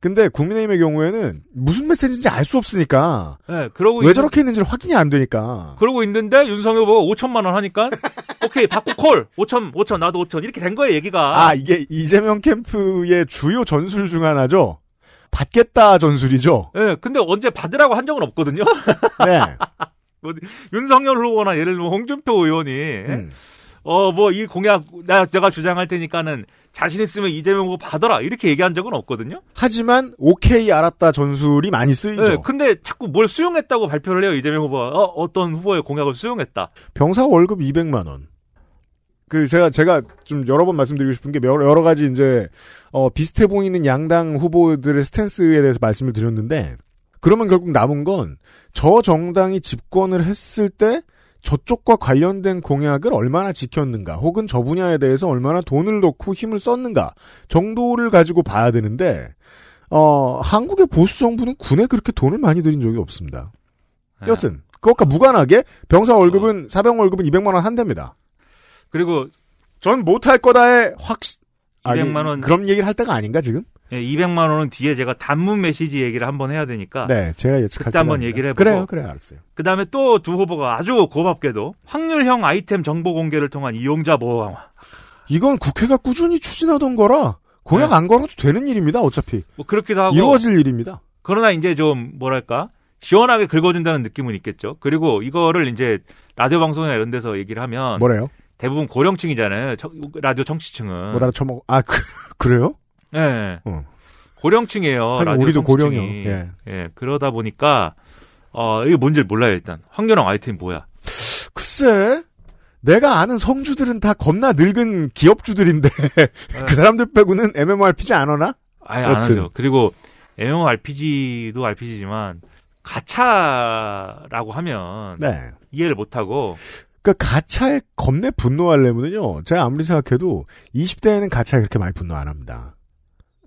[SPEAKER 2] 근데 국민의힘의 경우에는 무슨 메시지인지 알 수 없으니까
[SPEAKER 13] 네, 그러고
[SPEAKER 2] 왜
[SPEAKER 13] 있는-
[SPEAKER 2] 저렇게 했는지를 확인이 안 되니까
[SPEAKER 13] 그러고 있는데 윤석열 후보가 5천만 원 하니까 <laughs> 오케이 받고 콜 5천 5천 나도 5천 이렇게 된 거예요 얘기가.
[SPEAKER 2] 아 이게 이재명 캠프의 주요 전술 중 하나죠. 받겠다 전술이죠.
[SPEAKER 13] 예, 근데 언제 받으라고 한 적은 없거든요. <laughs>
[SPEAKER 2] 네.
[SPEAKER 13] 뭐, 윤석열 후보나 예를 들면 홍준표 의원이
[SPEAKER 2] 음.
[SPEAKER 13] 어뭐 이 공약 나 내가 주장할 테니까는 자신 있으면 이재명 후보 받아라 이렇게 얘기한 적은 없거든요.
[SPEAKER 2] 하지만 오케이 알았다 전술이 많이 쓰이죠.
[SPEAKER 13] 예, 근데 자꾸 뭘 수용했다고 발표를 해요 이재명 후보가 어, 어떤 후보의 공약을 수용했다.
[SPEAKER 2] 병사 월급 200만 원. 그 제가 제가 좀 여러 번 말씀드리고 싶은 게 여러, 여러 가지 이제 어 비슷해 보이는 양당 후보들의 스탠스에 대해서 말씀을 드렸는데 그러면 결국 남은 건 저 정당이 집권을 했을 때 저쪽과 관련된 공약을 얼마나 지켰는가 혹은 저 분야에 대해서 얼마나 돈을 넣고 힘을 썼는가 정도를 가지고 봐야 되는데 어 한국의 보수 정부는 군에 그렇게 돈을 많이 들인 적이 없습니다.
[SPEAKER 13] 네.
[SPEAKER 2] 여튼 그것과 무관하게 병사 월급은 사병 월급은 200만 원 한답니다.
[SPEAKER 13] 그리고
[SPEAKER 2] 전 못할 거다에 확
[SPEAKER 13] 200만 원
[SPEAKER 2] 그런 얘기를 할 때가 아닌가 지금?
[SPEAKER 13] 예, 200만 원은 뒤에 제가 단문 메시지 얘기를 한번 해야 되니까
[SPEAKER 2] 네, 제가 예측할
[SPEAKER 13] 그때 한번. 얘기를 해보고
[SPEAKER 2] 그래요, 그래요, 알았어요.
[SPEAKER 13] 그 다음에 또 두 후보가 아주 고맙게도 확률형 아이템 정보 공개를 통한 이용자 보호 강화.
[SPEAKER 2] 이건 국회가 꾸준히 추진하던 거라 공약
[SPEAKER 13] 네.
[SPEAKER 2] 안 걸어도 되는 일입니다. 어차피
[SPEAKER 13] 뭐 그렇기도 하고
[SPEAKER 2] 이루어질 일입니다.
[SPEAKER 13] 그러나 이제 좀 뭐랄까 시원하게 긁어준다는 느낌은 있겠죠. 그리고 이거를 이제 라디오 방송이나 이런 데서 얘기를 하면
[SPEAKER 2] 뭐래요?
[SPEAKER 13] 대부분 고령층이잖아요. 청- 라디오 청취층은.
[SPEAKER 2] 못 알아쳐먹. 아 그, <laughs> 그래요?
[SPEAKER 13] 예.
[SPEAKER 2] 어.
[SPEAKER 13] 고령층이에요. 라디오
[SPEAKER 2] 우리도. 고령이요. 예.
[SPEAKER 13] 예, 그러다 보니까 어 이게 뭔지 를 몰라요 일단. 확률형 아이템이 뭐야?
[SPEAKER 2] 글쎄. 내가 아는 성주들은 다 겁나 늙은 기업주들인데 그 사람들 빼고는 MMORPG 안 하나?
[SPEAKER 13] 아예 안. 하죠. 그리고 MMORPG도 RPG지만 가차라고 하면
[SPEAKER 2] 네.
[SPEAKER 13] 이해를 못 하고
[SPEAKER 2] 그 가차에 겁내 분노하려면요. 제가 아무리 생각해도 20대에는 가차에 그렇게 많이 분노 안 합니다.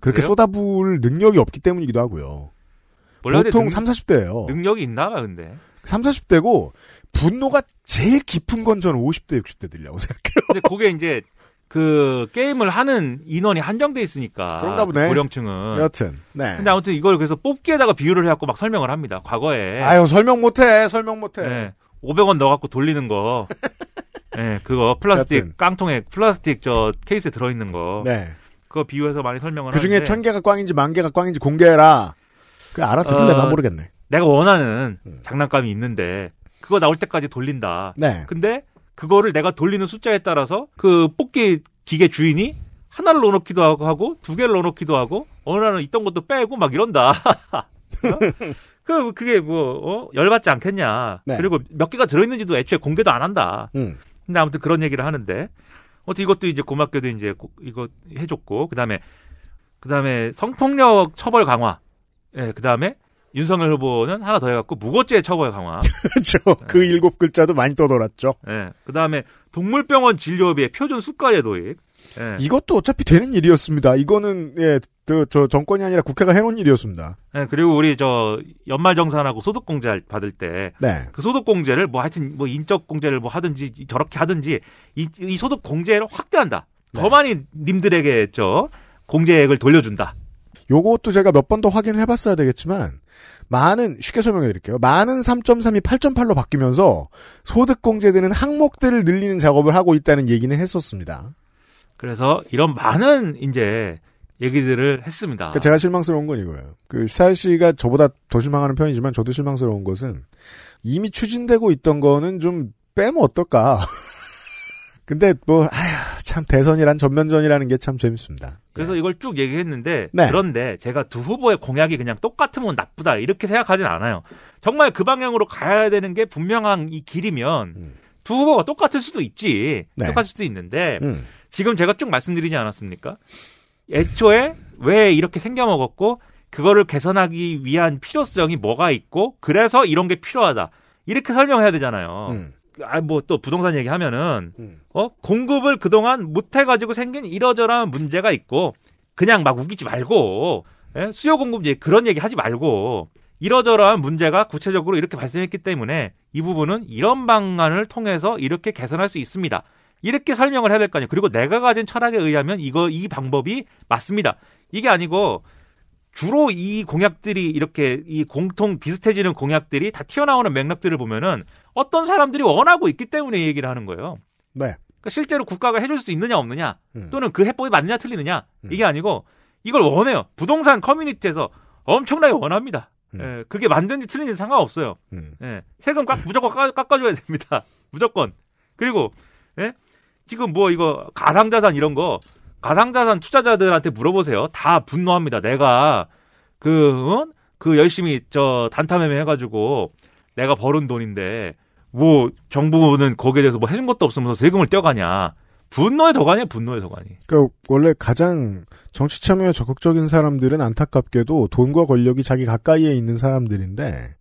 [SPEAKER 2] 그렇게
[SPEAKER 13] 그래요?
[SPEAKER 2] 쏟아부을 능력이 없기 때문이기도 하고요. 보통
[SPEAKER 13] 근데
[SPEAKER 2] 3, 40대예요.
[SPEAKER 13] 능력이 있나 봐 근데.
[SPEAKER 2] 3, 40대고 분노가 제일 깊은 건 저는 50대, 60대들이라고 <laughs> 생각해요.
[SPEAKER 13] 근데 그게 이제 그 게임을 하는 인원이 한정돼 있으니까
[SPEAKER 2] 그런가 보네.
[SPEAKER 13] 그 고령층은.
[SPEAKER 2] 여튼, 네.
[SPEAKER 13] 근데 아무튼 이걸 그래서 뽑기에다가 비유를 해갖고 막 설명을 합니다. 과거에.
[SPEAKER 2] 아유, 설명 못해, 설명 못해.
[SPEAKER 13] 예. 500원 넣어갖고 돌리는 거. 예, <laughs> 그거 플라스틱
[SPEAKER 2] 여튼.
[SPEAKER 13] 깡통에 플라스틱 저 케이스에 들어있는 거.
[SPEAKER 2] 네.
[SPEAKER 13] 그거 비유해서 많이 설명을
[SPEAKER 2] 그 중에
[SPEAKER 13] 하는데
[SPEAKER 2] 천 개가 꽝인지 만 개가 꽝인지 공개해라. 그 알아듣길래
[SPEAKER 13] 어,
[SPEAKER 2] 나 모르겠네.
[SPEAKER 13] 내가 원하는
[SPEAKER 2] 음.
[SPEAKER 13] 장난감이 있는데 그거 나올 때까지 돌린다.
[SPEAKER 2] 네.
[SPEAKER 13] 근데 그거를 내가 돌리는 숫자에 따라서 그 뽑기 기계 주인이 하나를 넣어놓기도 하고, 하고 두 개를 넣어놓기도 하고 어느 날은 있던 것도 빼고 막 이런다. <laughs> 어? 그 그게 뭐 어? 열받지 않겠냐.
[SPEAKER 2] 네.
[SPEAKER 13] 그리고 몇 개가 들어있는지도 애초에 공개도 안 한다.
[SPEAKER 2] 음.
[SPEAKER 13] 근데 아무튼 그런 얘기를 하는데 어떻게 이것도 이제 고맙게도 이제 고- 이거 해줬고 그다음에 그다음에 성폭력 처벌 강화. 예, 그다음에 윤석열 후보는 하나 더 해갖고 무고죄 처벌 강화. <laughs>
[SPEAKER 2] 그렇죠. 그 일곱 글자도 많이 떠돌았죠.
[SPEAKER 13] 예, 그다음에 동물병원 진료비의 표준 수가제 도입. 예.
[SPEAKER 2] 이것도 어차피 되는 일이었습니다. 이거는 예, 저, 저 정권이 아니라 국회가 해놓은 일이었습니다.
[SPEAKER 13] 예, 그리고 우리 저 연말정산하고 소득공제 받을 때
[SPEAKER 2] 네.
[SPEAKER 13] 그 소득공제를 뭐 하여튼 뭐 인적 공제를 뭐 하든지 저렇게 하든지 이, 이 소득공제를 확대한다. 더 많이 님들에게 저 공제액을 돌려준다.
[SPEAKER 2] 요것도 제가 몇 번 더 확인을 해봤어야 되겠지만 많은 쉽게 설명해 드릴게요. 많은 3.3이 8.8로 바뀌면서 소득 공제되는 항목들을 늘리는 작업을 하고 있다는 얘기는 했었습니다.
[SPEAKER 13] 그래서 이런 많은 이제 얘기들을 했습니다.
[SPEAKER 2] 그러니까 제가 실망스러운 건 이거예요. 그 시사일 씨가 저보다 더 실망하는 편이지만 저도 실망스러운 것은 이미 추진되고 있던 거는 좀 빼면 어떨까. <laughs> 근데 뭐 아휴 참 대선이란 전면전이라는 게 참 재밌습니다.
[SPEAKER 13] 그래서 이걸 쭉 얘기했는데
[SPEAKER 2] 네.
[SPEAKER 13] 그런데 제가 두 후보의 공약이 그냥 똑같으면 나쁘다 이렇게 생각하진 않아요. 정말 그 방향으로 가야 되는 게 분명한 이 길이면 두 후보가 똑같을 수도 있지.
[SPEAKER 2] 네.
[SPEAKER 13] 똑같을 수도 있는데
[SPEAKER 2] 음.
[SPEAKER 13] 지금 제가 쭉 말씀드리지 않았습니까? 애초에 왜 이렇게 생겨먹었고 그거를 개선하기 위한 필요성이 뭐가 있고 그래서 이런 게 필요하다. 이렇게 설명해야 되잖아요.
[SPEAKER 2] 음.
[SPEAKER 13] 아뭐 또 부동산 얘기하면은 어 공급을 그동안 못 해가지고 생긴 이러저러한 문제가 있고 그냥 막 우기지 말고 예? 수요 공급 얘기 그런 얘기 하지 말고 이러저러한 문제가 구체적으로 이렇게 발생했기 때문에 이 부분은 이런 방안을 통해서 이렇게 개선할 수 있습니다. 이렇게 설명을 해야 될 거 아니에요. 그리고 내가 가진 철학에 의하면 이거 이 방법이 맞습니다. 이게 아니고 주로 이 공약들이 이렇게 이 공통 비슷해지는 공약들이 다 튀어나오는 맥락들을 보면은 어떤 사람들이 원하고 있기 때문에 이 얘기를 하는 거예요.
[SPEAKER 2] 네.
[SPEAKER 13] 그러니까 실제로 국가가 해줄 수 있느냐 없느냐
[SPEAKER 2] 음.
[SPEAKER 13] 또는 그 해법이 맞느냐 틀리느냐 이게 아니고 이걸 원해요. 부동산 커뮤니티에서 엄청나게 원합니다. 예, 그게 맞는지 틀린지 상관없어요.
[SPEAKER 2] 음.
[SPEAKER 13] 예, 세금 깎, 무조건 깎, 깎아줘야 됩니다. <laughs> 무조건. 그리고 예? 지금 뭐 이거 가상자산 이런 거 가상자산 투자자들한테 물어보세요. 다 분노합니다. 내가 그, 어? 그 열심히 저 단타매매 해가지고 내가 벌은 돈인데 뭐 정부는 거기에 대해서 뭐 해준 것도 없으면서 세금을 떼어가냐. 분노의 도가니야, 분노의 도가니.
[SPEAKER 2] 그러니까 원래 가장 정치 참여에 적극적인 사람들은 안타깝게도 돈과 권력이 자기 가까이에 있는 사람들인데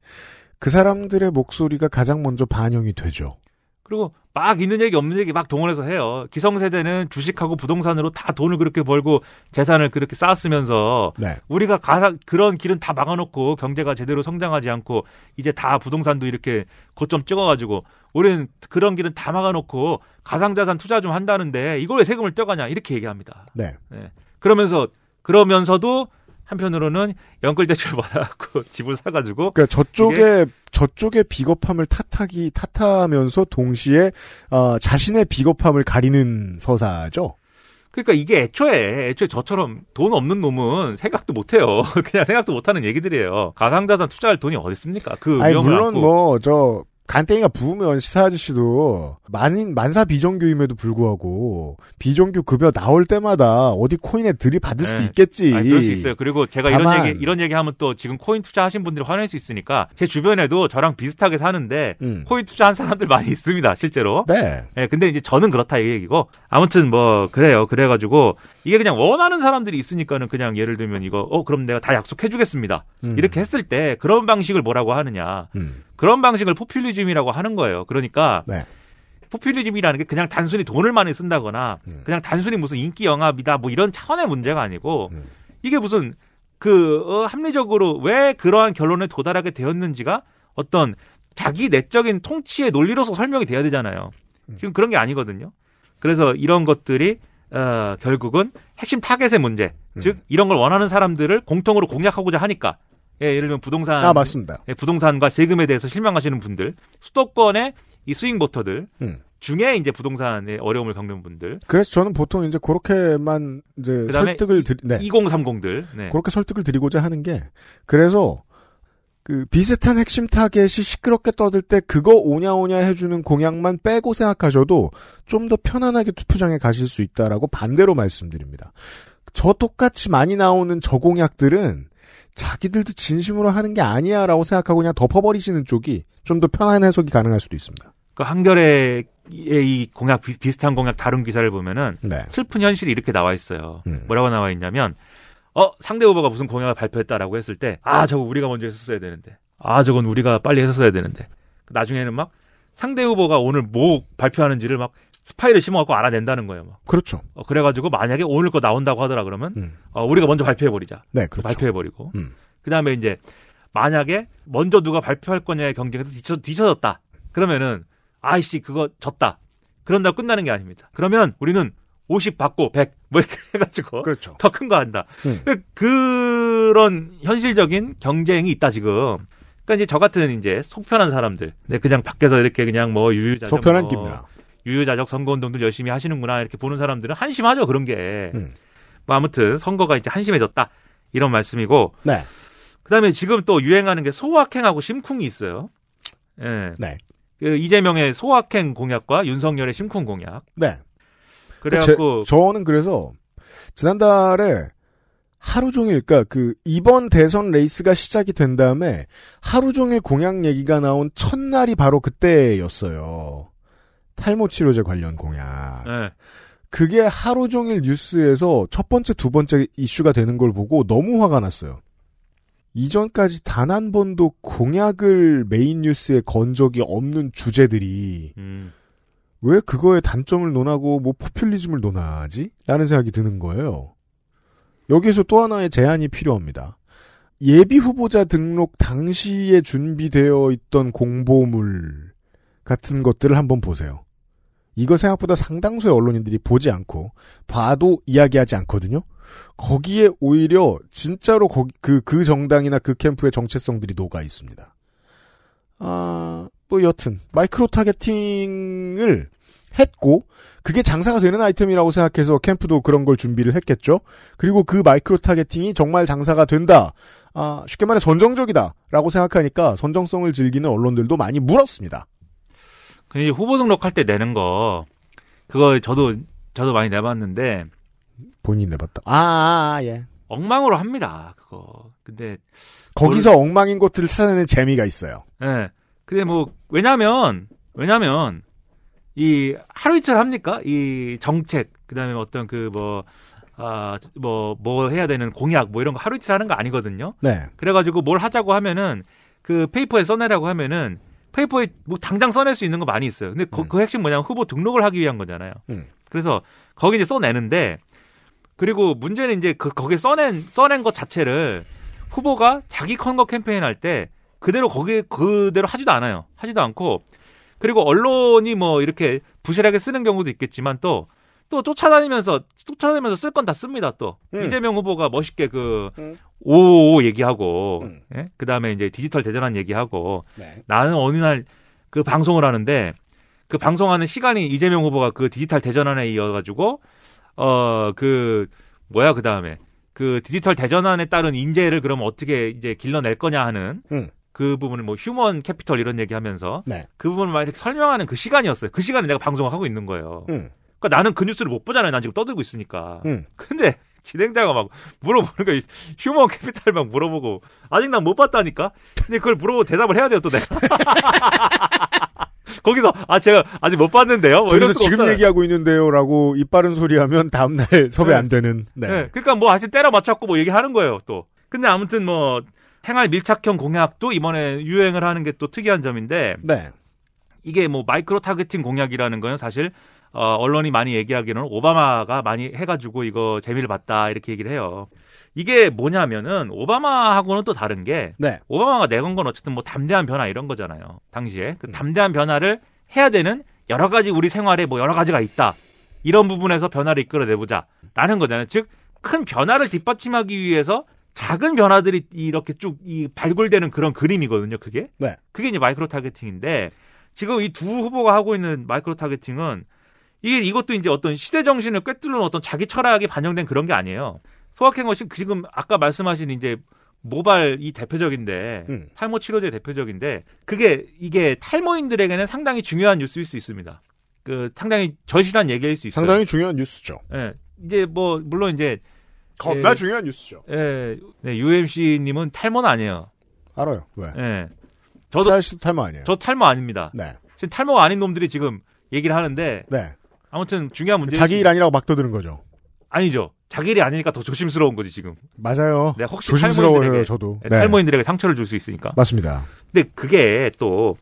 [SPEAKER 2] 그 사람들의 목소리가 가장 먼저 반영이 되죠.
[SPEAKER 13] 그리고 막 있는 얘기 없는 얘기 막 동원해서 해요. 기성세대는 주식하고 부동산으로 다 돈을 그렇게 벌고 재산을 그렇게 쌓았으면서
[SPEAKER 2] 네.
[SPEAKER 13] 우리가 가 그런 길은 다 막아놓고 경제가 제대로 성장하지 않고 이제 다 부동산도 이렇게 고점 찍어가지고 우리는 그런 길은 다 막아놓고 가상자산 투자 좀 한다는데 이걸 왜 세금을 떼가냐 이렇게 얘기합니다.
[SPEAKER 2] 네.
[SPEAKER 13] 네. 그러면서 그러면서도 한편으로는 연끌 대출 <laughs> 받아갖고 집을 사가지고
[SPEAKER 2] 그러니까 저쪽에 저쪽의 비겁함을 탓하기 탓하면서 동시에 어, 자신의 비겁함을 가리는 서사죠.
[SPEAKER 13] 그러니까 이게 애초에 애초에 저처럼 돈 없는 놈은 생각도 못 해요. <laughs> 그냥 생각도 못 하는 얘기들이에요. 가상자산 투자할 돈이 어디 있습니까? 그
[SPEAKER 2] 아니 물론. 뭐 저 간땡이가 부으면 시사 아저씨도 만인 만사 비정규임에도 불구하고 비정규 급여 나올 때마다 어디 코인에 들이받을 수도
[SPEAKER 13] 네.
[SPEAKER 2] 있겠지.
[SPEAKER 13] 아니, 그럴 수 있어요. 그리고 제가 이런
[SPEAKER 2] 다만-
[SPEAKER 13] 얘기 이런 얘기 하면 또 지금 코인 투자하신 분들이 화낼 수 있으니까 제 주변에도 저랑 비슷하게 사는데
[SPEAKER 2] 음.
[SPEAKER 13] 코인 투자한 사람들 많이 있습니다. 실제로.
[SPEAKER 2] 네.
[SPEAKER 13] 예, 근데 이제 저는 그렇다 이 얘기고 아무튼 뭐 그래요. 그래가지고 이게 그냥 원하는 사람들이 있으니까는 그냥 예를 들면 이거 어 그럼 내가 다 약속해주겠습니다.
[SPEAKER 2] 음.
[SPEAKER 13] 이렇게 했을 때 그런 방식을 뭐라고 하느냐?
[SPEAKER 2] 음.
[SPEAKER 13] 그런 방식을 포퓰리즘이라고 하는 거예요. 그러니까
[SPEAKER 2] 네.
[SPEAKER 13] 포퓰리즘이라는 게 그냥 단순히 돈을 많이 쓴다거나
[SPEAKER 2] 음.
[SPEAKER 13] 그냥 단순히 무슨 인기 영합이다 뭐 이런 차원의 문제가 아니고
[SPEAKER 2] 음.
[SPEAKER 13] 이게 무슨 그 어, 합리적으로 왜 그러한 결론에 도달하게 되었는지가 어떤 자기 내적인 통치의 논리로서 설명이 돼야 되잖아요.
[SPEAKER 2] 음.
[SPEAKER 13] 지금 그런 게 아니거든요. 그래서 이런 것들이 어, 결국은 핵심 타겟의 문제,
[SPEAKER 2] 음.
[SPEAKER 13] 즉 이런 걸 원하는 사람들을 공통으로 공략하고자 하니까 예, 예를 들면 부동산
[SPEAKER 2] 아 맞습니다.
[SPEAKER 13] 예, 부동산과 세금에 대해서 실망하시는 분들, 수도권의 이 스윙 보터들
[SPEAKER 2] 음.
[SPEAKER 13] 중에 이제 부동산에 어려움을 겪는 분들,
[SPEAKER 2] 그래서 저는 보통 이제 그렇게만 이제 설득을 드리, 네.
[SPEAKER 13] 2030들, 네.
[SPEAKER 2] 그렇게 설득을 드리고자 하는 게 그래서 그 비슷한 핵심 타겟이 시끄럽게 떠들 때 그거 오냐 오냐 해주는 공약만 빼고 생각하셔도 좀 더 편안하게 투표장에 가실 수 있다라고 반대로 말씀드립니다. 저 똑같이 많이 나오는 저 공약들은 자기들도 진심으로 하는 게 아니야라고 생각하고 그냥 덮어버리시는 쪽이 좀 더 편한 해석이 가능할 수도 있습니다.
[SPEAKER 13] 그 한겨레의 이 공약 비, 비슷한 공약 다룬 기사를 보면은
[SPEAKER 2] 네.
[SPEAKER 13] 슬픈 현실이 이렇게 나와 있어요.
[SPEAKER 2] 음.
[SPEAKER 13] 뭐라고 나와 있냐면 어 상대 후보가 무슨 공약을 발표했다라고 했을 때 아 저거 우리가 먼저 했었어야 되는데 아 저건 우리가 빨리 했었어야 되는데 나중에는 막 상대 후보가 오늘 뭐 발표하는지를 막 스파이를 심어갖고 알아낸다는 거예요. 막.
[SPEAKER 2] 그렇죠.
[SPEAKER 13] 어, 그래가지고 만약에 오늘 거 나온다고 하더라 그러면
[SPEAKER 2] 음.
[SPEAKER 13] 어, 우리가 먼저 발표해버리자.
[SPEAKER 2] 네, 그렇죠.
[SPEAKER 13] 발표해버리고.
[SPEAKER 2] 음.
[SPEAKER 13] 그 다음에 이제 만약에 먼저 누가 발표할 거냐의 경쟁에서 뒤쳐, 뒤쳐졌다. 그러면은 아이씨 그거 졌다. 그런다고 끝나는 게 아닙니다. 그러면 우리는 50 받고 100 뭐 이렇게 <laughs> 해가지고
[SPEAKER 2] 그렇죠.
[SPEAKER 13] 더 큰 거 한다.
[SPEAKER 2] 음.
[SPEAKER 13] 그- 그런 현실적인 경쟁이 있다 지금. 그러니까 이제 저 같은 이제 속편한 사람들, 네, 그냥 밖에서 이렇게 그냥 뭐 유유자적
[SPEAKER 2] 속편한
[SPEAKER 13] 뭐
[SPEAKER 2] 깁니다.
[SPEAKER 13] 유유자적 선거운동들 열심히 하시는구나 이렇게 보는 사람들은 한심하죠 그런 게.
[SPEAKER 2] 음.
[SPEAKER 13] 뭐 아무튼 선거가 이제 한심해졌다 이런 말씀이고.
[SPEAKER 2] 네.
[SPEAKER 13] 그다음에 지금 또 유행하는 게 소확행하고 심쿵이 있어요. 예.
[SPEAKER 2] 네.
[SPEAKER 13] 그 이재명의 소확행 공약과 윤석열의 심쿵 공약.
[SPEAKER 2] 네.
[SPEAKER 13] 그래갖고
[SPEAKER 2] 제- 저는 그래서 지난달에 하루 종일 그러니까 그 이번 대선 레이스가 시작이 된 다음에 하루 종일 공약 얘기가 나온 첫날이 바로 그때였어요. 탈모 치료제 관련 공약.
[SPEAKER 13] 예.
[SPEAKER 2] 그게 하루 종일 뉴스에서 첫 번째, 두 번째 이슈가 되는 걸 보고 너무 화가 났어요. 이전까지 단 한 번도 공약을 메인 뉴스에 건 적이 없는 주제들이
[SPEAKER 13] 음.
[SPEAKER 2] 왜 그거의 단점을 논하고 뭐 포퓰리즘을 논하지? 라는 생각이 드는 거예요. 여기에서 또 하나의 제안이 필요합니다. 예비 후보자 등록 당시에 준비되어 있던 공보물 같은 것들을 한번 보세요. 이거 생각보다 상당수의 언론인들이 보지 않고 봐도 이야기하지 않거든요. 거기에 오히려 진짜로 거기 그, 그 정당이나 그 캠프의 정체성들이 녹아 있습니다. 아, 뭐 여튼 micro targeting을 했고 그게 장사가 되는 아이템이라고 생각해서 캠프도 그런 걸 준비를 했겠죠. 그리고 그 micro targeting이 정말 장사가 된다. 아, 쉽게 말해 선정적이다라고 생각하니까 선정성을 즐기는 언론들도 많이 물었습니다.
[SPEAKER 13] 그 이제 후보 등록할 때 내는 거 그거 저도 저도 많이 내봤는데
[SPEAKER 2] 본인 내봤다. 아, 아, 예.
[SPEAKER 13] 엉망으로 합니다. 그거. 근데
[SPEAKER 2] 거기서 엉망인 것들을 찾아내는 재미가 있어요.
[SPEAKER 13] 예. 근데 뭐 왜냐면 왜냐면 이 하루 이틀 합니까? 이 정책 그다음에 어떤 그뭐 아, 뭐, 뭐 해야 되는 공약, 뭐 이런 거 하루 이틀 하는 거 아니거든요?
[SPEAKER 2] 네.
[SPEAKER 13] 그래가지고 뭘 하자고 하면은, 그 페이퍼에 써내라고 하면은, 페이퍼에 뭐 당장 써낼 수 있는 거 많이 있어요. 근데 그, 그 핵심 뭐냐면 후보 등록을 하기 위한 거잖아요.
[SPEAKER 2] 음.
[SPEAKER 13] 그래서 거기 이제 써내는데, 그리고 문제는 이제 그, 거기에 써낸, 써낸 것 자체를 후보가 자기 선거 캠페인 할 때 그대로 거기에 그대로 하지도 않아요. 하지도 않고, 그리고 언론이 뭐 이렇게 부실하게 쓰는 경우도 있겠지만 또, 또 쫓아다니면서, 쫓아다니면서 쓸 건 다 씁니다, 또.
[SPEAKER 2] 음.
[SPEAKER 13] 이재명 후보가 멋있게 그,
[SPEAKER 2] 음.
[SPEAKER 13] 오오오 얘기하고,
[SPEAKER 2] 음.
[SPEAKER 13] 예? 그 다음에 이제 디지털 대전환 얘기하고,
[SPEAKER 2] 네.
[SPEAKER 13] 나는 어느 날 그 방송을 하는데, 그 방송하는 시간이 이재명 후보가 그 디지털 대전환에 이어 가지고, 어, 그, 뭐야, 그 다음에. 그 디지털 대전환에 따른 인재를 그럼 어떻게 이제 길러낼 거냐 하는,
[SPEAKER 2] 음.
[SPEAKER 13] 그 부분을 뭐 human capital 이런 얘기 하면서,
[SPEAKER 2] 네.
[SPEAKER 13] 그 부분을 막 이렇게 설명하는 그 시간이었어요. 그 시간에 내가 방송을 하고 있는 거예요.
[SPEAKER 2] 음.
[SPEAKER 13] 그러니까 나는 그 뉴스를 못 보잖아요. 난 지금 떠들고 있으니까.
[SPEAKER 2] 음.
[SPEAKER 13] 근데 <laughs> 진행자가 막 물어보는 거 human capital 막 물어보고 아직 난 못 봤다니까. 근데 그걸 물어보고 대답을 해야 돼요 또 내가. <laughs> 거기서 아 제가 아직 못 봤는데요. 뭐 수가
[SPEAKER 2] 지금
[SPEAKER 13] 없잖아요.
[SPEAKER 2] 얘기하고 있는데요라고 입 바른 소리 하면 다음 날 <laughs> 섭외
[SPEAKER 13] 네.
[SPEAKER 2] 안 되는. 네.
[SPEAKER 13] 네, 그러니까 뭐 아직 때려 맞췄고 뭐 얘기하는 거예요 또. 근데 아무튼 뭐 생활 밀착형 공약도 이번에 유행을 하는 게 또 특이한 점인데
[SPEAKER 2] 네.
[SPEAKER 13] 이게 뭐 micro targeting 공약이라는 거는 사실 어, 언론이 많이 얘기하기로는 오바마가 많이 해가지고 이거 재미를 봤다 이렇게 얘기를 해요. 이게 뭐냐면은 오바마하고는 또 다른 게
[SPEAKER 2] 네.
[SPEAKER 13] 오바마가 내건 건 어쨌든 뭐 담대한 변화 이런 거잖아요. 당시에 그 담대한 변화를 해야 되는 여러 가지 우리 생활에 뭐 여러 가지가 있다. 이런 부분에서 변화를 이끌어내보자라는 거잖아요. 즉 큰 변화를 뒷받침하기 위해서 작은 변화들이 이렇게 쭉 이 발굴되는 그런 그림이거든요. 그게
[SPEAKER 2] 네.
[SPEAKER 13] 그게 이제 micro targeting인데 지금 이 두 후보가 하고 있는 micro targeting은 이게 이것도 이제 어떤 시대 정신을 꿰뚫는 어떤 자기 철학이 반영된 그런 게 아니에요. 소확행 것이 지금 아까 말씀하신 이제 모발 이 대표적인데
[SPEAKER 2] 음.
[SPEAKER 13] 탈모 치료제 대표적인데 그게 이게 탈모인들에게는 상당히 중요한 뉴스일 수 있습니다. 그 상당히 절실한 얘기일 수 있어요.
[SPEAKER 2] 상당히 중요한 뉴스죠.
[SPEAKER 13] 예. 이제 뭐 물론 이제
[SPEAKER 2] 겁나
[SPEAKER 13] 예,
[SPEAKER 2] 중요한 뉴스죠.
[SPEAKER 13] 예. 네, UMC님은 탈모는 아니에요.
[SPEAKER 2] 알아요. 왜?
[SPEAKER 13] 예. 저도
[SPEAKER 2] 탈모 아니에요.
[SPEAKER 13] 저 탈모 아닙니다.
[SPEAKER 2] 네.
[SPEAKER 13] 지금 탈모가 아닌 놈들이 지금 얘기를 하는데
[SPEAKER 2] 네.
[SPEAKER 13] 아무튼 중요한 문제
[SPEAKER 2] 자기 일 아니라고 막 떠드는 거죠.
[SPEAKER 13] 아니죠. 자기 일이 아니니까 더 조심스러운 거지 지금.
[SPEAKER 2] 맞아요.
[SPEAKER 13] 네, 혹시
[SPEAKER 2] 조심스러워요, 저도.
[SPEAKER 13] 네,
[SPEAKER 2] 네.
[SPEAKER 13] 탈모인들에게 상처를 줄 수 있으니까.
[SPEAKER 2] 맞습니다.
[SPEAKER 13] 근데 그게 또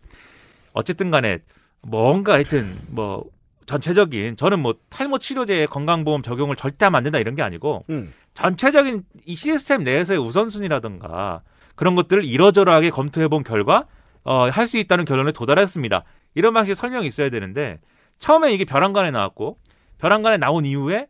[SPEAKER 13] 어쨌든 간에 뭔가 하여튼 뭐 전체적인 저는 뭐 탈모 치료제의 건강보험 적용을 절대 하면 안 된다 이런 게 아니고
[SPEAKER 2] 음.
[SPEAKER 13] 전체적인 이 시스템 내에서의 우선순위라든가 그런 것들을 이러저러하게 검토해 본 결과 어, 할 수 있다는 결론에 도달했습니다. 이런 방식의 설명이 있어야 되는데 처음에 이게 벼랑간에 나왔고 벼랑간에 나온 이후에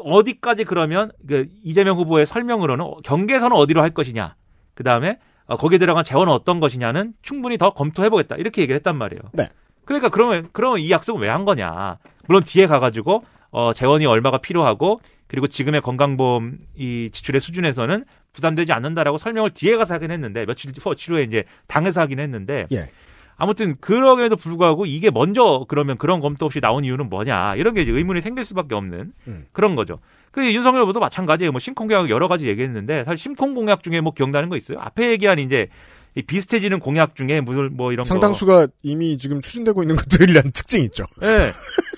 [SPEAKER 13] 어디까지 그러면 그 이재명 후보의 설명으로는 경계선은 어디로 할 것이냐 그 다음에 어, 거기에 들어간 재원은 어떤 것이냐는 충분히 더 검토해보겠다 이렇게 얘기를 했단 말이에요.
[SPEAKER 2] 네.
[SPEAKER 13] 그러니까 그러면 그러면 이 약속은 왜 한 거냐? 물론 뒤에 가가지고 어, 재원이 얼마가 필요하고 그리고 지금의 건강보험 이 지출의 수준에서는 부담되지 않는다라고 설명을 뒤에 가서 하긴 했는데 며칠 후에 이제 당에서 하긴 했는데
[SPEAKER 2] 예.
[SPEAKER 13] 아무튼 그럼에도 불구하고 이게 먼저 그러면 그런 검토 없이 나온 이유는 뭐냐 이런 게 이제 의문이 생길 수밖에 없는
[SPEAKER 2] 음.
[SPEAKER 13] 그런 거죠. 그 윤석열 후보도 마찬가지예요. 뭐 심콩 공약 여러 가지 얘기했는데 사실 심콩 공약 중에 뭐 기억나는 거 있어요? 앞에 얘기한 이제 이 비슷해지는 공약 중에 뭐, 뭐 이런
[SPEAKER 2] 상당수가 이미 지금 추진되고 있는 것들이라는 특징이 있죠.
[SPEAKER 13] 네.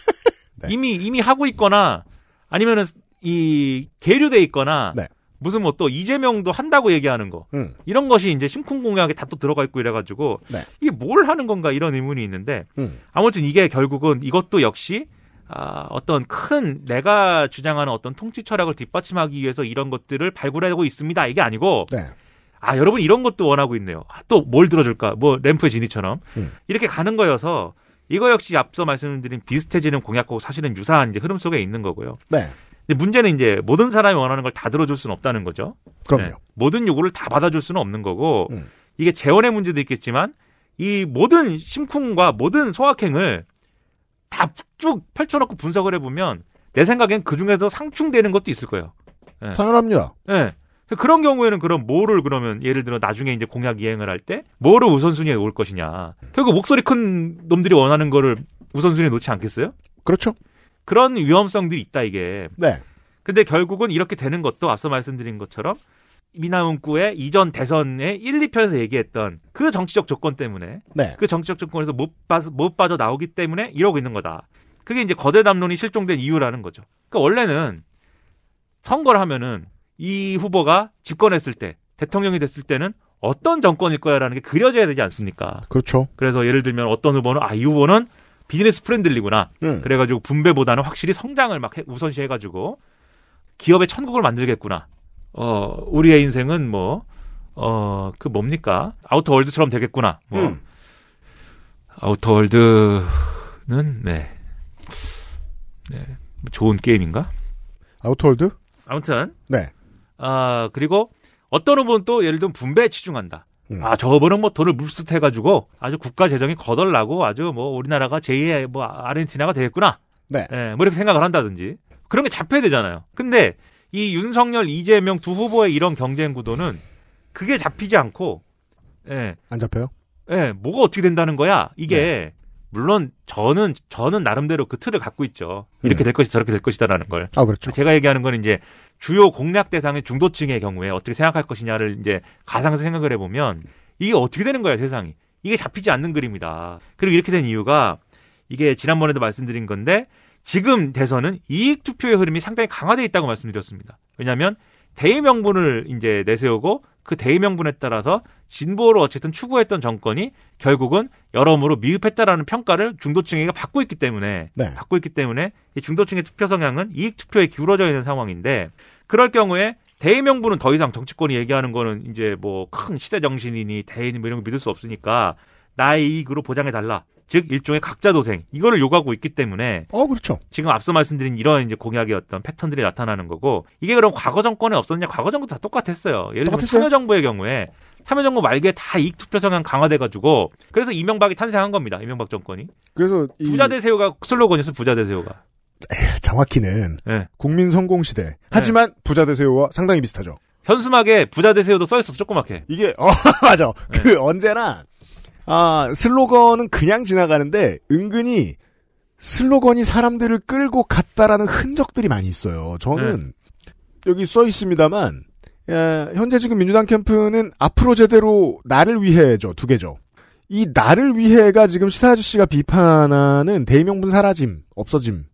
[SPEAKER 13] <laughs> 네. 이미 이미 하고 있거나 아니면은 이 계류돼 있거나
[SPEAKER 2] 네.
[SPEAKER 13] 무슨 뭐 또 이재명도 한다고 얘기하는 거
[SPEAKER 2] 음.
[SPEAKER 13] 이런 것이 이제 심쿵 공약에 다 또 들어가 있고 이래가지고
[SPEAKER 2] 네.
[SPEAKER 13] 이게 뭘 하는 건가 이런 의문이 있는데
[SPEAKER 2] 음.
[SPEAKER 13] 아무튼 이게 결국은 이것도 역시 아, 어떤 큰 내가 주장하는 어떤 통치 철학을 뒷받침하기 위해서 이런 것들을 발굴하고 있습니다 이게 아니고
[SPEAKER 2] 네.
[SPEAKER 13] 아 여러분 이런 것도 원하고 있네요 아, 또뭘 들어줄까 뭐 램프의 진이처럼
[SPEAKER 2] 음.
[SPEAKER 13] 이렇게 가는 거여서 이거 역시 앞서 말씀드린 비슷해지는 공약하고 사실은 유사한 이제 흐름 속에 있는 거고요.
[SPEAKER 2] 네.
[SPEAKER 13] 근데 문제는 이제 모든 사람이 원하는 걸 다 들어줄 수는 없다는 거죠.
[SPEAKER 2] 그럼요.
[SPEAKER 13] 모든 요구를 다 받아줄 수는 없는 거고
[SPEAKER 2] 음.
[SPEAKER 13] 이게 재원의 문제도 있겠지만 이 모든 심쿵과 모든 소확행을 다 쭉 펼쳐놓고 분석을 해보면 내 생각엔 그 중에서 상충되는 것도 있을 거예요. 예.
[SPEAKER 2] 당연합니다.
[SPEAKER 13] 예. 그런 경우에는 그럼 뭐를 그러면 예를 들어 나중에 이제 공약 이행을 할 때 뭐를 우선순위에 놓을 것이냐. 결국 목소리 큰 놈들이 원하는 거를 우선순위에 놓지 않겠어요?
[SPEAKER 2] 그렇죠.
[SPEAKER 13] 그런 위험성들이 있다 이게.
[SPEAKER 2] 네.
[SPEAKER 13] 근데 결국은 이렇게 되는 것도 앞서 말씀드린 것처럼 미나문구의 이전 대선의 1, 2편에서 얘기했던 그 정치적 조건 때문에
[SPEAKER 2] 네.
[SPEAKER 13] 그 정치적 조건에서 못, 빠, 못 빠져 나오기 때문에 이러고 있는 거다. 그게 이제 거대 담론이 실종된 이유라는 거죠. 그러니까 원래는 선거를 하면은 이 후보가 집권했을 때 대통령이 됐을 때는 어떤 정권일 거야라는 게 그려져야 되지 않습니까?
[SPEAKER 2] 그렇죠.
[SPEAKER 13] 그래서 예를 들면 어떤 후보는 아 이 후보는 business friendly구나.
[SPEAKER 2] 음.
[SPEAKER 13] 그래가지고 분배보다는 확실히 성장을 막 해- 우선시해가지고 기업의 천국을 만들겠구나. 어 우리의 인생은 뭐 어 그 뭡니까 Outer World처럼 되겠구나. 뭐
[SPEAKER 2] 음.
[SPEAKER 13] Outer World는 네. 네. 좋은 게임인가?
[SPEAKER 2] Outer World?
[SPEAKER 13] 아무튼
[SPEAKER 2] 네.
[SPEAKER 13] 아 그리고 어떤 후보는 또 예를 들면 분배에 치중한다.
[SPEAKER 2] 음.
[SPEAKER 13] 아, 저 후보는 뭐 돈을 물수해가지고 아주 국가 재정이 거덜나고 아주 뭐 우리나라가 제2의 뭐 아르헨티나가 되겠구나.
[SPEAKER 2] 네.
[SPEAKER 13] 예, 뭐 이렇게 생각을 한다든지. 그런 게 잡혀야 되잖아요. 근데 이 윤석열, 이재명 두 후보의 이런 경쟁 구도는 그게 잡히지 않고, 예,
[SPEAKER 2] 안 잡혀요?
[SPEAKER 13] 예, 뭐가 어떻게 된다는 거야? 이게, 물론 저는, 저는 나름대로 그 틀을 갖고 있죠. 이렇게
[SPEAKER 2] 음.
[SPEAKER 13] 될 것이 저렇게 될 것이다라는 걸.
[SPEAKER 2] 아, 그렇죠.
[SPEAKER 13] 제가 얘기하는 건 이제 주요 공략 대상의 중도층의 경우에 어떻게 생각할 것이냐를 이제 가상에서 생각을 해보면 이게 어떻게 되는 거야 세상이 이게 잡히지 않는 그림이다. 그리고 이렇게 된 이유가 이게 지난번에도 말씀드린 건데 지금 대선은 이익 투표의 흐름이 상당히 강화돼 있다고 말씀드렸습니다. 왜냐하면 대의 명분을 이제 내세우고 그 대의 명분에 따라서 진보로 어쨌든 추구했던 정권이 결국은 여러모로 미흡했다라는 평가를 중도층에게 받고 있기 때문에
[SPEAKER 2] 네.
[SPEAKER 13] 받고 있기 때문에 이 중도층의 투표 성향은 이익 투표에 기울어져 있는 상황인데 그럴 경우에 대의 명분은 더 이상 정치권이 얘기하는 거는 이제 뭐 큰 시대 정신이니 대의니 뭐 이런 거 믿을 수 없으니까 나의 이익으로 보장해 달라. 즉 일종의 각자 도생 이거를 요구하고 있기 때문에
[SPEAKER 2] 어, 그렇죠.
[SPEAKER 13] 지금 앞서 말씀드린 이런 이제 어떤 패턴들이 나타나는 거고 이게 그럼 과거 정권에 없었냐? 과거 정권 다 똑같았어요. 예를 들면
[SPEAKER 2] 똑같았어요?
[SPEAKER 13] 참여정부의 경우에 참여정부 말기에 다 이익 투표 성향 강화돼가지고 그래서 이명박이 탄생한 겁니다. 이명박 정권이
[SPEAKER 2] 그래서 이
[SPEAKER 13] 부자 대세요가 슬로건이었어. 부자 대세요가.
[SPEAKER 2] 정확히는
[SPEAKER 13] 네.
[SPEAKER 2] 국민 성공 시대. 하지만 부자 되세요와 상당히 비슷하죠.
[SPEAKER 13] 현수막에 부자 대세요도 써 있었어. 조그맣게.
[SPEAKER 2] 이게 <laughs> 어 맞아.
[SPEAKER 13] 네.
[SPEAKER 2] 그 언제나 아 슬로건은 그냥 지나가는데 은근히 슬로건이 사람들을 끌고 갔다라는 흔적들이 많이 있어요. 저는
[SPEAKER 13] 네.
[SPEAKER 2] 여기 써 있습니다만 에, 현재 지금 민주당 캠프는 앞으로 제대로 나를 위해죠 두 개죠. 이 나를 위해가 지금 시사 아저씨가 비판하는 대의명분 사라짐 없어짐을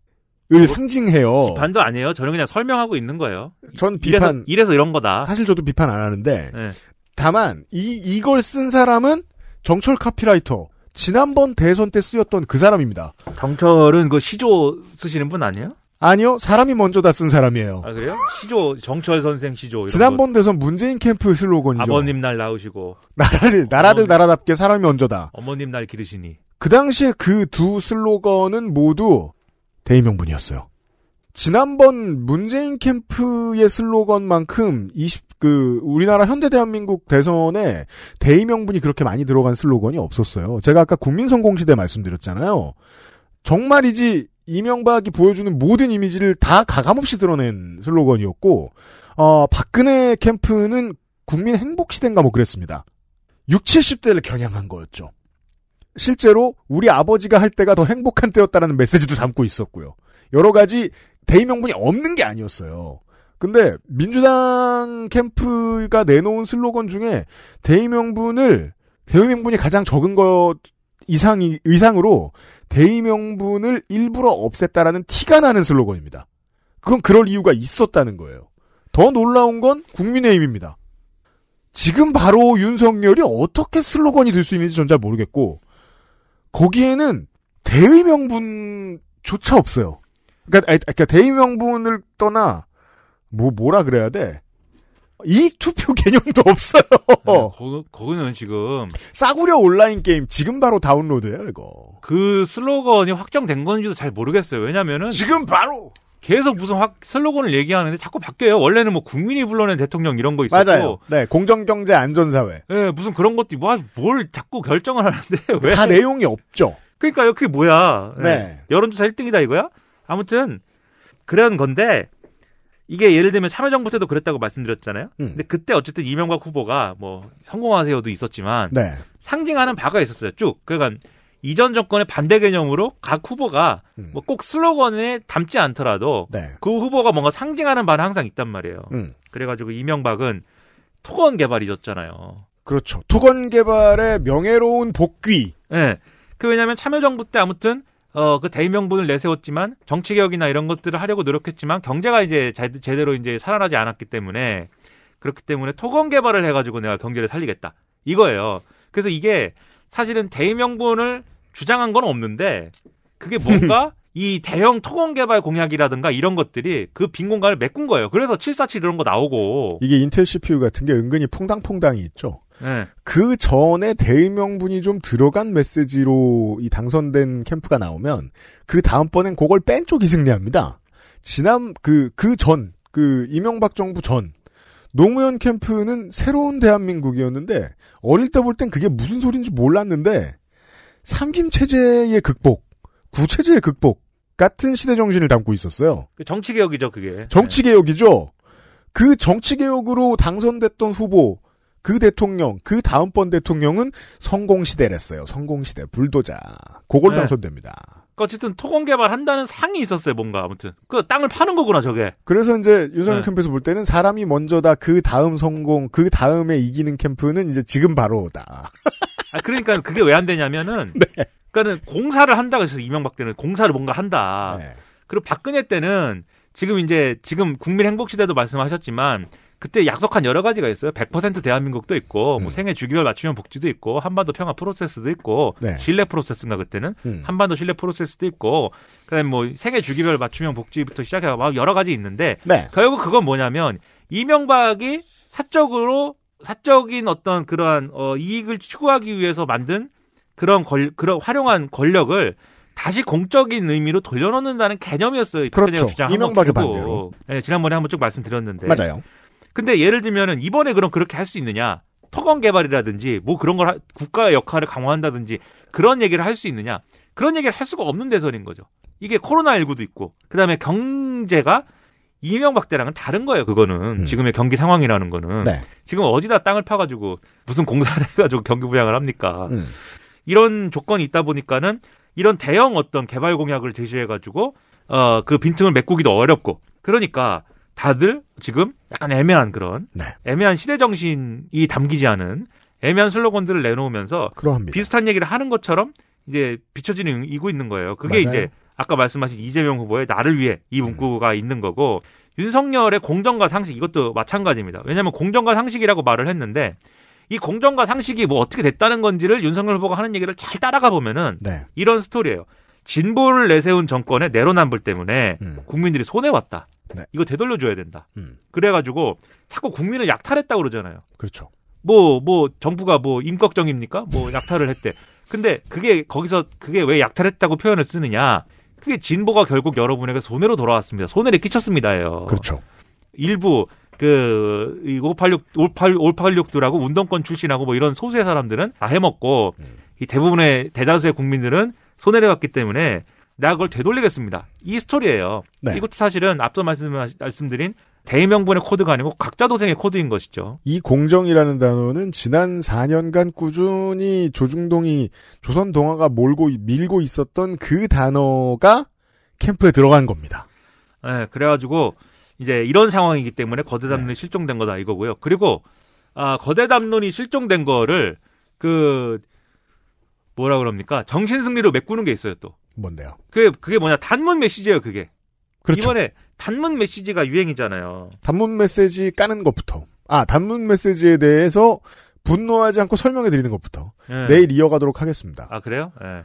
[SPEAKER 2] 상징해요.
[SPEAKER 13] 반도 아니에요. 저는 그냥 설명하고 있는 거예요.
[SPEAKER 2] 전
[SPEAKER 13] 이래서,
[SPEAKER 2] 비판
[SPEAKER 13] 이래서 이런 거다.
[SPEAKER 2] 사실 저도 비판 안 하는데
[SPEAKER 13] 네.
[SPEAKER 2] 다만 이 이걸 쓴 사람은 정철 카피라이터 지난번 대선 때 쓰였던 그 사람입니다.
[SPEAKER 13] 정철은 그 시조 쓰시는 분 아니에요?
[SPEAKER 2] 아니요, 사람이 먼저 다 쓴 사람이에요.
[SPEAKER 13] 아 그래요? 시조 정철 선생 시조.
[SPEAKER 2] 지난번 대선 문재인 캠프
[SPEAKER 13] 거.
[SPEAKER 2] 슬로건이죠.
[SPEAKER 13] 아버님 날 나오시고
[SPEAKER 2] 나라를 나라를
[SPEAKER 13] 어머니.
[SPEAKER 2] 나라답게 사람이 먼저다.
[SPEAKER 13] 어머님 날 기르시니.
[SPEAKER 2] 그 당시에 그 두 슬로건은 모두 대의명분이었어요. 지난번 문재인 캠프의 슬로건만큼 20, 그, 우리나라 현대 대한민국 대선에 대의명분이 그렇게 많이 들어간 슬로건이 없었어요. 제가 아까 국민성공시대 말씀드렸잖아요. 정말이지 이명박이 보여주는 모든 이미지를 다 가감없이 드러낸 슬로건이었고, 어, 박근혜 캠프는 국민 행복시대인가 뭐 그랬습니다. 6, 70대를 겨냥한 거였죠. 실제로 우리 아버지가 할 때가 더 행복한 때였다라는 메시지도 담고 있었고요. 여러 가지 대의명분이 없는 게 아니었어요. 근데 민주당 캠프가 내놓은 슬로건 중에 대의명분을 대의명분이 가장 적은 것 이상이 이상으로 대의 명분을 일부러 없앴다라는 티가 나는 슬로건입니다. 그건 그럴 이유가 있었다는 거예요. 더 놀라운 건 국민의힘입니다. 지금 바로 윤석열이 어떻게 슬로건이 될 수 있는지 전 잘 모르겠고 거기에는 대의 명분조차 없어요. 그러니까, 그러니까 대의 명분을 떠나 뭐 뭐라 그래야 돼? 이익 투표 <laughs> 개념도 없어요.
[SPEAKER 13] 네, 거, 거기는 지금
[SPEAKER 2] 싸구려 온라인 게임 지금 바로 다운로드해요 이거.
[SPEAKER 13] 그 슬로건이 확정된 건지도 잘 모르겠어요. 왜냐면은
[SPEAKER 2] 지금 바로
[SPEAKER 13] 계속 무슨 확 슬로건을 얘기하는데 자꾸 바뀌어요. 원래는 뭐 국민이 불러낸 대통령 이런 거 있었고
[SPEAKER 2] 맞아요. 네, 공정경제 안전사회.
[SPEAKER 13] 예, 무슨 그런 것도 뭐, 뭘 자꾸 결정을 하는데 <laughs> 왜?
[SPEAKER 2] 다 내용이 없죠.
[SPEAKER 13] 그러니까요, 그게 뭐야? 예.
[SPEAKER 2] 네.
[SPEAKER 13] 여론조사 1등이다 이거야? 아무튼 그런 건데 이게 예를 들면 참여정부 때도 그랬다고 말씀드렸잖아요.
[SPEAKER 2] 음.
[SPEAKER 13] 근데 그때 어쨌든 이명박 후보가 뭐 성공하세요도 있었지만
[SPEAKER 2] 네.
[SPEAKER 13] 상징하는 바가 있었어요. 쭉. 그러니까 이전 정권의 반대 개념으로 각 후보가
[SPEAKER 2] 음.
[SPEAKER 13] 뭐꼭 슬로건에 담지 않더라도
[SPEAKER 2] 네.
[SPEAKER 13] 그 후보가 뭔가 상징하는 바는 항상 있단 말이에요.
[SPEAKER 2] 음.
[SPEAKER 13] 그래가지고 이명박은 토건 개발 잊었잖아요.
[SPEAKER 2] 그렇죠. 토건 개발의 명예로운 복귀.
[SPEAKER 13] 예. 그 왜냐면 참여정부 때 아무튼 어 그 대의명분을 내세웠지만 정치 개혁이나 이런 것들을 하려고 노력했지만 경제가 이제 제, 제대로 이제 살아나지 않았기 때문에 그렇기 때문에 토건 개발을 해가지고 내가 경제를 살리겠다 이거예요. 그래서 이게 사실은 대의명분을 주장한 건 없는데 그게 뭔가 <laughs> 이 대형 토건 개발 공약이라든가 이런 것들이 그 빈 공간을 메꾼 거예요. 그래서 747 이런 거 나오고
[SPEAKER 2] 이게 인텔 CPU 같은 게 은근히 퐁당퐁당이 있죠.
[SPEAKER 13] 예.
[SPEAKER 2] 그 전에 대의명분이 좀 들어간 메시지로 이 당선된 캠프가 나오면 그 다음번엔 그걸 뺀 쪽이 승리합니다. 지난 그 그 전 그 이명박 정부 전 노무현 캠프는 새로운 대한민국이었는데 어릴 때 볼 땐 그게 무슨 소리인지 몰랐는데 삼김 체제의 극복, 구체제의 극복 같은 시대 정신을 담고 있었어요.
[SPEAKER 13] 그 정치 개혁이죠 그게.
[SPEAKER 2] 정치 개혁이죠. 그 정치 개혁으로 당선됐던 후보, 그 대통령, 그 다음번 대통령은 성공시대랬어요. 성공시대, 불도자. 그걸
[SPEAKER 13] 네.
[SPEAKER 2] 당선됩니다.
[SPEAKER 13] 그 어쨌든 토건 개발한다는 상이 있었어요 뭔가 아무튼 그 땅을 파는 거구나 저게.
[SPEAKER 2] 그래서 이제 윤석열
[SPEAKER 13] 네.
[SPEAKER 2] 캠프에서 볼 때는 사람이 먼저다, 그 다음 성공, 그 다음에 이기는 캠프는 이제 지금 바로다. <laughs>
[SPEAKER 13] 아 그러니까 그게 왜 안 되냐면은
[SPEAKER 2] 네.
[SPEAKER 13] 그러니까는 공사를 한다 그래서 이명박 때는 공사를 뭔가 한다.
[SPEAKER 2] 네.
[SPEAKER 13] 그리고 박근혜 때는 지금 이제 지금 국민 행복 시대도 말씀하셨지만 그때 약속한 여러 가지가 있어요. 100% 대한민국도 있고
[SPEAKER 2] 음.
[SPEAKER 13] 뭐 생애 주기별 맞춤형 복지도 있고 한반도 평화 프로세스도 있고
[SPEAKER 2] 네.
[SPEAKER 13] 신뢰 프로세스인가 그때는
[SPEAKER 2] 음.
[SPEAKER 13] 한반도 신뢰 프로세스도 있고 그다음에 뭐 생애 주기별 맞춤형 복지부터 시작해서 막 여러 가지 있는데
[SPEAKER 2] 네.
[SPEAKER 13] 결국 그건 뭐냐면 이명박이 사적으로 사적인 어떤 그러한 어, 이익을 추구하기 위해서 만든 그런 권 그런 활용한 권력을 다시 공적인 의미로 돌려놓는다는 개념이었어요.
[SPEAKER 2] 그렇죠. 이명박의. 반대로.
[SPEAKER 13] 네, 지난번에 한번 쭉 말씀드렸는데.
[SPEAKER 2] 맞아요.
[SPEAKER 13] 근데 예를 들면은 이번에 그럼 그렇게 할 수 있느냐? 토건 개발이라든지 뭐 그런 걸 하- 국가의 역할을 강화한다든지 그런 얘기를 할 수 있느냐? 그런 얘기를 할 수가 없는 대선인 거죠. 이게 코로나19도 있고 그다음에 경제가 이명박 때랑은 다른 거예요. 그거는
[SPEAKER 2] 음.
[SPEAKER 13] 지금의 경기 상황이라는 거는
[SPEAKER 2] 네.
[SPEAKER 13] 지금 어디다 땅을 파가지고 무슨 공사를 <laughs> 해가지고 경기 부양을 합니까?
[SPEAKER 2] 음.
[SPEAKER 13] 이런 조건이 있다 보니까는 이런 대형 어떤 개발 공약을 제시해가지고 어 그 빈틈을 메꾸기도 어렵고 그러니까 다들 지금 약간 애매한 그런
[SPEAKER 2] 네.
[SPEAKER 13] 애매한 시대 정신이 담기지 않은 애매한 슬로건들을 내놓으면서
[SPEAKER 2] 그러합니다.
[SPEAKER 13] 비슷한 얘기를 하는 것처럼 이제 비춰지는 이고 있는 거예요. 그게
[SPEAKER 2] 맞아요.
[SPEAKER 13] 이제 아까 말씀하신 이재명 후보의 나를 위해 이 문구가 있는 거고 윤석열의 공정과 상식 이것도 마찬가지입니다. 왜냐하면 공정과 상식이라고 말을 했는데 이 공정과 상식이 뭐 어떻게 됐다는 건지를 윤석열 후보가 하는 얘기를 잘 따라가 보면은
[SPEAKER 2] 네.
[SPEAKER 13] 이런 스토리예요. 진보를 내세운 정권의 내로남불 때문에
[SPEAKER 2] 음.
[SPEAKER 13] 국민들이 손해 왔다.
[SPEAKER 2] 네.
[SPEAKER 13] 이거 되돌려줘야 된다.
[SPEAKER 2] 음.
[SPEAKER 13] 그래가지고 자꾸 국민을 약탈했다고 그러잖아요.
[SPEAKER 2] 그렇죠.
[SPEAKER 13] 뭐, 뭐, 정부가 뭐, 임꺽정입니까? 뭐, 약탈을 했대. 근데 그게, 거기서, 그게 왜 약탈했다고 표현을 쓰느냐? 그게 진보가 결국 여러분에게 손해로 돌아왔습니다. 손해를 끼쳤습니다예요.
[SPEAKER 2] 그렇죠.
[SPEAKER 13] 일부, 그, 이 586, 58, 586들하고 운동권 출신하고 뭐 이런 소수의 사람들은 다 해먹고,
[SPEAKER 2] 음.
[SPEAKER 13] 이 대부분의 대다수의 국민들은 손해를 봤기 때문에 내가 그걸 되돌리겠습니다. 이 스토리예요.
[SPEAKER 2] 네.
[SPEAKER 13] 이것도 사실은 앞서 말씀, 말씀드린 대명분의 코드가 아니고 각자 도생의 코드인 것이죠.
[SPEAKER 2] 이 공정이라는 단어는 지난 4년간 꾸준히 조중동이 조선 동아가 몰고 밀고 있었던 그 단어가 캠프에 들어간 겁니다.
[SPEAKER 13] 예, 그래가지고 이제 이런 상황이기 때문에 거대
[SPEAKER 2] 네.
[SPEAKER 13] 담론이 실종된 거다 이거고요. 그리고 아 거대 담론이 실종된 거를 그 뭐라 그럽니까 정신 승리로 메꾸는 게 있어요 또.
[SPEAKER 2] 뭔데요?
[SPEAKER 13] 그게 그게 뭐냐 단문 메시지예요 그게.
[SPEAKER 2] 그렇죠.
[SPEAKER 13] 이번에 단문 메시지가 유행이잖아요.
[SPEAKER 2] 단문 메시지 까는 것부터. 아, 단문 메시지에 대해서 분노하지 않고 설명해 드리는 것부터.
[SPEAKER 13] 예.
[SPEAKER 2] 내일 이어가도록 하겠습니다.
[SPEAKER 13] 아 그래요? 예.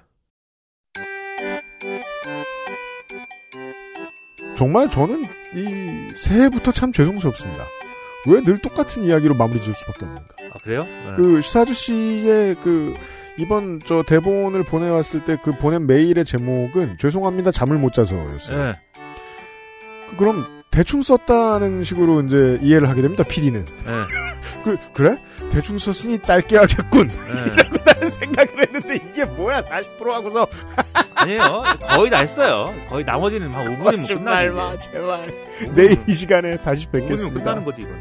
[SPEAKER 2] 정말 저는 이 새해부터 참 죄송스럽습니다. 왜 늘 똑같은 이야기로 마무리 지을 수밖에 없는가.
[SPEAKER 13] 아 그래요? 예.
[SPEAKER 2] 그 시사주 씨의 그 이번 저 대본을 보내왔을 때 그 보낸 메일의 제목은 죄송합니다 잠을 못 자서였어요.
[SPEAKER 13] 예.
[SPEAKER 2] 그- 그럼 대충 썼다는 식으로 이제 이해를 하게 됩니다. PD는.
[SPEAKER 13] 예. <laughs>
[SPEAKER 2] 그 그래? 대충 썼으니 짧게 하겠군.
[SPEAKER 13] 예. <laughs>
[SPEAKER 2] 이라고 나는 생각을 했는데 이게 뭐야 40% 하고서 <laughs>
[SPEAKER 13] 아니에요. 거의 다 했어요. 거의 나머지는 한 5분이면 뭐
[SPEAKER 2] 거짓말
[SPEAKER 13] 끝나지.
[SPEAKER 2] 마 제발. 내일 이 시간에 다시
[SPEAKER 13] 5분이면
[SPEAKER 2] 뵙겠습니다.
[SPEAKER 13] 끝나는 거지 이건.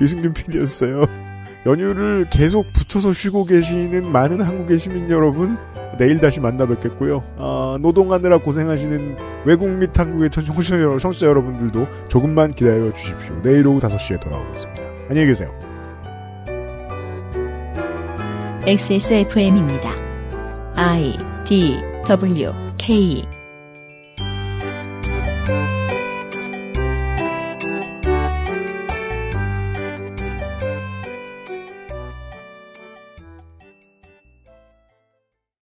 [SPEAKER 2] 유승균 PD였어요. 연휴를 계속 붙여서 쉬고 계시는 많은 한국의 시민 여러분, 내일 다시 만나 뵙겠고요. 아, 노동하느라 고생하시는 외국 및 한국의 청취자 여러분들도 조금만 기다려 주십시오. 내일 오후 5시에 돌아오겠습니다. 안녕히 계세요.
[SPEAKER 14] XSFM입니다. I D W K